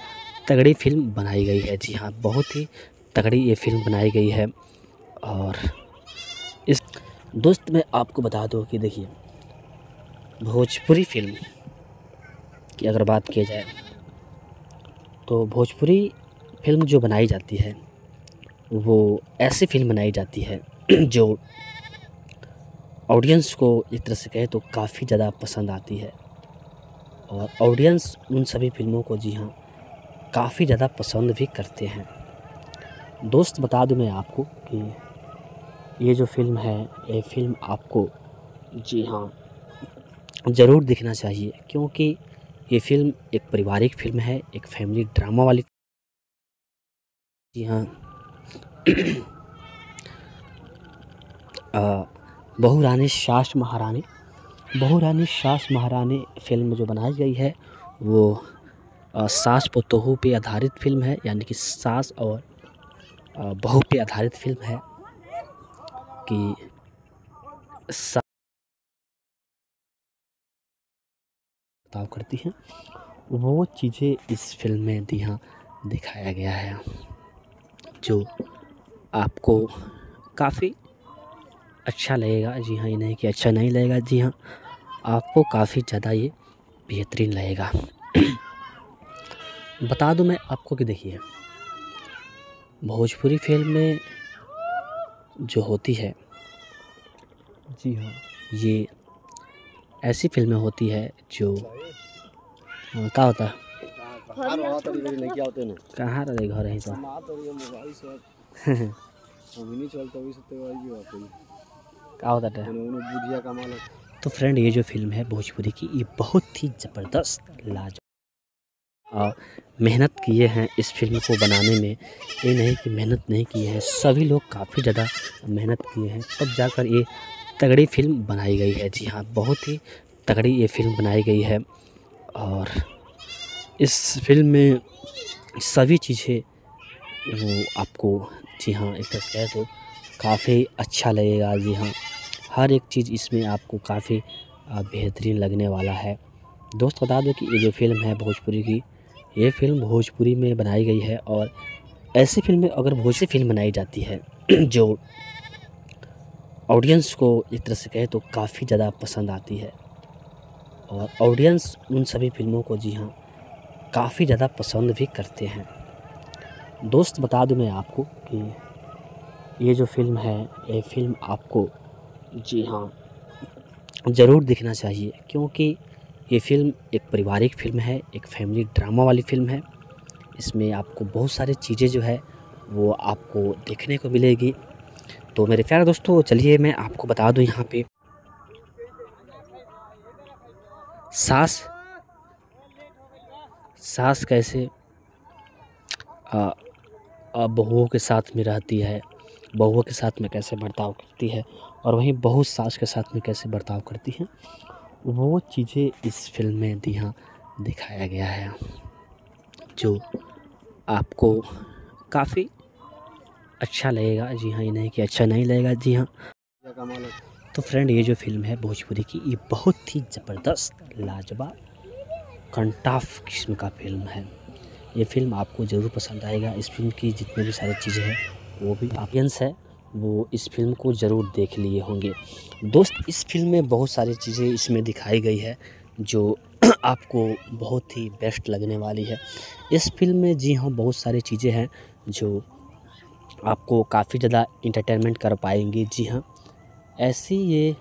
तगड़ी फ़िल्म बनाई गई है। जी हाँ बहुत ही तगड़ी ये फ़िल्म बनाई गई है। और इस दोस्त, मैं आपको बता दूँ कि देखिए, भोजपुरी फ़िल्म की अगर बात की जाए तो भोजपुरी फ़िल्म जो बनाई जाती है, वो ऐसी फ़िल्म बनाई जाती है जो ऑडियंस को एक तरह से कहे तो काफ़ी ज़्यादा पसंद आती है। और ऑडियंस उन सभी फ़िल्मों को जी हाँ काफ़ी ज़्यादा पसंद भी करते हैं। दोस्त बता दूँ मैं आपको कि ये जो फ़िल्म है ये फ़िल्म आपको जी हाँ ज़रूर देखना चाहिए क्योंकि ये फ़िल्म एक पारिवारिक फ़िल्म है एक फैमिली ड्रामा वाली जी हाँ। अ, बहू रानी सास महारानी बहू रानी सास महारानी फ़िल्म जो बनाई गई है, वो सास पोतोहू पे आधारित फ़िल्म है, यानी कि सास और बहू पे आधारित फ़िल्म है कि सा बर्ताव करती हैं। वो चीज़ें इस फ़िल्म में जी हाँ दिखाया गया है, जो आपको काफ़ी अच्छा लगेगा। जी हाँ ये नहीं कि अच्छा नहीं लगेगा। जी हाँ आपको काफ़ी ज़्यादा ये बेहतरीन लगेगा। बता दूँ मैं आपको कि देखिए भोजपुरी फ़िल्म में जो होती है जी हाँ। ये ऐसी फ़िल्में होती है जो हाँ, क्या होता? है। कहाँ कहाँ रहे घर है तो माँ ये मोबाइल से अभी नहीं चलता अभी सत्य भाई भी आते क्या होता है उन्होंने का मालक। तो फ्रेंड ये जो फ़िल्म है भोजपुरी की ये बहुत ही ज़बरदस्त लाज और मेहनत किए हैं इस फ़िल्म को बनाने में। ये नहीं कि मेहनत नहीं किए हैं सभी लोग काफ़ी ज़्यादा मेहनत किए हैं। तब जाकर ये तगड़ी फ़िल्म बनाई गई है। जी हाँ बहुत ही तगड़ी ये फ़िल्म बनाई गई है। और इस फ़िल्म में सभी चीज़ें वो आपको जी हाँ एक तरह कहे तो काफ़ी अच्छा लगेगा जी हाँ। हर एक चीज़ इसमें आपको काफ़ी बेहतरीन लगने वाला है। दोस्त बता दो कि ये जो फ़िल्म है भोजपुरी की, ये फ़िल्म भोजपुरी में बनाई गई है और ऐसी फ़िल्में अगर भोजपुरी फ़िल्म बनाई जाती है, जो ऑडियंस को एक तरह से कहे तो काफ़ी ज़्यादा पसंद आती है। और ऑडियंस उन सभी फ़िल्मों को जी हाँ काफ़ी ज़्यादा पसंद भी करते हैं। दोस्त बता दूँ मैं आपको कि ये जो फ़िल्म है, ये फ़िल्म आपको जी हाँ ज़रूर देखना चाहिए, क्योंकि ये फ़िल्म एक पारिवारिक फ़िल्म है, एक फैमिली ड्रामा वाली फ़िल्म है। इसमें आपको बहुत सारी चीज़ें जो है, वो आपको देखने को मिलेगी। तो मेरे प्यारे दोस्तों, चलिए मैं आपको बता दूँ यहाँ पे। सास सास कैसे बहुओं के साथ में रहती है बहुओं के साथ में कैसे बर्ताव करती है और वहीं बहू सास के साथ में कैसे बर्ताव करती है, वो चीज़ें इस फ़िल्म में जी हाँ दिखाया गया है, जो आपको काफ़ी अच्छा लगेगा। जी हाँ ये नहीं कि अच्छा नहीं लगेगा। जी हाँ। तो फ्रेंड, ये जो फ़िल्म है भोजपुरी की, ये बहुत ही ज़बरदस्त, लाजवाब, कंटाफ किस्म का फ़िल्म है। ये फ़िल्म आपको ज़रूर पसंद आएगा। इस फ़िल्म की जितनी भी सारी चीज़ें हैं वो भी ऑडियंस है, वो इस फ़िल्म को ज़रूर देख लिए होंगे। दोस्त, इस फ़िल्म में बहुत सारी चीज़ें इसमें दिखाई गई है, जो आपको बहुत ही बेस्ट लगने वाली है। इस फ़िल्म में जी हाँ बहुत सारी चीज़ें हैं, जो आपको काफ़ी ज़्यादा इंटरटेनमेंट कर पाएँगी। जी हाँ ऐसी ये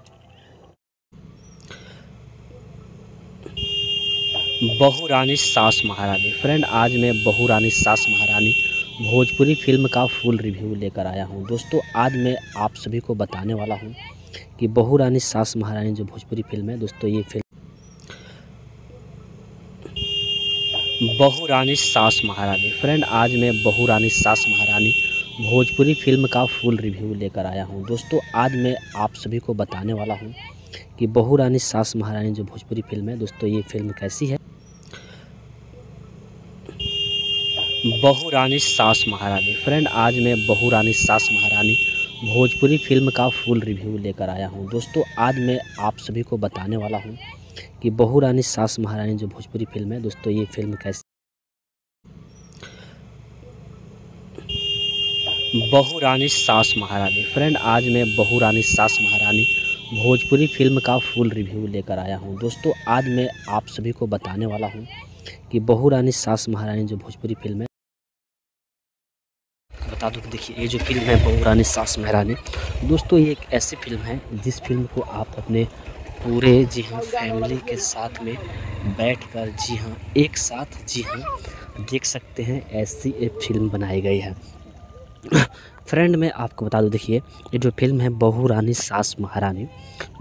बहू रानी सास महारानी। फ्रेंड आज मैं बहू रानी सास महारानी भोजपुरी फ़िल्म का फुल रिव्यू लेकर आया हूँ। दोस्तों, आज मैं आप सभी को बताने वाला हूँ कि बहू रानी सास महारानी जो भोजपुरी फ़िल्म है, दोस्तों, ये फ़िल्म बहू रानी सास महारानी। फ्रेंड आज मैं बहू रानी सास महारानी भोजपुरी फ़िल्म का फुल रिव्यू लेकर आया हूँ। दोस्तों, आज मैं आप सभी को बताने वाला हूँ कि बहू रानी सास महारानी जो भोजपुरी फ़िल्म है, दोस्तों, ये फ़िल्म कैसी है। बहू रानी सास महारानी। फ्रेंड आज मैं बहू रानी सास महारानी भोजपुरी फ़िल्म का फुल रिव्यू लेकर आया हूँ। दोस्तों, आज मैं आप सभी को बताने वाला हूँ कि बहू रानी सास महारानी जो भोजपुरी फ़िल्म है, दोस्तों, ये फ़िल्म कैसी बहू रानी सास महारानी। फ्रेंड आज मैं बहू रानी सास महारानी भोजपुरी फ़िल्म का फुल रिव्यू लेकर आया हूँ। दोस्तों, आज मैं आप सभी को बताने वाला हूँ कि बहू रानी सास महारानी जो भोजपुरी फ़िल्म है बता दूँ कि देखिए, ये जो फ़िल्म है बहू रानी सास महारानी। दोस्तों, ये एक ऐसी फ़िल्म है जिस फ़िल्म को आप अपने पूरे जी हाँ फैमिली के साथ में बैठकर जी हाँ एक साथ जी हाँ देख सकते हैं, ऐसी एक फ़िल्म बनाई गई है। फ्रेंड मैं आपको बता दूँ, देखिए, ये जो फ़िल्म है बहू रानी सास महारानी।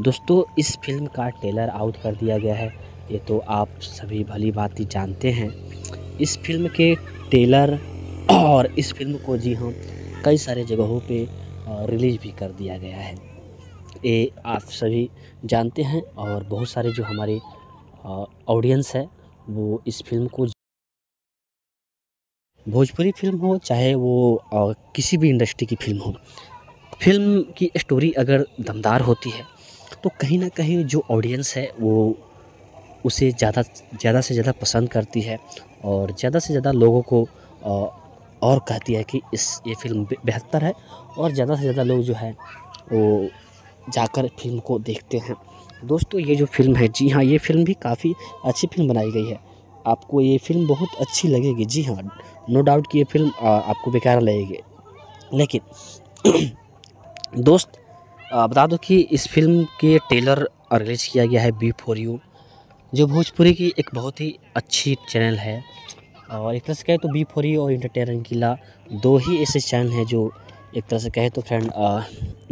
दोस्तों, इस फ़िल्म का ट्रेलर आउट कर दिया गया है। ये तो आप सभी भली बात ही जानते हैं। इस फ़िल्म के ट्रेलर और इस फ़िल्म को जी हाँ कई सारे जगहों पे रिलीज़ भी कर दिया गया है। ये आप सभी जानते हैं और बहुत सारे जो हमारे ऑडियंस है, वो इस फ़िल्म को भोजपुरी फ़िल्म हो, चाहे वो किसी भी इंडस्ट्री की फ़िल्म हो। फ़िल्म की स्टोरी अगर दमदार होती है तो कहीं ना कहीं जो ऑडियंस है, वो उसे ज़्यादा ज़्यादा से ज़्यादा पसंद करती है और ज़्यादा से ज़्यादा लोगों को और कहती है कि इस, ये फ़िल्म बेहतर है और ज़्यादा से ज़्यादा लोग जो है, वो जाकर फ़िल्म को देखते हैं। दोस्तों, ये जो फ़िल्म है, जी हाँ ये फ़िल्म भी काफ़ी अच्छी फ़िल्म बनाई गई है। आपको ये फ़िल्म बहुत अच्छी लगेगी, जी हाँ नो डाउट कि ये फ़िल्म आपको बेकार लगेगी। लेकिन, दोस्त बता दो कि इस फ़िल्म के ट्रेलर रिलीज़ किया गया है, बी फॉर यू, जो भोजपुरी की एक बहुत ही अच्छी चैनल है। और एक तरह से कहे तो बी फॉर और इंटरटेनमेंट किला दो ही ऐसे चैनल हैं जो एक तरह से कहे तो फ्रेंड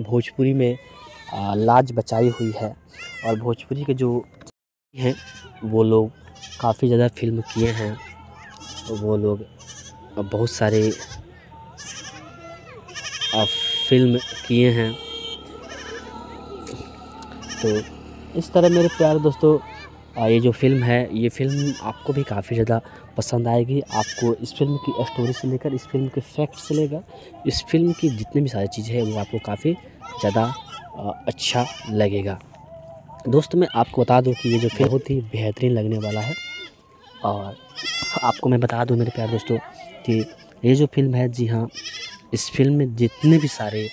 भोजपुरी में लाज बचाई हुई है। और भोजपुरी के जो हैं, वो लोग काफ़ी ज़्यादा फ़िल्म किए हैं। वो लोग बहुत सारे फ़िल्म किए हैं। तो इस तरह मेरे प्यारे दोस्तों ये जो फ़िल्म है, ये फ़िल्म आपको भी काफ़ी ज़्यादा पसंद आएगी, आपको इस फ़िल्म की स्टोरी से लेकर, इस फ़िल्म के फैक्ट से लेकर, इस फ़िल्म की जितनी भी सारी चीज़ें हैं, वो आपको काफ़ी ज़्यादा अच्छा लगेगा। दोस्तों, मैं आपको बता दूँ कि ये जो फ़िल्म बहुत ही बेहतरीन लगने वाला है। और आपको मैं बता दूँ, मेरे प्यार दोस्तों, कि ये जो फ़िल्म है, जी हाँ इस फ़िल्म में जितने भी सारे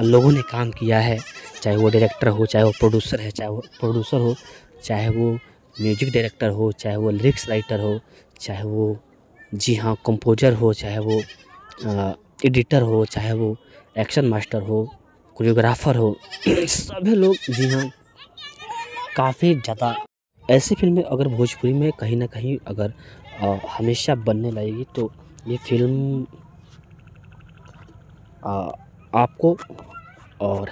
लोगों ने काम किया है, चाहे वो डायरेक्टर हो, चाहे वो प्रोड्यूसर है, चाहे वो प्रोड्यूसर हो, चाहे वो म्यूज़िक डायरेक्टर हो चाहे वो लिरिक्स राइटर हो चाहे वो जी हाँ कंपोजर हो चाहे वो एडिटर हो चाहे वो एक्शन मास्टर हो कोरियोग्राफर हो सभी लोग जी हाँ काफ़ी ज़्यादा ऐसी फ़िल्में अगर भोजपुरी में कहीं ना कहीं अगर आ, हमेशा बनने लगेगी तो ये फ़िल्म आ, आपको और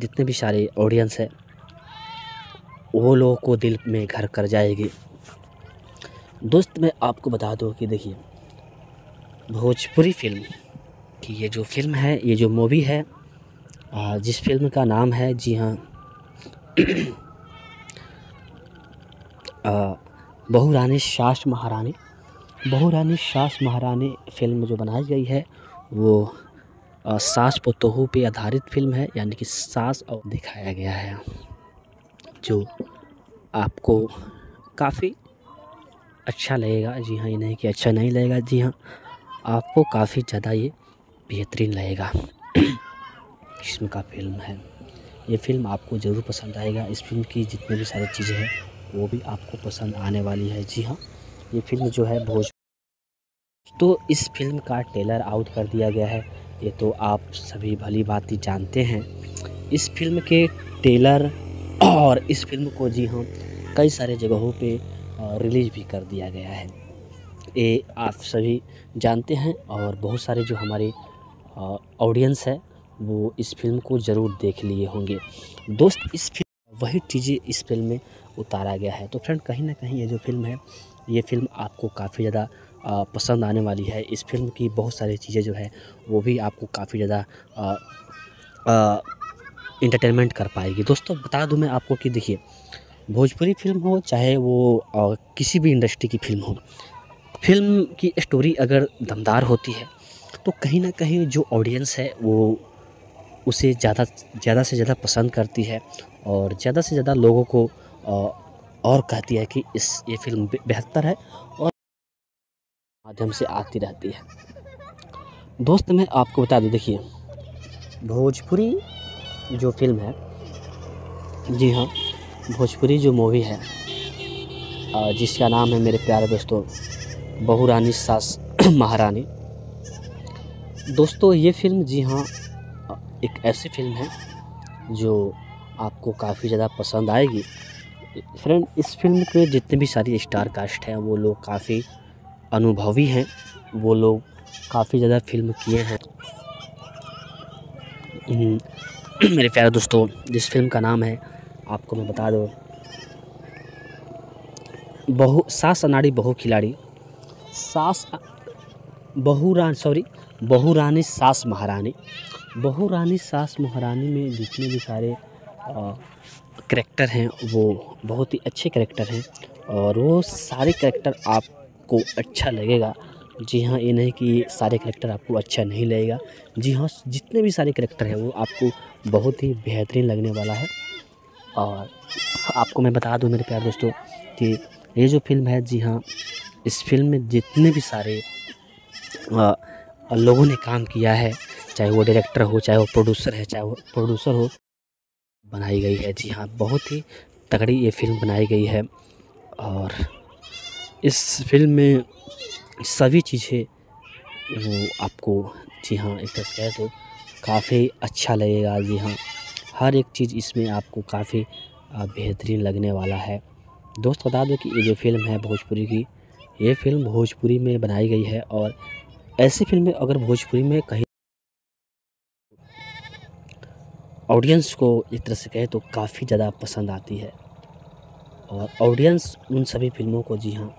जितने भी सारे ऑडियंस है वो लोगों को दिल में घर कर जाएगी। दोस्त, मैं आपको बता दूँ कि देखिए, भोजपुरी फ़िल्म की ये जो फ़िल्म है, ये जो मूवी है जिस फ़िल्म का नाम है, जी हाँ बहू रानी सास महारानी। बहू रानी सास महारानी फ़िल्म जो बनाई गई है, वो सास पोतोहू पे आधारित फ़िल्म है, यानी कि सास और दिखाया गया है। जो आपको काफ़ी अच्छा लगेगा। जी हाँ ये नहीं कि अच्छा नहीं लगेगा। जी हाँ आपको काफ़ी ज़्यादा ये बेहतरीन लगेगा। किस्म का फ़िल्म है। ये फ़िल्म आपको ज़रूर पसंद आएगा। इस फ़िल्म की जितनी भी सारी चीज़ें हैं, वो भी आपको पसंद आने वाली है। जी हाँ ये फ़िल्म जो है भोज तो इस फ़िल्म का ट्रेलर आउट कर दिया गया है। ये तो आप सभी भली ही जानते हैं। इस फ़िल्म के ट्रेलर और इस फ़िल्म को जी हाँ कई सारे जगहों पे रिलीज़ भी कर दिया गया है। ये आप सभी जानते हैं और बहुत सारे जो हमारे ऑडियंस है, वो इस फ़िल्म को ज़रूर देख लिए होंगे। दोस्त, इस फ़िल्म, वही चीज़ें इस फ़िल्म में उतारा गया है। तो फ्रेंड, कहीं ना कहीं ये जो फ़िल्म है, ये फ़िल्म आपको काफ़ी ज़्यादा पसंद आने वाली है। इस फ़िल्म की बहुत सारी चीज़ें जो है, वो भी आपको काफ़ी ज़्यादा इंटरटेनमेंट कर पाएगी। दोस्तों, बता दूँ मैं आपको कि देखिए, भोजपुरी फ़िल्म हो, चाहे वो किसी भी इंडस्ट्री की फ़िल्म हो फ़िल्म की स्टोरी अगर दमदार होती है तो कहीं ना कहीं जो ऑडियंस है, वो उसे ज़्यादा ज़्यादा से ज़्यादा पसंद करती है और ज़्यादा से ज़्यादा लोगों को और कहती है कि इस, ये फ़िल्म बेहतर है और माध्यम से आती रहती है। दोस्त, मैं आपको बता दूँ, देखिए, भोजपुरी जो फ़िल्म है। जी हाँ भोजपुरी जो मूवी है जिसका नाम है मेरे प्यारे दोस्तों बहू रानी सास महारानी। दोस्तों ये फ़िल्म जी हाँ एक ऐसी फ़िल्म है जो आपको काफ़ी ज़्यादा पसंद आएगी। फ्रेंड इस फ़िल्म के जितने भी सारी स्टार कास्ट हैं वो लोग काफ़ी अनुभवी हैं वो लोग काफ़ी ज़्यादा फ़िल्म किए हैं। हम्म, मेरे प्यारे दोस्तों, जिस फ़िल्म का नाम है, आपको मैं बता दूँ। बहु, सास अनाड़ी बहु खिलाड़ी। सास, बहु रान सॉरी बहु रानी, सास महारानी। बहु रानी, सास महारानी में जितने भी सारे करेक्टर हैं, वो बहुत ही अच्छे करेक्टर हैं। और वो सारे करेक्टर आपको अच्छा लगेगा। जी हाँ ये नहीं कि सारे करेक्टर आपको अच्छा नहीं लगेगा। जी हाँ जितने भी सारे करेक्टर हैं, वो आपको बहुत ही बेहतरीन लगने वाला है। और आपको मैं बता दूँ, मेरे प्यार दोस्तों, कि ये जो फ़िल्म है, जी हाँ इस फ़िल्म में जितने भी सारे लोगों ने काम किया है, चाहे वो डायरेक्टर हो, चाहे वो प्रोड्यूसर है, चाहे वो प्रोड्यूसर हो, बनाई गई है। जी हाँ बहुत ही तगड़ी ये फ़िल्म बनाई गई है। और इस फ़िल्म में सभी चीज़ें वो आपको जी हाँ एक तरह से कहे तो काफ़ी अच्छा लगेगा जी हाँ। हर एक चीज़ इसमें आपको काफ़ी बेहतरीन लगने वाला है। दोस्त बता दो कि ये जो फ़िल्म है भोजपुरी की, ये फ़िल्म भोजपुरी में बनाई गई है और ऐसी फ़िल्में अगर भोजपुरी में कहीं ऑडियंस को एक तरह से कहे तो काफ़ी ज़्यादा पसंद आती है। और ऑडियंस उन सभी फ़िल्मों को जी हाँ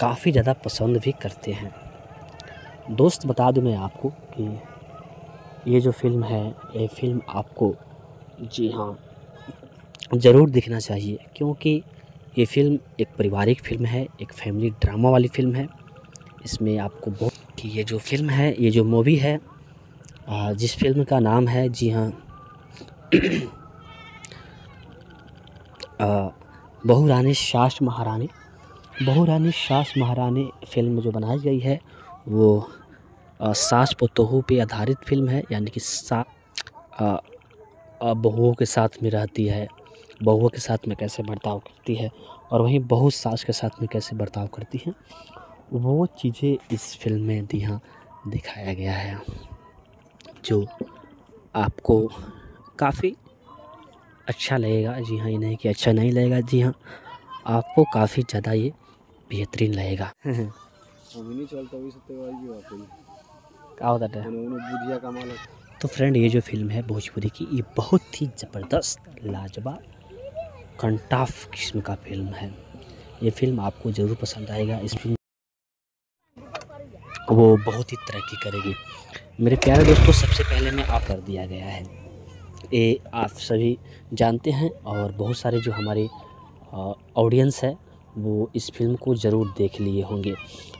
काफ़ी ज़्यादा पसंद भी करते हैं। दोस्त बता दूँ मैं आपको कि ये जो फ़िल्म है ये फ़िल्म आपको जी हाँ ज़रूर देखना चाहिए क्योंकि ये फ़िल्म एक पारिवारिक फ़िल्म है एक फैमिली ड्रामा वाली फ़िल्म है। इसमें आपको बहुत कि ये जो फ़िल्म है ये जो मूवी है जिस फ़िल्म का नाम है जी हाँ आ, बहू रानी सास महारानी बहू रानी सास महारानी फ़िल्म जो बनाई गई है, वो सास पोतोहू पे आधारित फ़िल्म है, यानी कि सा बहुओं के साथ में रहती है, बहुओं के साथ में कैसे बर्ताव करती है, और वहीं बहू सास के साथ में कैसे बर्ताव करती है, वो चीज़ें इस फ़िल्म में दी हाँ दिखाया गया है, जो आपको काफ़ी अच्छा लगेगा। जी हाँ ये नहीं कि अच्छा नहीं लगेगा, जी हाँ आपको काफ़ी ज़्यादा ये बेहतरीन लगेगा। अभी नहीं चलता अभी क्या होता है? मालक तो फ्रेंड ये जो फ़िल्म है भोजपुरी की ये बहुत ही ज़बरदस्त लाजवाब कंटाफ किस्म का फ़िल्म है। ये फ़िल्म आपको ज़रूर पसंद आएगा। इस फ़िल्म वो बहुत ही तरक्की करेगी। मेरे प्यारे दोस्तों सबसे पहले में आप कर दिया गया है। ये आप सभी जानते हैं और बहुत सारे जो हमारे ऑडियंस है वो इस फ़िल्म को ज़रूर देख लिए होंगे।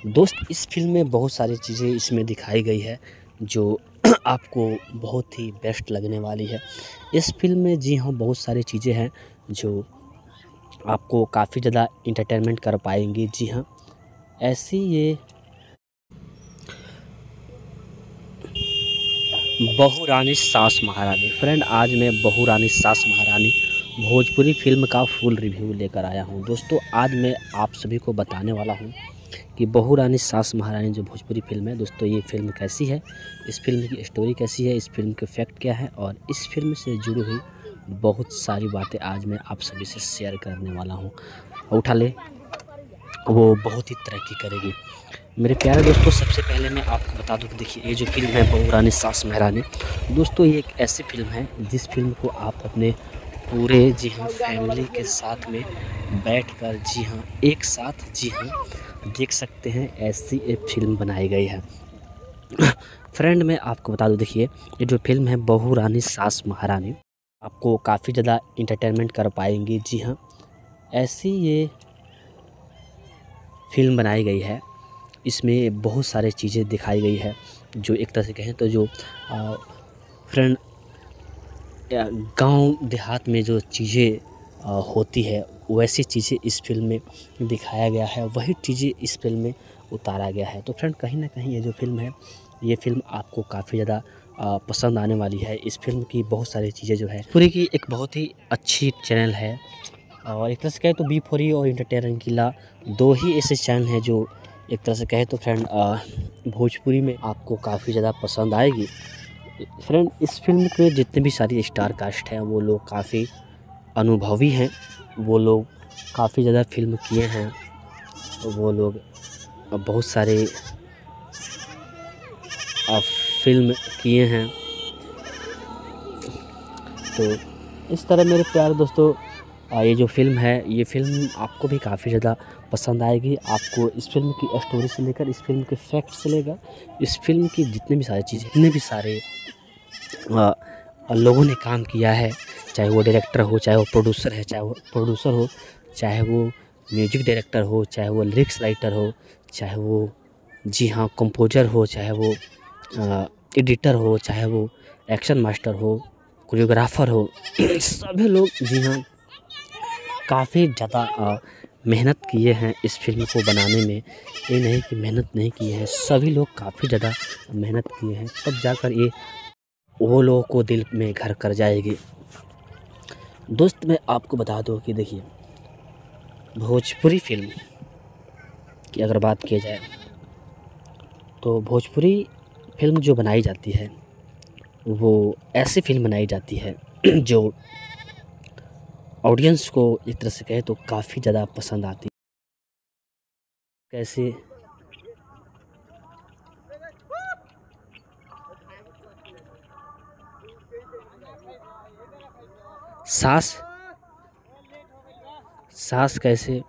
दोस्त, इस फ़िल्म में बहुत सारी चीज़ें इसमें दिखाई गई है, जो आपको बहुत ही बेस्ट लगने वाली है। इस फ़िल्म में जी हाँ बहुत सारी चीज़ें हैं, जो आपको काफ़ी ज़्यादा इंटरटेनमेंट कर पाएँगी। जी हाँ ऐसी ये बहू रानी सास महारानी। फ्रेंड आज मैं बहू रानी सास महारानी भोजपुरी फ़िल्म का फुल रिव्यू लेकर आया हूँ। दोस्तों, आज मैं आप सभी को बताने वाला हूँ कि बहू रानी सास महारानी जो भोजपुरी फ़िल्म है, दोस्तों, ये फ़िल्म कैसी है, इस फ़िल्म की स्टोरी कैसी है, इस फ़िल्म के फैक्ट क्या है और इस फ़िल्म से जुड़ी हुई बहुत सारी बातें आज मैं आप सभी से शेयर करने वाला हूँ। उठा ले, वो बहुत ही तरक्की करेगी। मेरे प्यारे दोस्तों, सबसे पहले मैं आपको बता दूँ कि देखिए, ये जो फ़िल्म है बहू रानी सास महरानी, दोस्तों, ये एक ऐसी फ़िल्म है जिस फ़िल्म को आप अपने पूरे जी हाँ फैमिली के साथ में बैठकर जी हाँ एक साथ जी हाँ देख सकते हैं, ऐसी एक फ़िल्म बनाई गई है। फ्रेंड मैं आपको बता दूँ, देखिए, ये जो फ़िल्म है, बहू रानी सास महारानी, आपको काफ़ी ज़्यादा इंटरटेनमेंट कर पाएँगी जी हाँ। ऐसी ये फ़िल्म बनाई गई है, इसमें बहुत सारी चीज़ें दिखाई गई है, जो एक तरह से कहें तो जो फ्रेंड गाँव देहात में जो चीज़ें होती है, वैसी चीज़ें इस फ़िल्म में दिखाया गया है, वही चीज़ें इस फ़िल्म में उतारा गया है। तो फ्रेंड कहीं ना कहीं ये जो फ़िल्म है, ये फ़िल्म आपको काफ़ी ज़्यादा पसंद आने वाली है। इस फ़िल्म की बहुत सारी चीज़ें जो है, पूरी की एक बहुत ही अच्छी चैनल है। और एक तरह से कहें तो बी फोरी और इंटरटेनमेंट किला दो ही ऐसे चैनल हैं जो एक तरह से कहें तो फ्रेंड भोजपुरी में आपको काफ़ी ज़्यादा पसंद आएगी। फ्रेंड, इस फ़िल्म के जितने भी सारी स्टार कास्ट हैं, वो लोग काफ़ी अनुभवी हैं। वो लोग काफ़ी ज़्यादा फ़िल्म किए हैं। वो लोग बहुत सारे फ़िल्म किए हैं। तो इस तरह मेरे प्यारे दोस्तों ये जो फ़िल्म है, ये फ़िल्म आपको भी काफ़ी ज़्यादा पसंद आएगी आपको इस फ़िल्म की स्टोरी से लेकर इस फ़िल्म के फैक्ट से लेकर इस फ़िल्म की जितने भी सारी चीज़ें जितने भी सारे आ, लोगों ने काम किया है चाहे वो डायरेक्टर हो चाहे वो प्रोड्यूसर है चाहे वो प्रोड्यूसर हो चाहे वो म्यूज़िक डायरेक्टर हो चाहे वो लिरिक्स राइटर हो चाहे वो जी हाँ कंपोजर हो चाहे वो एडिटर हो चाहे वो एक्शन मास्टर हो कोरियोग्राफर हो सभी लोग जी हाँ काफ़ी ज़्यादा मेहनत किए हैं इस फ़िल्म को बनाने में। ये नहीं कि मेहनत नहीं की है, सभी लोग काफ़ी ज़्यादा मेहनत किए हैं। तब जाकर ये वो लोगों को दिल में घर कर जाएगी। दोस्त, मैं आपको बता दूँ कि देखिए, भोजपुरी फ़िल्म की अगर बात की जाए तो भोजपुरी फ़िल्म जो बनाई जाती है, वो ऐसी फ़िल्म बनाई जाती है जो ऑडियंस को एक तरह से कहे तो काफ़ी ज़्यादा पसंद आती कैसे? सास? सास कैसे?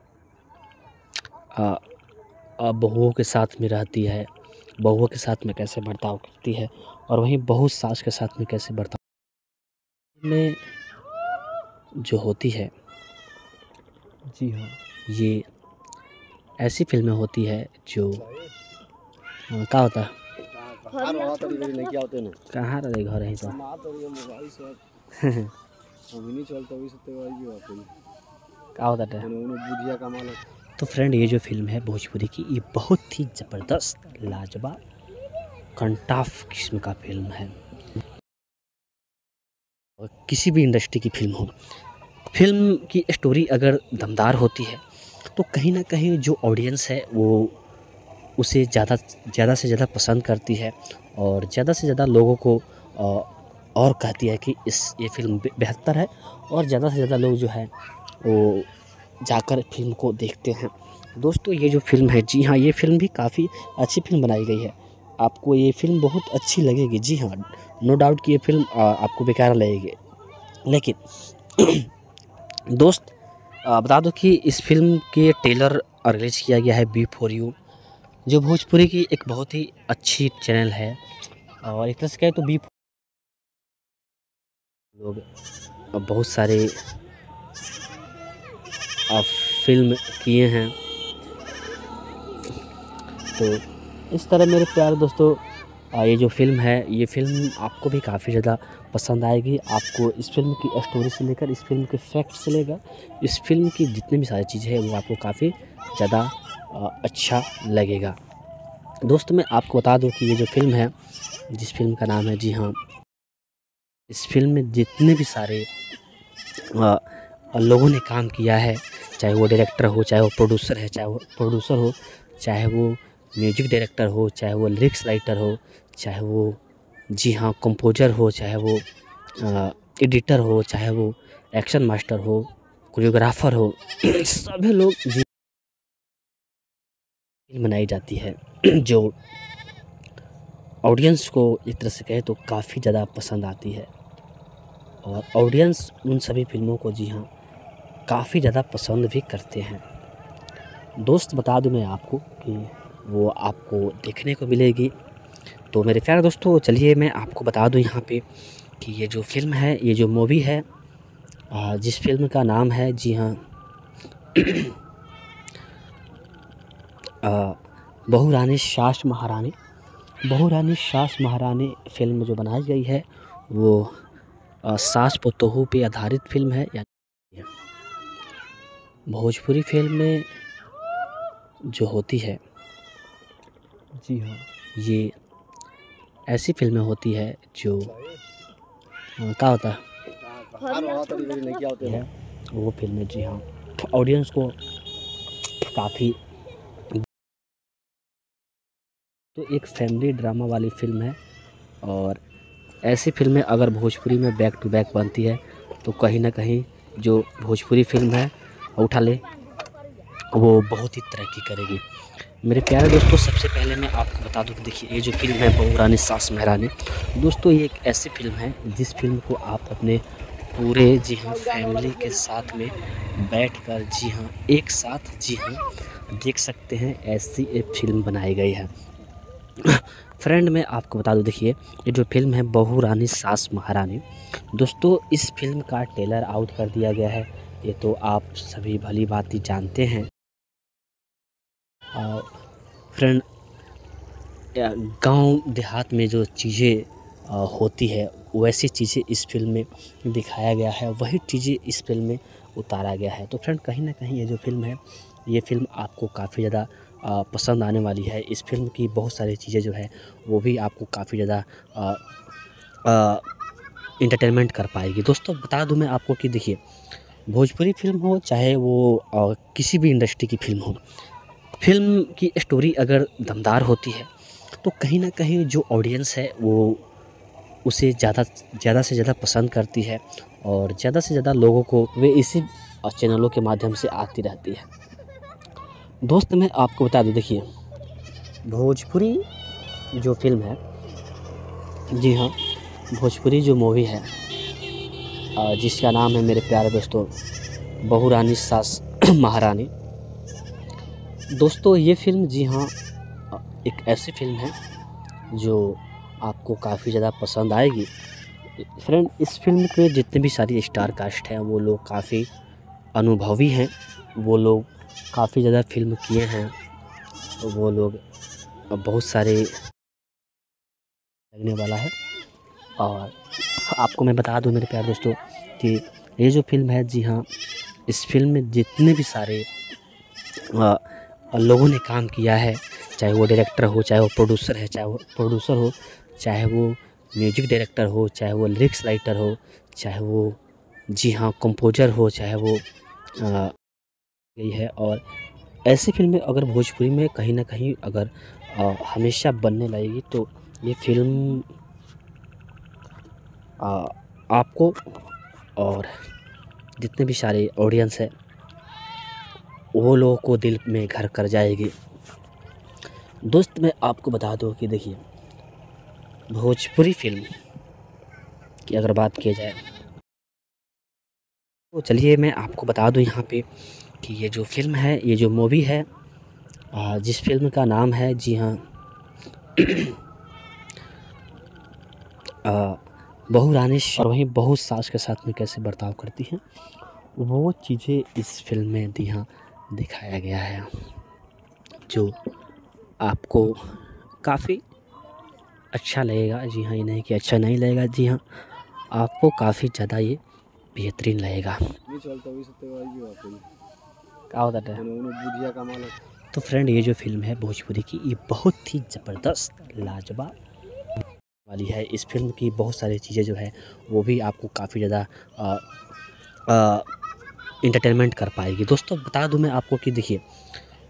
बहुओं के साथ में रहती है। बहुओं के साथ में कैसे बर्ताव करती है? और वहीं बहू सास के साथ में कैसे बर्ताव में जो होती है। जी हाँ। ये ऐसी फ़िल्में होती है जो क्या होता? है। कहाँ रहे घर है। क्या होता है? तो फ्रेंड ये जो फ़िल्म है भोजपुरी की ये बहुत ही ज़बरदस्त लाजवाब कंटाफ किस्म का फ़िल्म है। और किसी भी इंडस्ट्री की फ़िल्म हो फ़िल्म की स्टोरी अगर दमदार होती है तो कहीं ना कहीं जो ऑडियंस है, वो उसे ज़्यादा ज़्यादा से ज़्यादा पसंद करती है और ज़्यादा से ज़्यादा लोगों को और कहती है कि इस, ये फ़िल्म बेहतर है और ज़्यादा से ज़्यादा लोग जो है, वो जाकर फ़िल्म को देखते हैं। दोस्तों, ये जो फ़िल्म है, जी हाँ ये फ़िल्म भी काफ़ी अच्छी फ़िल्म बनाई गई है। आपको ये फ़िल्म बहुत अच्छी लगेगी, जी हाँ नो डाउट कि ये फ़िल्म आपको बेकार लगेगी। लेकिन दोस्त बता दो कि इस फ़िल्म के ट्रेलर रिलीज़ किया गया है बी फॉर यू, जो भोजपुरी की एक बहुत ही अच्छी चैनल है। और एक तरह से कहें तो बी लोग बहुत सारे फ़िल्म किए हैं। तो इस तरह मेरे प्यारे दोस्तों ये जो फ़िल्म है, ये फ़िल्म आपको भी काफ़ी ज़्यादा पसंद आएगी, आपको इस फ़िल्म की स्टोरी से लेकर इस फ़िल्म के फैक्ट से लेकर इस फ़िल्म की जितनी भी सारी चीज़ें हैं, वो आपको काफ़ी ज़्यादा अच्छा लगेगा। दोस्त, मैं आपको बता दूँ कि ये जो फ़िल्म है, जिस फ़िल्म का नाम है, जी हाँ इस फ़िल्म में जितने भी सारे लोगों ने काम किया है, चाहे वो डायरेक्टर हो, चाहे वो प्रोड्यूसर है, चाहे वो प्रोड्यूसर हो, चाहे वो म्यूज़िक डायरेक्टर हो, चाहे वो लिरिक्स राइटर हो, चाहे वो जी हाँ कंपोजर हो, चाहे वो एडिटर हो, चाहे वो एक्शन मास्टर हो कोरियोग्राफर हो, सभी लोग जी फ़िल्म बनाई जाती है, जो ऑडियंस को एक तरह से कहे तो काफ़ी ज़्यादा पसंद आती है। और ऑडियंस उन सभी फ़िल्मों को जी हाँ काफ़ी ज़्यादा पसंद भी करते हैं। दोस्त, बता दूँ मैं आपको कि वो आपको देखने को मिलेगी। तो मेरे प्यारे दोस्तों चलिए मैं आपको बता दूँ यहाँ पे कि ये जो फ़िल्म है ये जो मूवी है जिस फ़िल्म का नाम है जी हाँ बहू रानी सास महारानी। बहू रानी सास महारानी फ़िल्म जो बनाई गई है वो आ, सास पोतोहू पे आधारित फ़िल्म है यानी भोजपुरी फ़िल्म में जो होती है जी हाँ। ये ऐसी फ़िल्में होती है जो क्या होता है? वो फ़िल्में जी हाँ। ऑडियंस को काफ़ी तो एक फैमिली ड्रामा वाली फ़िल्म है और ऐसी फ़िल्में अगर भोजपुरी में बैक टू बैक बनती है तो कहीं ना कहीं जो भोजपुरी फ़िल्म है उठा ले वो बहुत ही तरक्की करेगी। मेरे प्यारे दोस्तों, सबसे पहले मैं आपको बता दूँ देखिए, ये जो फ़िल्म है बहू रानी सास महरानी। दोस्तों, ये एक ऐसी फ़िल्म है जिस फ़िल्म को आप अपने पूरे जी हाँ फैमिली के साथ में बैठकर जी हाँ एक साथ जी हाँ देख सकते हैं, ऐसी एक फ़िल्म बनाई गई है। फ्रेंड मैं आपको बता दूँ, देखिए, ये जो फ़िल्म है बहू रानी सास महारानी। दोस्तों, इस फ़िल्म का ट्रेलर आउट कर दिया गया है। ये तो आप सभी भली भांति जानते हैं। फ्रेंड गाँव देहात में जो चीज़ें होती है, वैसी चीज़ें इस फ़िल्म में दिखाया गया है, वही चीज़ें इस फ़िल्म में उतारा गया है। तो फ्रेंड कहीं ना कहीं ये जो फ़िल्म है, ये फ़िल्म आपको काफ़ी ज़्यादा पसंद आने वाली है। इस फ़िल्म की बहुत सारी चीज़ें जो है, वो भी आपको काफ़ी ज़्यादा इंटरटेनमेंट कर पाएगी। दोस्तों, बता दूँ मैं आपको कि देखिए, भोजपुरी फ़िल्म हो, चाहे वो किसी भी इंडस्ट्री की फ़िल्म हो फ़िल्म की स्टोरी अगर दमदार होती है तो कहीं ना कहीं जो ऑडियंस है, वो उसे ज़्यादा ज़्यादा से ज़्यादा पसंद करती है और ज़्यादा से ज़्यादा लोगों को वे इसी चैनलों के माध्यम से आती रहती है। दोस्त, मैं आपको बता दूँ, देखिए, भोजपुरी जो फ़िल्म है, जी हाँ भोजपुरी जो मूवी है जिसका नाम है मेरे प्यारे दोस्तों बहू रानी सास महारानी। दोस्तों ये फ़िल्म जी हाँ एक ऐसी फ़िल्म है जो आपको काफ़ी ज़्यादा पसंद आएगी। फ्रेंड इस फ़िल्म के जितने भी सारी स्टार कास्ट हैं वो लोग काफ़ी अनुभवी हैं वो लोग काफ़ी ज़्यादा फ़िल्म किए हैं वो लोग बहुत सारे लगने वाला है। और आपको मैं बता दूँ मेरे प्यार दोस्तों कि ये जो फ़िल्म है जी हाँ इस फ़िल्म में जितने भी सारे आ, लोगों ने काम किया है चाहे वो डायरेक्टर हो चाहे वो प्रोड्यूसर है चाहे वो प्रोड्यूसर हो चाहे वो म्यूज़िक डायरेक्टर हो चाहे वो लिरिक्स राइटर हो चाहे वो जी हाँ कंपोजर हो चाहे वो गई है। और ऐसी फ़िल्में अगर भोजपुरी में कहीं ना कहीं अगर आ, हमेशा बनने लगेगी तो ये फ़िल्म आ, आपको और जितने भी सारे ऑडियंस है वो लोगों को दिल में घर कर जाएगी। दोस्त, मैं आपको बता दूँ कि देखिए, भोजपुरी फ़िल्म की अगर बात की जाए तो चलिए मैं आपको बता दूँ यहाँ पे कि ये जो फ़िल्म है, ये जो मूवी है जिस फ़िल्म का नाम है, जी हाँ बहू रानी और वहीं बहू सास के साथ में कैसे बर्ताव करती हैं, वो चीज़ें इस फ़िल्म में दी हाँ। दिखाया गया है जो आपको काफ़ी अच्छा लगेगा। जी हाँ ये नहीं कि अच्छा नहीं लगेगा। जी हाँ आपको काफ़ी ज़्यादा ये बेहतरीन लगेगा। क्या होता है? तो फ्रेंड ये जो फ़िल्म है भोजपुरी की ये बहुत ही ज़बरदस्त लाजवाब वाली है। इस फ़िल्म की बहुत सारी चीज़ें जो है वो भी आपको काफ़ी ज़्यादा इंटरटेनमेंट कर पाएगी। दोस्तों बता दूँ मैं आपको कि देखिए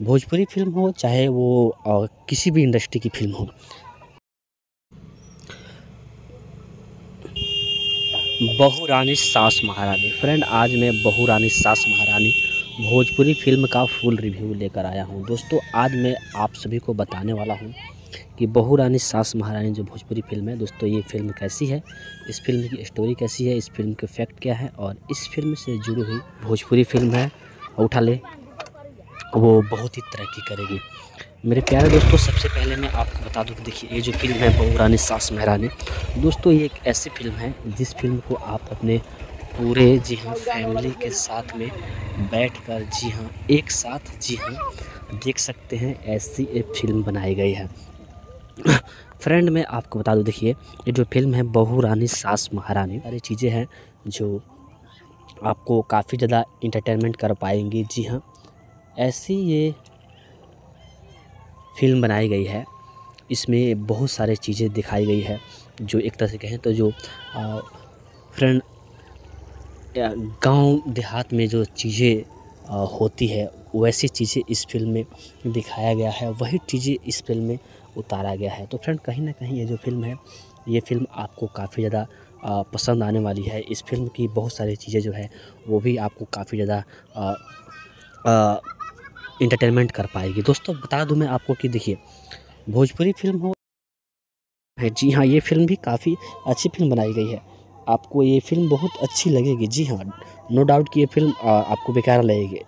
भोजपुरी फ़िल्म हो चाहे वो आ, किसी भी इंडस्ट्री की फ़िल्म हो। बहू रानी सास महारानी। फ्रेंड आज मैं बहू रानी सास महारानी भोजपुरी फ़िल्म का फुल रिव्यू लेकर आया हूँ। दोस्तों आज मैं आप सभी को बताने वाला हूँ कि बहू रानी सास महारानी जो भोजपुरी फ़िल्म है, दोस्तों ये फ़िल्म कैसी है, इस फ़िल्म की स्टोरी कैसी है, इस फ़िल्म के फैक्ट क्या है और इस फ़िल्म से जुड़ी हुई भोजपुरी फ़िल्म है, उठा ले, वो बहुत ही तरक्की करेगी। मेरे प्यारे दोस्तों, सबसे पहले मैं आपको बता दूँ कि देखिए, ये जो फ़िल्म है, बहू रानी सास महारानी, दोस्तों ये एक ऐसी फ़िल्म है, जिस फ़िल्म को आप अपने पूरे जी हाँ फैमिली के साथ में बैठकर, जी हाँ एक साथ, जी हाँ देख सकते हैं, ऐसी एक फ़िल्म बनाई गई है। फ्रेंड, मैं आपको बता दूँ, देखिए, ये जो फ़िल्म है, बहू रानी, सास महारानी, सारी चीज़ें हैं जो आपको काफ़ी ज़्यादा इंटरटेनमेंट कर पाएँगी। जी हाँ ऐसी ये फ़िल्म बनाई गई है, इसमें बहुत सारे चीज़ें दिखाई गई है, जो एक तरह से कहें तो जो फ्रेंड गाँव देहात में जो चीज़ें होती है, वैसी चीज़ें इस फ़िल्म में दिखाया गया है। वही चीज़ें इस फ़िल्म में उतारा गया है। तो फ्रेंड कहीं ना कहीं ये जो फ़िल्म है ये फ़िल्म आपको काफ़ी ज़्यादा पसंद आने वाली है। इस फ़िल्म की बहुत सारी चीज़ें जो है वो भी आपको काफ़ी ज़्यादा इंटरटेनमेंट कर पाएगी। दोस्तों बता दूँ मैं आपको कि देखिए भोजपुरी फ़िल्म हो है जी हाँ ये फ़िल्म भी काफ़ी अच्छी फ़िल्म बनाई गई है। आपको ये फ़िल्म बहुत अच्छी लगेगी जी हाँ नो डाउट कि ये फ़िल्म आ, आपको बेकार लगेगी।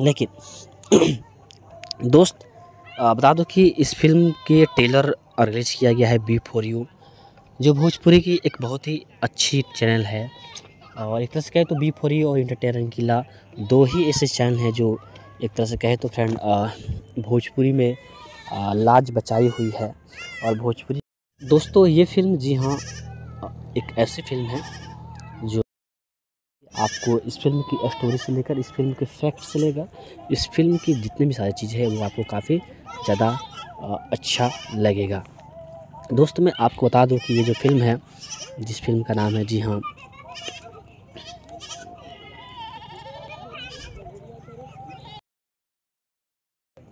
लेकिन दोस्त बता दो कि इस फ़िल्म के ट्रेलर रिलीज़ किया गया है बी फॉर यू, जो भोजपुरी की एक बहुत ही अच्छी चैनल है। और एक तरह से कहे तो बी फॉर यू और इंटरटेनर किला दो ही ऐसे चैनल हैं जो एक तरह से कहे तो फ्रेंड भोजपुरी में लाज बचाई हुई है। और भोजपुरी दोस्तों, ये फ़िल्म जी हाँ एक ऐसी फ़िल्म है आपको इस फ़िल्म की स्टोरी से लेकर इस फ़िल्म के फैक्ट से लेकर इस फ़िल्म की जितनी भी सारी चीज़ें हैं, वो आपको काफ़ी ज़्यादा अच्छा लगेगा। दोस्त, मैं आपको बता दूँ कि ये जो फ़िल्म है, जिस फ़िल्म का नाम है, जी हाँ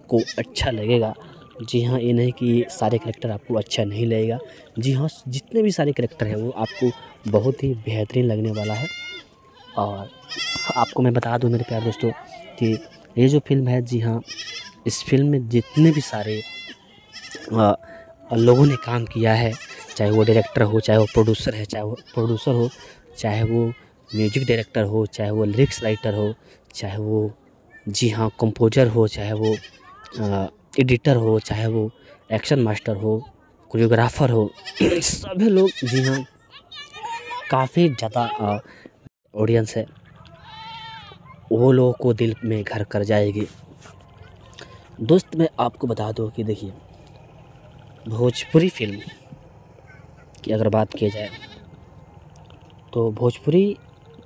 को अच्छा लगेगा। जी हाँ ये नहीं कि सारे करेक्टर आपको अच्छा नहीं लगेगा। जी हाँ जितने भी सारे करेक्टर हैं, वो आपको बहुत ही बेहतरीन लगने वाला है। और आपको मैं बता दूँ मेरे प्यार दोस्तों, कि ये जो फ़िल्म है, जी हाँ इस फ़िल्म में जितने भी सारे लोगों ने काम किया है, चाहे वो डायरेक्टर हो, चाहे वो प्रोड्यूसर है, चाहे वो प्रोड्यूसर हो, चाहे वो म्यूज़िक डायरेक्टर हो, चाहे वो लिरिक्स राइटर हो, चाहे वो, जी हाँ कंपोजर हो, चाहे वो एडिटर हो, चाहे वो एक्शन मास्टर हो कोरियोग्राफर हो, सभी लोग, जी हाँ काफ़ी ज़्यादा ऑडियंस है, वो लोगों को दिल में घर कर जाएगी। दोस्त, मैं आपको बता दूँ कि देखिए, भोजपुरी फ़िल्म की अगर बात की जाए तो भोजपुरी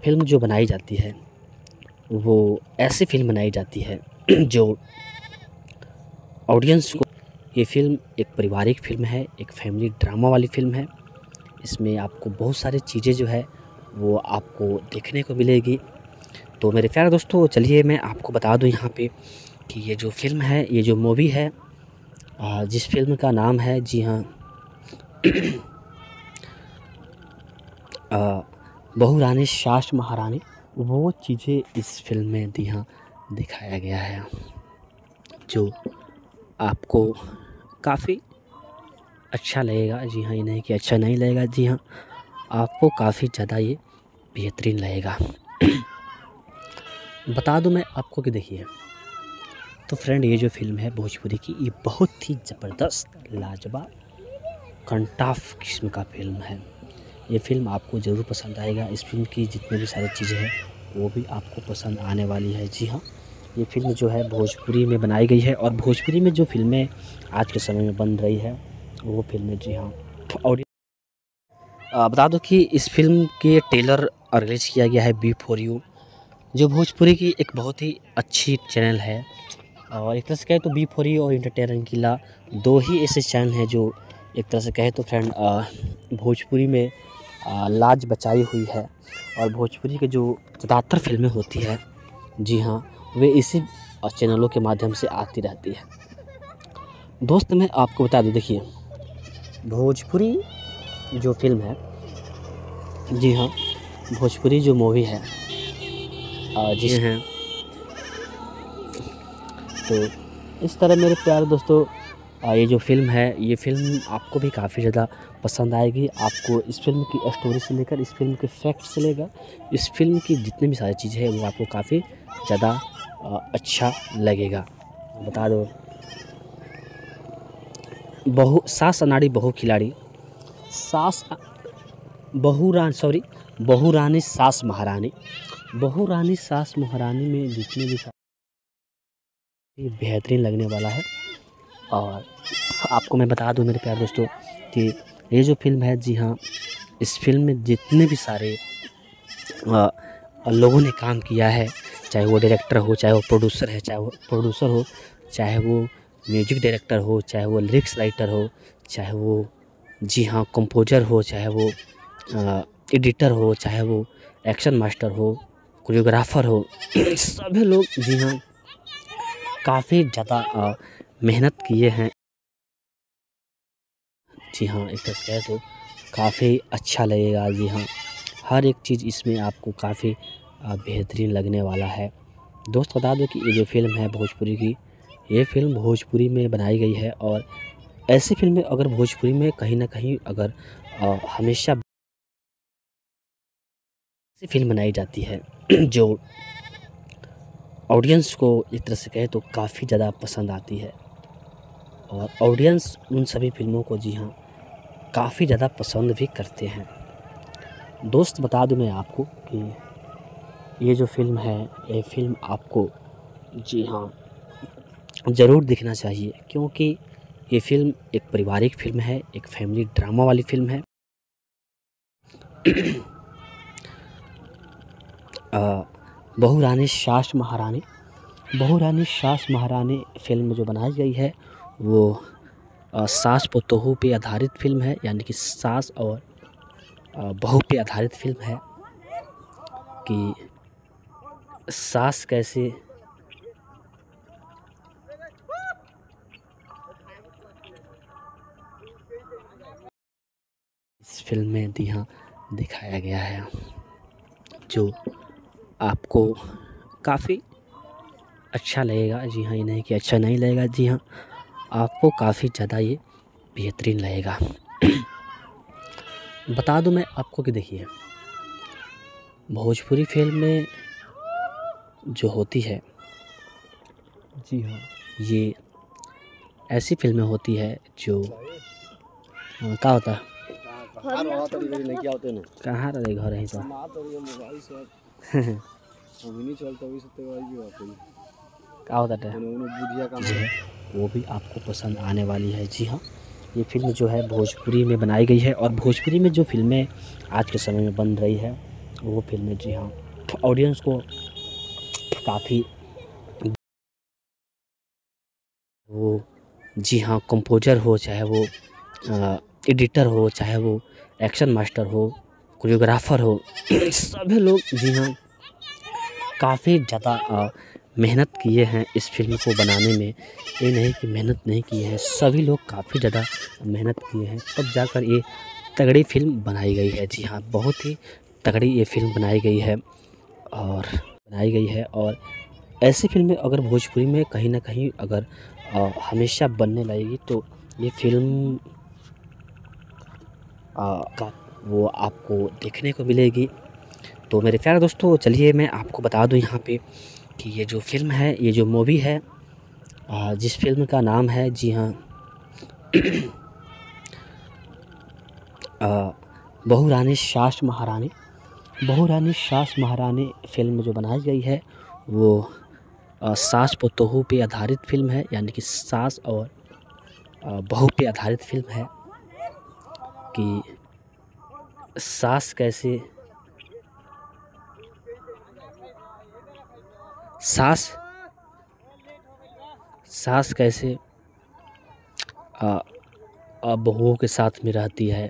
फ़िल्म जो बनाई जाती है, वो ऐसी फ़िल्म बनाई जाती है जो ऑडियंस को, ये फ़िल्म एक पारिवारिक फ़िल्म है, एक फैमिली ड्रामा वाली फ़िल्म है। इसमें आपको बहुत सारी चीज़ें जो है वो आपको देखने को मिलेगी। तो मेरे प्यारे दोस्तों, चलिए मैं आपको बता दूँ यहाँ पे कि ये जो फ़िल्म है, ये जो मूवी है जिस फ़िल्म का नाम है, जी हाँ बहू रानी सास महारानी, वो चीज़ें इस फ़िल्म में जी हाँ दिखाया गया है, जो आपको काफ़ी अच्छा लगेगा। जी हाँ ये नहीं कि अच्छा नहीं लगेगा, जी हाँ। आपको काफ़ी ज़्यादा ये बेहतरीन लगेगा। बता दूँ मैं आपको कि देखिए तो फ्रेंड ये जो फ़िल्म है भोजपुरी की, ये बहुत ही ज़बरदस्त, लाजवाब कंटाफ किस्म का फ़िल्म है। ये फ़िल्म आपको ज़रूर पसंद आएगा। इस फ़िल्म की जितने भी सारी चीज़ें हैं, वो भी आपको पसंद आने वाली है। जी हाँ ये फ़िल्म जो है भोजपुरी में बनाई गई है और भोजपुरी में जो फ़िल्में आज के समय में बन रही है, वो फ़िल्में जी हाँ। और बता दो कि इस फ़िल्म के ट्रेलर रिलीज़ किया गया है बी फॉर यू, जो भोजपुरी की एक बहुत ही अच्छी चैनल है। और एक तरह से कहे तो बी फॉर यू और इंटरटेनर किला दो ही ऐसे चैनल हैं जो एक तरह से कहे तो फ्रेंड भोजपुरी में लाज बचाई हुई है। और भोजपुरी के जो ज़्यादातर फ़िल्में होती है, जी हाँ वे इसी चैनलों के माध्यम से आती रहती है। दोस्त, मैं आपको बता दूँ, देखिए, भोजपुरी जो फ़िल्म है। जी हाँ भोजपुरी जो मूवी है जी हैं। तो इस तरह मेरे प्यारे दोस्तों ये जो फ़िल्म है ये फ़िल्म आपको भी काफ़ी ज़्यादा पसंद आएगी। आपको इस फ़िल्म की स्टोरी से लेकर इस फ़िल्म के फैक्ट से लेकर इस फ़िल्म की जितनी भी सारी चीज़ें हैं वो आपको काफ़ी ज़्यादा अच्छा लगेगा। बता दो। बहु सास अनाड़ी बहु खिलाड़ी। सास बहु रान सॉरी बहु रानी सास महारानी। बहु रानी सास महारानी में जितने भी ये बेहतरीन लगने वाला है। और आपको मैं बता दूँ मेरे प्यार दोस्तों कि ये जो फ़िल्म है जी हाँ इस फ़िल्म में जितने भी सारे आ, लोगों ने काम किया है चाहे वो डायरेक्टर हो चाहे वो प्रोड्यूसर है चाहे वो प्रोड्यूसर हो चाहे वो म्यूज़िक डायरेक्टर हो चाहे वो लिरिक्स राइटर हो चाहे वो जी हाँ कंपोजर हो, चाहे वो एडिटर हो, चाहे वो एक्शन मास्टर हो कोरियोग्राफर हो, सभी लोग जी हाँ काफ़ी ज़्यादा मेहनत किए हैं। जी हाँ एक तरह से तो काफ़ी अच्छा लगेगा जी हाँ। हर एक चीज़ इसमें आपको काफ़ी बेहतरीन लगने वाला है। दोस्त बता दो कि ये जो फ़िल्म है भोजपुरी की, ये फ़िल्म भोजपुरी में बनाई गई है और ऐसी फ़िल्में अगर भोजपुरी में कहीं ना कहीं अगर हमेशा ऐसी फ़िल्म बनाई जाती है, जो ऑडियंस को एक तरह से कहे तो काफ़ी ज़्यादा पसंद आती है। और ऑडियंस उन सभी फ़िल्मों को जी हाँ काफ़ी ज़्यादा पसंद भी करते हैं। दोस्त, बता दूँ मैं आपको कि ये जो फ़िल्म है, ये फ़िल्म आपको जी हाँ ज़रूर देखना चाहिए, क्योंकि ये फ़िल्म एक पारिवारिक फ़िल्म है, एक फैमिली ड्रामा वाली फ़िल्म है। बहू रानी महारानी बहू रानी महारानी फ़िल्म जो बनाई गई है, वो सास पोतोहू पे आधारित फ़िल्म है, यानी कि सास और बहू पे आधारित फ़िल्म है कि सास कैसे इस फ़िल्म में जी हाँ दिखाया गया है जो आपको काफ़ी अच्छा लगेगा। जी हाँ ये नहीं कि अच्छा नहीं लगेगा जी हाँ आपको काफ़ी ज़्यादा ये बेहतरीन लगेगा। बता दूँ मैं आपको कि देखिए भोजपुरी फ़िल्म में जो होती है जी हाँ ये ऐसी फ़िल्में होती है जो हाँ, का होता है? कहाँ रहा तरी नहीं क्या होते ना कहाँ रहे घर है तो? ये मोबाइल से हम नहीं चलता अभी सत्य भाई भी बात है का होता है उन्होंने बुझिया काम है वो भी आपको पसंद आने वाली है। जी हाँ ये फ़िल्म जो है भोजपुरी में बनाई गई है और भोजपुरी में जो फ़िल्में आज के समय में बन रही है वो फ़िल्में जी हाँ ऑडियंस को काफ़ी वो जी हाँ कंपोजर हो चाहे वो एडिटर हो चाहे वो एक्शन मास्टर हो कोरियोग्राफर हो सभी लोग जी हाँ काफ़ी ज़्यादा मेहनत किए हैं इस फ़िल्म को बनाने में। ये नहीं कि मेहनत नहीं की है सभी लोग काफ़ी ज़्यादा मेहनत किए हैं। तब जाकर ये तगड़ी फ़िल्म बनाई गई है। जी हाँ बहुत ही तगड़ी ये फ़िल्म बनाई गई है और बनाई गई है और ऐसी फ़िल्में अगर भोजपुरी में कहीं ना कहीं अगर अ, हमेशा बनने लगेगी तो ये फ़िल्म का वो आपको देखने को मिलेगी। तो मेरे प्यारे दोस्तों चलिए मैं आपको बता दूँ यहाँ पे कि ये जो फ़िल्म है ये जो मूवी है जिस फ़िल्म का नाम है जी हाँ बहू रानी सास महारानी। बहू रानी सास महारानी फ़िल्म जो बनाई गई है वो अ, सास पोतोहू पे आधारित फ़िल्म है यानी कि सास और बहू पे आधारित फ़िल्म है। कि सास कैसे सास? सास कैसे बहुओं के साथ में रहती है,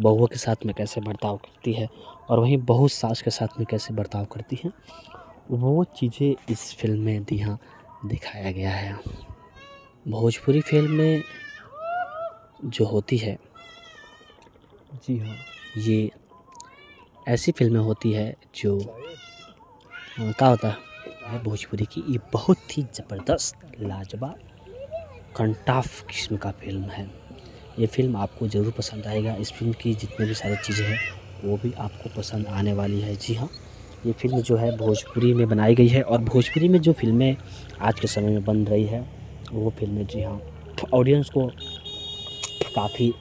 बहुओं के साथ में कैसे बर्ताव करती है, और वहीं बहू सास के साथ में कैसे बर्ताव करती है, वो चीज़ें इस फ़िल्म में दी हाँ दिखाया गया है। भोजपुरी फ़िल्म में जो होती है जी हाँ। ये ऐसी फ़िल्में होती है जो क्या होता है? भोजपुरी की ये बहुत ही ज़बरदस्त, लाजवाब, कंटाफ किस्म का फ़िल्म है। ये फ़िल्म आपको ज़रूर पसंद आएगा। इस फ़िल्म की जितने भी सारी चीज़ें हैं, वो भी आपको पसंद आने वाली है। जी हाँ ये फ़िल्म जो है भोजपुरी में बनाई गई है और भोजपुरी में जो फ़िल्में आज के समय में बन रही है, वो फ़िल्में जी हाँ ऑडियंस को काफ़ी